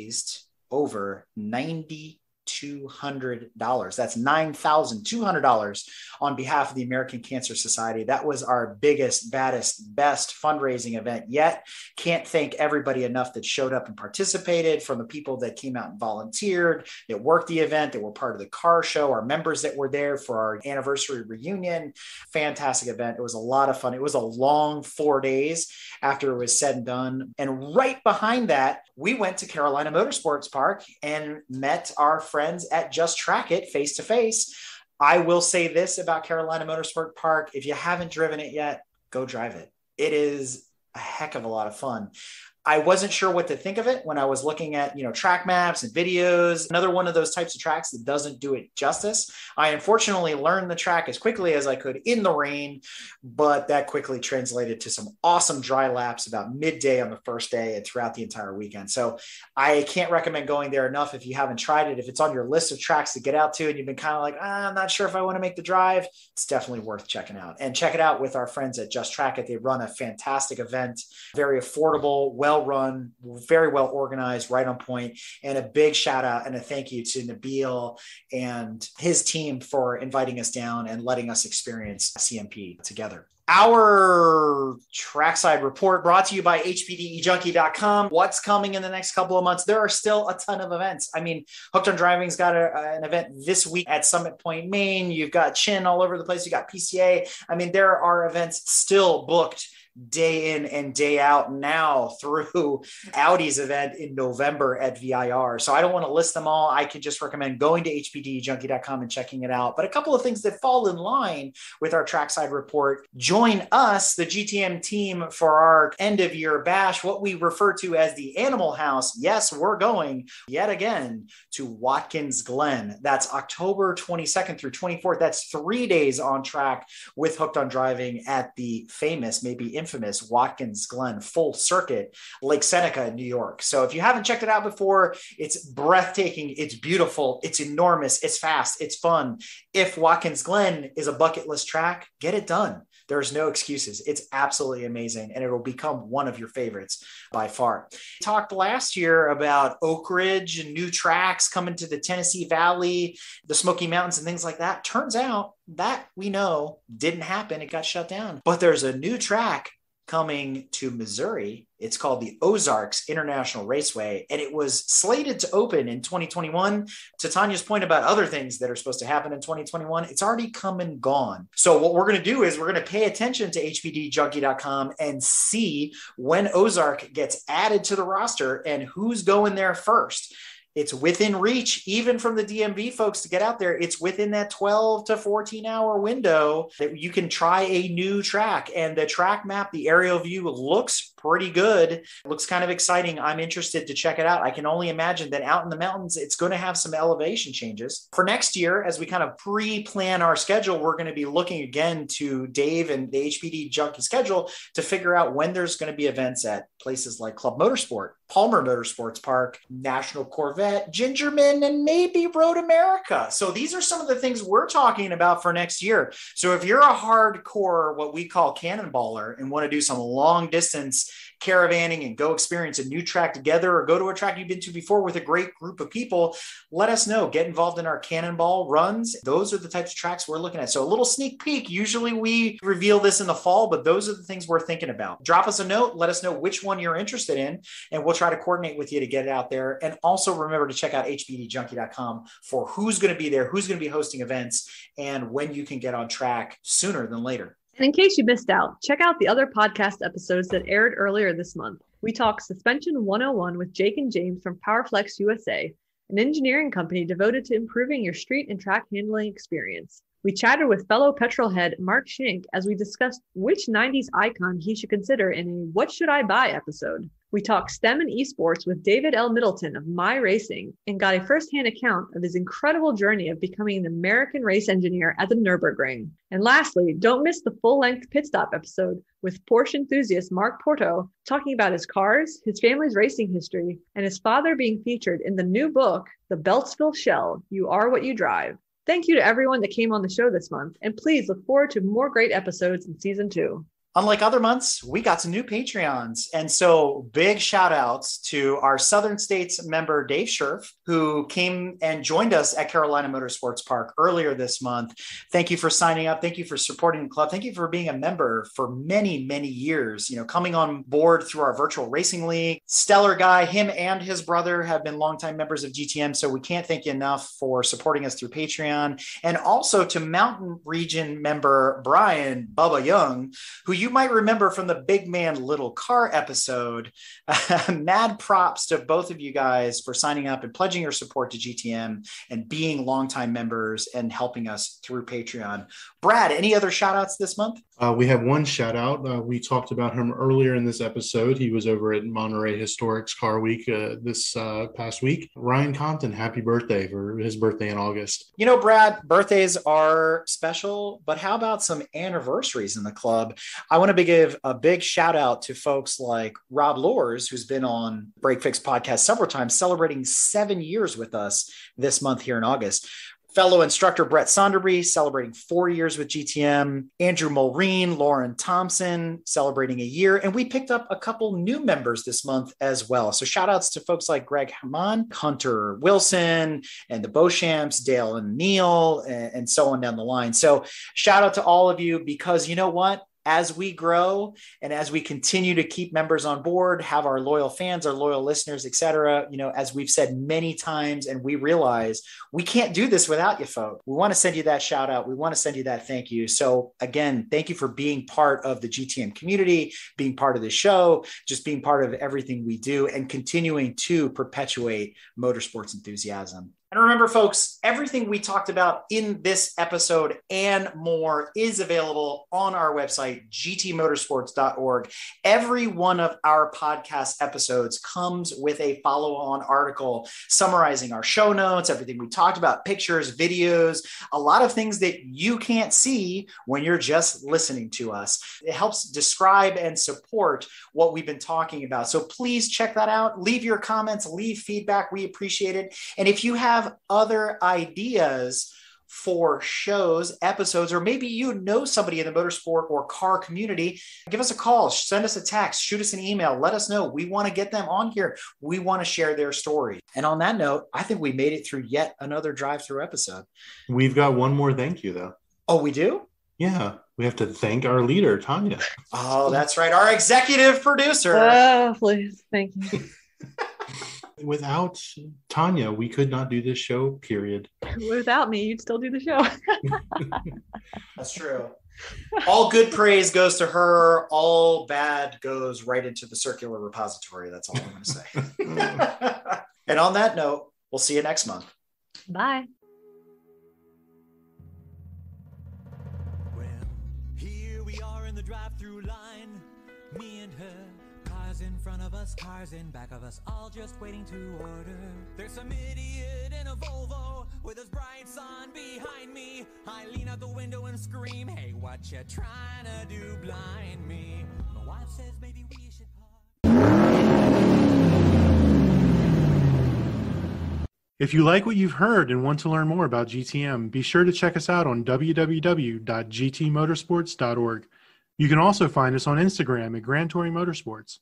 over 90 $200. That's $9,200 on behalf of the American Cancer Society. That was our biggest, baddest, best fundraising event yet. Can't thank everybody enough that showed up and participated from the people that came out and volunteered, that worked the event, that were part of the car show, our members that were there for our anniversary reunion. Fantastic event. It was a lot of fun. It was a long four days after it was said and done. And right behind that, we went to Carolina Motorsports Park and met our friends at Just Track It face to face. I will say this about Carolina Motorsport Park if you haven't driven it yet, go drive it. It is a heck of a lot of fun. I wasn't sure what to think of it when I was looking at, you know, track maps and videos. Another one of those types of tracks that doesn't do it justice. I unfortunately learned the track as quickly as I could in the rain, but that quickly translated to some awesome dry laps about midday on the first day and throughout the entire weekend. So I can't recommend going there enough if you haven't tried it. If it's on your list of tracks to get out to and you've been kind of like, ah, I'm not sure if I want to make the drive, it's definitely worth checking out. And check it out with our friends at Just Track It. They run a fantastic event, very affordable, well well run, very well organized, right on point. And a big shout out and a thank you to Nabil and his team for inviting us down and letting us experience CMP together. Our trackside report brought to you by HPDEjunkie.com. What's coming in the next couple of months? There are still a ton of events. I mean, Hooked on Driving's got a, uh, an event this week at Summit Point, Main. You've got Chin all over the place. You got PCA. I mean, there are events still booked day in and day out now through (laughs) Audi's event in November at VIR. So I don't want to list them all. I can just recommend going to HPDEjunkie.com and checking it out. But a couple of things that fall in line with our trackside report. Join us, the GTM team, for our end of year bash, what we refer to as the Animal House. Yes, we're going yet again to Watkins Glen. That's October 22nd through 24th. That's three days on track with Hooked on Driving at the famous, maybe infamous Watkins Glen full circuit, Lake Seneca in New York. So if you haven't checked it out before, it's breathtaking, it's beautiful, it's enormous, it's fast, it's fun. If Watkins Glen is a bucket list track, get it done. There's no excuses. It's absolutely amazing, and it'll become one of your favorites by far. Talked last year about Oak Ridge and new tracks coming to the Tennessee Valley, the Smoky Mountains, and things like that. Turns out that we know didn't happen. It got shut down. But there's a new track coming to Missouri. It's called the Ozarks International Raceway, and it was slated to open in 2021. To Tanya's point about other things that are supposed to happen in 2021, it's already come and gone. So, what we're going to do is we're going to pay attention to HPDEjunkie.com and see when Ozark gets added to the roster and who's going there first it's within reach even from the DMV folks to get out there. It's within that 12 to 14 hour window that you can try a new track. And the track map, the aerial view looks pretty good. It looks kind of exciting. I'm interested to check it out. I can only imagine that out in the mountains, it's going to have some elevation changes. For next year, as we kind of pre plan our schedule, we're going to be looking again to Dave and the HPDE Junkie schedule to figure out when there's going to be events at places like Club Motorsport, Palmer Motorsports Park, National Corvette, Gingerman, and maybe Road America. So these are some of the things we're talking about for next year. So if you're a hardcore, what we call cannonballer, and want to do some long distance caravanning and go experience a new track together or go to a track you've been to before with a great group of people, let us know. Get involved in our cannonball runs. Those are the types of tracks we're looking at. So a little sneak peek. Usually we reveal this in the fall, but those are the things we're thinking about. Drop us a note. Let us know which one you're interested in, and we'll try to coordinate with you to get it out there. And also remember to check out HPDEjunkie.com for who's going to be there, who's going to be hosting events, and when you can get on track sooner than later. And in case you missed out, check out the other podcast episodes that aired earlier this month. We talk Suspension 101 with Jake and James from Powerflex USA, an engineering company devoted to improving your street and track handling experience. We chatted with fellow petrol head Mark Shank as we discussed which 90s icon he should consider in a What Should I Buy episode. We talked STEM and esports with David L. Middleton of My Racing and got a firsthand account of his incredible journey of becoming an American race engineer at the Nürburgring. And lastly, don't miss the full length pit stop episode with Porsche enthusiast Mark Porto talking about his cars, his family's racing history, and his father being featured in the new book, The Beltsville Shell You Are What You Drive. Thank you to everyone that came on the show this month, and please look forward to more great episodes in season two unlike other months, we got some new Patreons. And so big shout outs to our Southern States member, Dave Scherf, who came and joined us at Carolina Motorsports Park earlier this month. Thank you for signing up. Thank you for supporting the club. Thank you for being a member for many, many years, you know, coming on board through our virtual racing league. Stellar guy, him and his brother have been longtime members of GTM. So we can't thank you enough for supporting us through Patreon. And also to Mountain Region member Brian Bubba Young, who you might remember from the Big Man Little Car episode. (laughs) mad props to both of you guys for signing up and pledging your support to GTM and being longtime members and helping us through Patreon. Brad, any other shout outs this month? Uh, we have one shout out. Uh, we talked about him earlier in this episode. He was over at Monterey Historics Car Week uh, this uh, past week. Ryan Compton, happy birthday for his birthday in August. You know, Brad, birthdays are special, but how about some anniversaries in the club? I want to give a big shout out to folks like Rob Lors, who's been on Break Fix podcast several times, celebrating seven years with us this month here in August fellow instructor Brett Sonderby celebrating four years with GTM, Andrew Mulreen, Lauren Thompson celebrating a year, and we picked up a couple new members this month as well. So shout outs to folks like Greg Haman, Hunter Wilson, and the Beauchamps, Dale and Neil, and, and so on down the line. So shout out to all of you because you know what? As we grow and as we continue to keep members on board have our loyal fans our loyal listeners etc you know as we've said many times and we realize we can't do this without you folks. We want to send you that shout out. We want to send you that thank you. So again thank you for being part of the gtm community being part of the show just being part of everything we do and continuing to perpetuate motorsports enthusiasm and remember, folks, everything we talked about in this episode and more is available on our website, gtmotorsports.org. Every one of our podcast episodes comes with a follow on article summarizing our show notes, everything we talked about, pictures, videos, a lot of things that you can't see when you're just listening to us. It helps describe and support what we've been talking about. So please check that out. Leave your comments, leave feedback. We appreciate it. And if you have have other ideas for shows, episodes, or maybe you know somebody in the motorsport or car community, give us a call, send us a text, shoot us an email, let us know. We want to get them on here. We want to share their story. And on that note, I think we made it through yet another drive through episode. We've got one more thank you, though. Oh, we do? Yeah. we have to thank our leader, Tanya. Oh, that's right. Our executive producer. Oh, please. Thank you. (laughs) Without Tanya, we could not do this show, period. (laughs) Without me, you'd still do the show. (laughs) that's true. All good praise goes to her. All bad goes right into the circular repository. That's all I'm going to say. (laughs) and on that note, we'll see you next month. Bye. Us, cars in back of us, all just waiting to order. There's some idiot in a Volvo with his bright sun behind me. I lean out the window and scream, Hey, what you trying to do, blind me? My wife says maybe we should. If you like what you've heard and want to learn more about GTM, be sure to check us out on www.gtmotorsports.org. You can also find us on Instagram at Grand Touring Motorsports.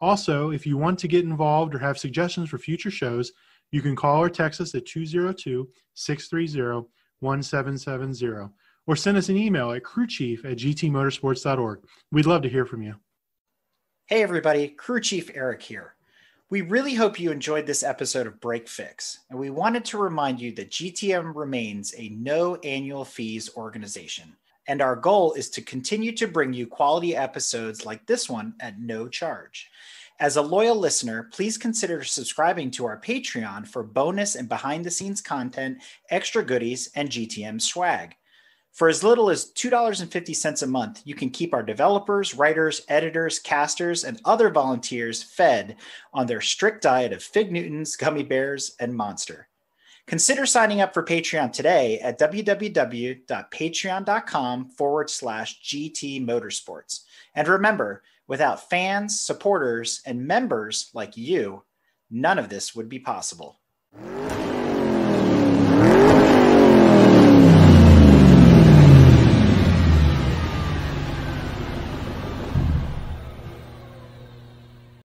Also, if you want to get involved or have suggestions for future shows, you can call or text us at 202 630 1770 or send us an email at crewchief at gtmotorsports.org. We'd love to hear from you. Hey, everybody, Crew Chief Eric here. We really hope you enjoyed this episode of Break Fix, and we wanted to remind you that GTM remains a no annual fees organization. And our goal is to continue to bring you quality episodes like this one at no charge. As a loyal listener, please consider subscribing to our Patreon for bonus and behind the scenes content, extra goodies, and GTM swag. For as little as $2.50 a month, you can keep our developers, writers, editors, casters, and other volunteers fed on their strict diet of Fig Newtons, gummy bears, and monster. Consider signing up for Patreon today at www.patreon.com forward slash GT Motorsports. And remember, without fans, supporters, and members like you, none of this would be possible.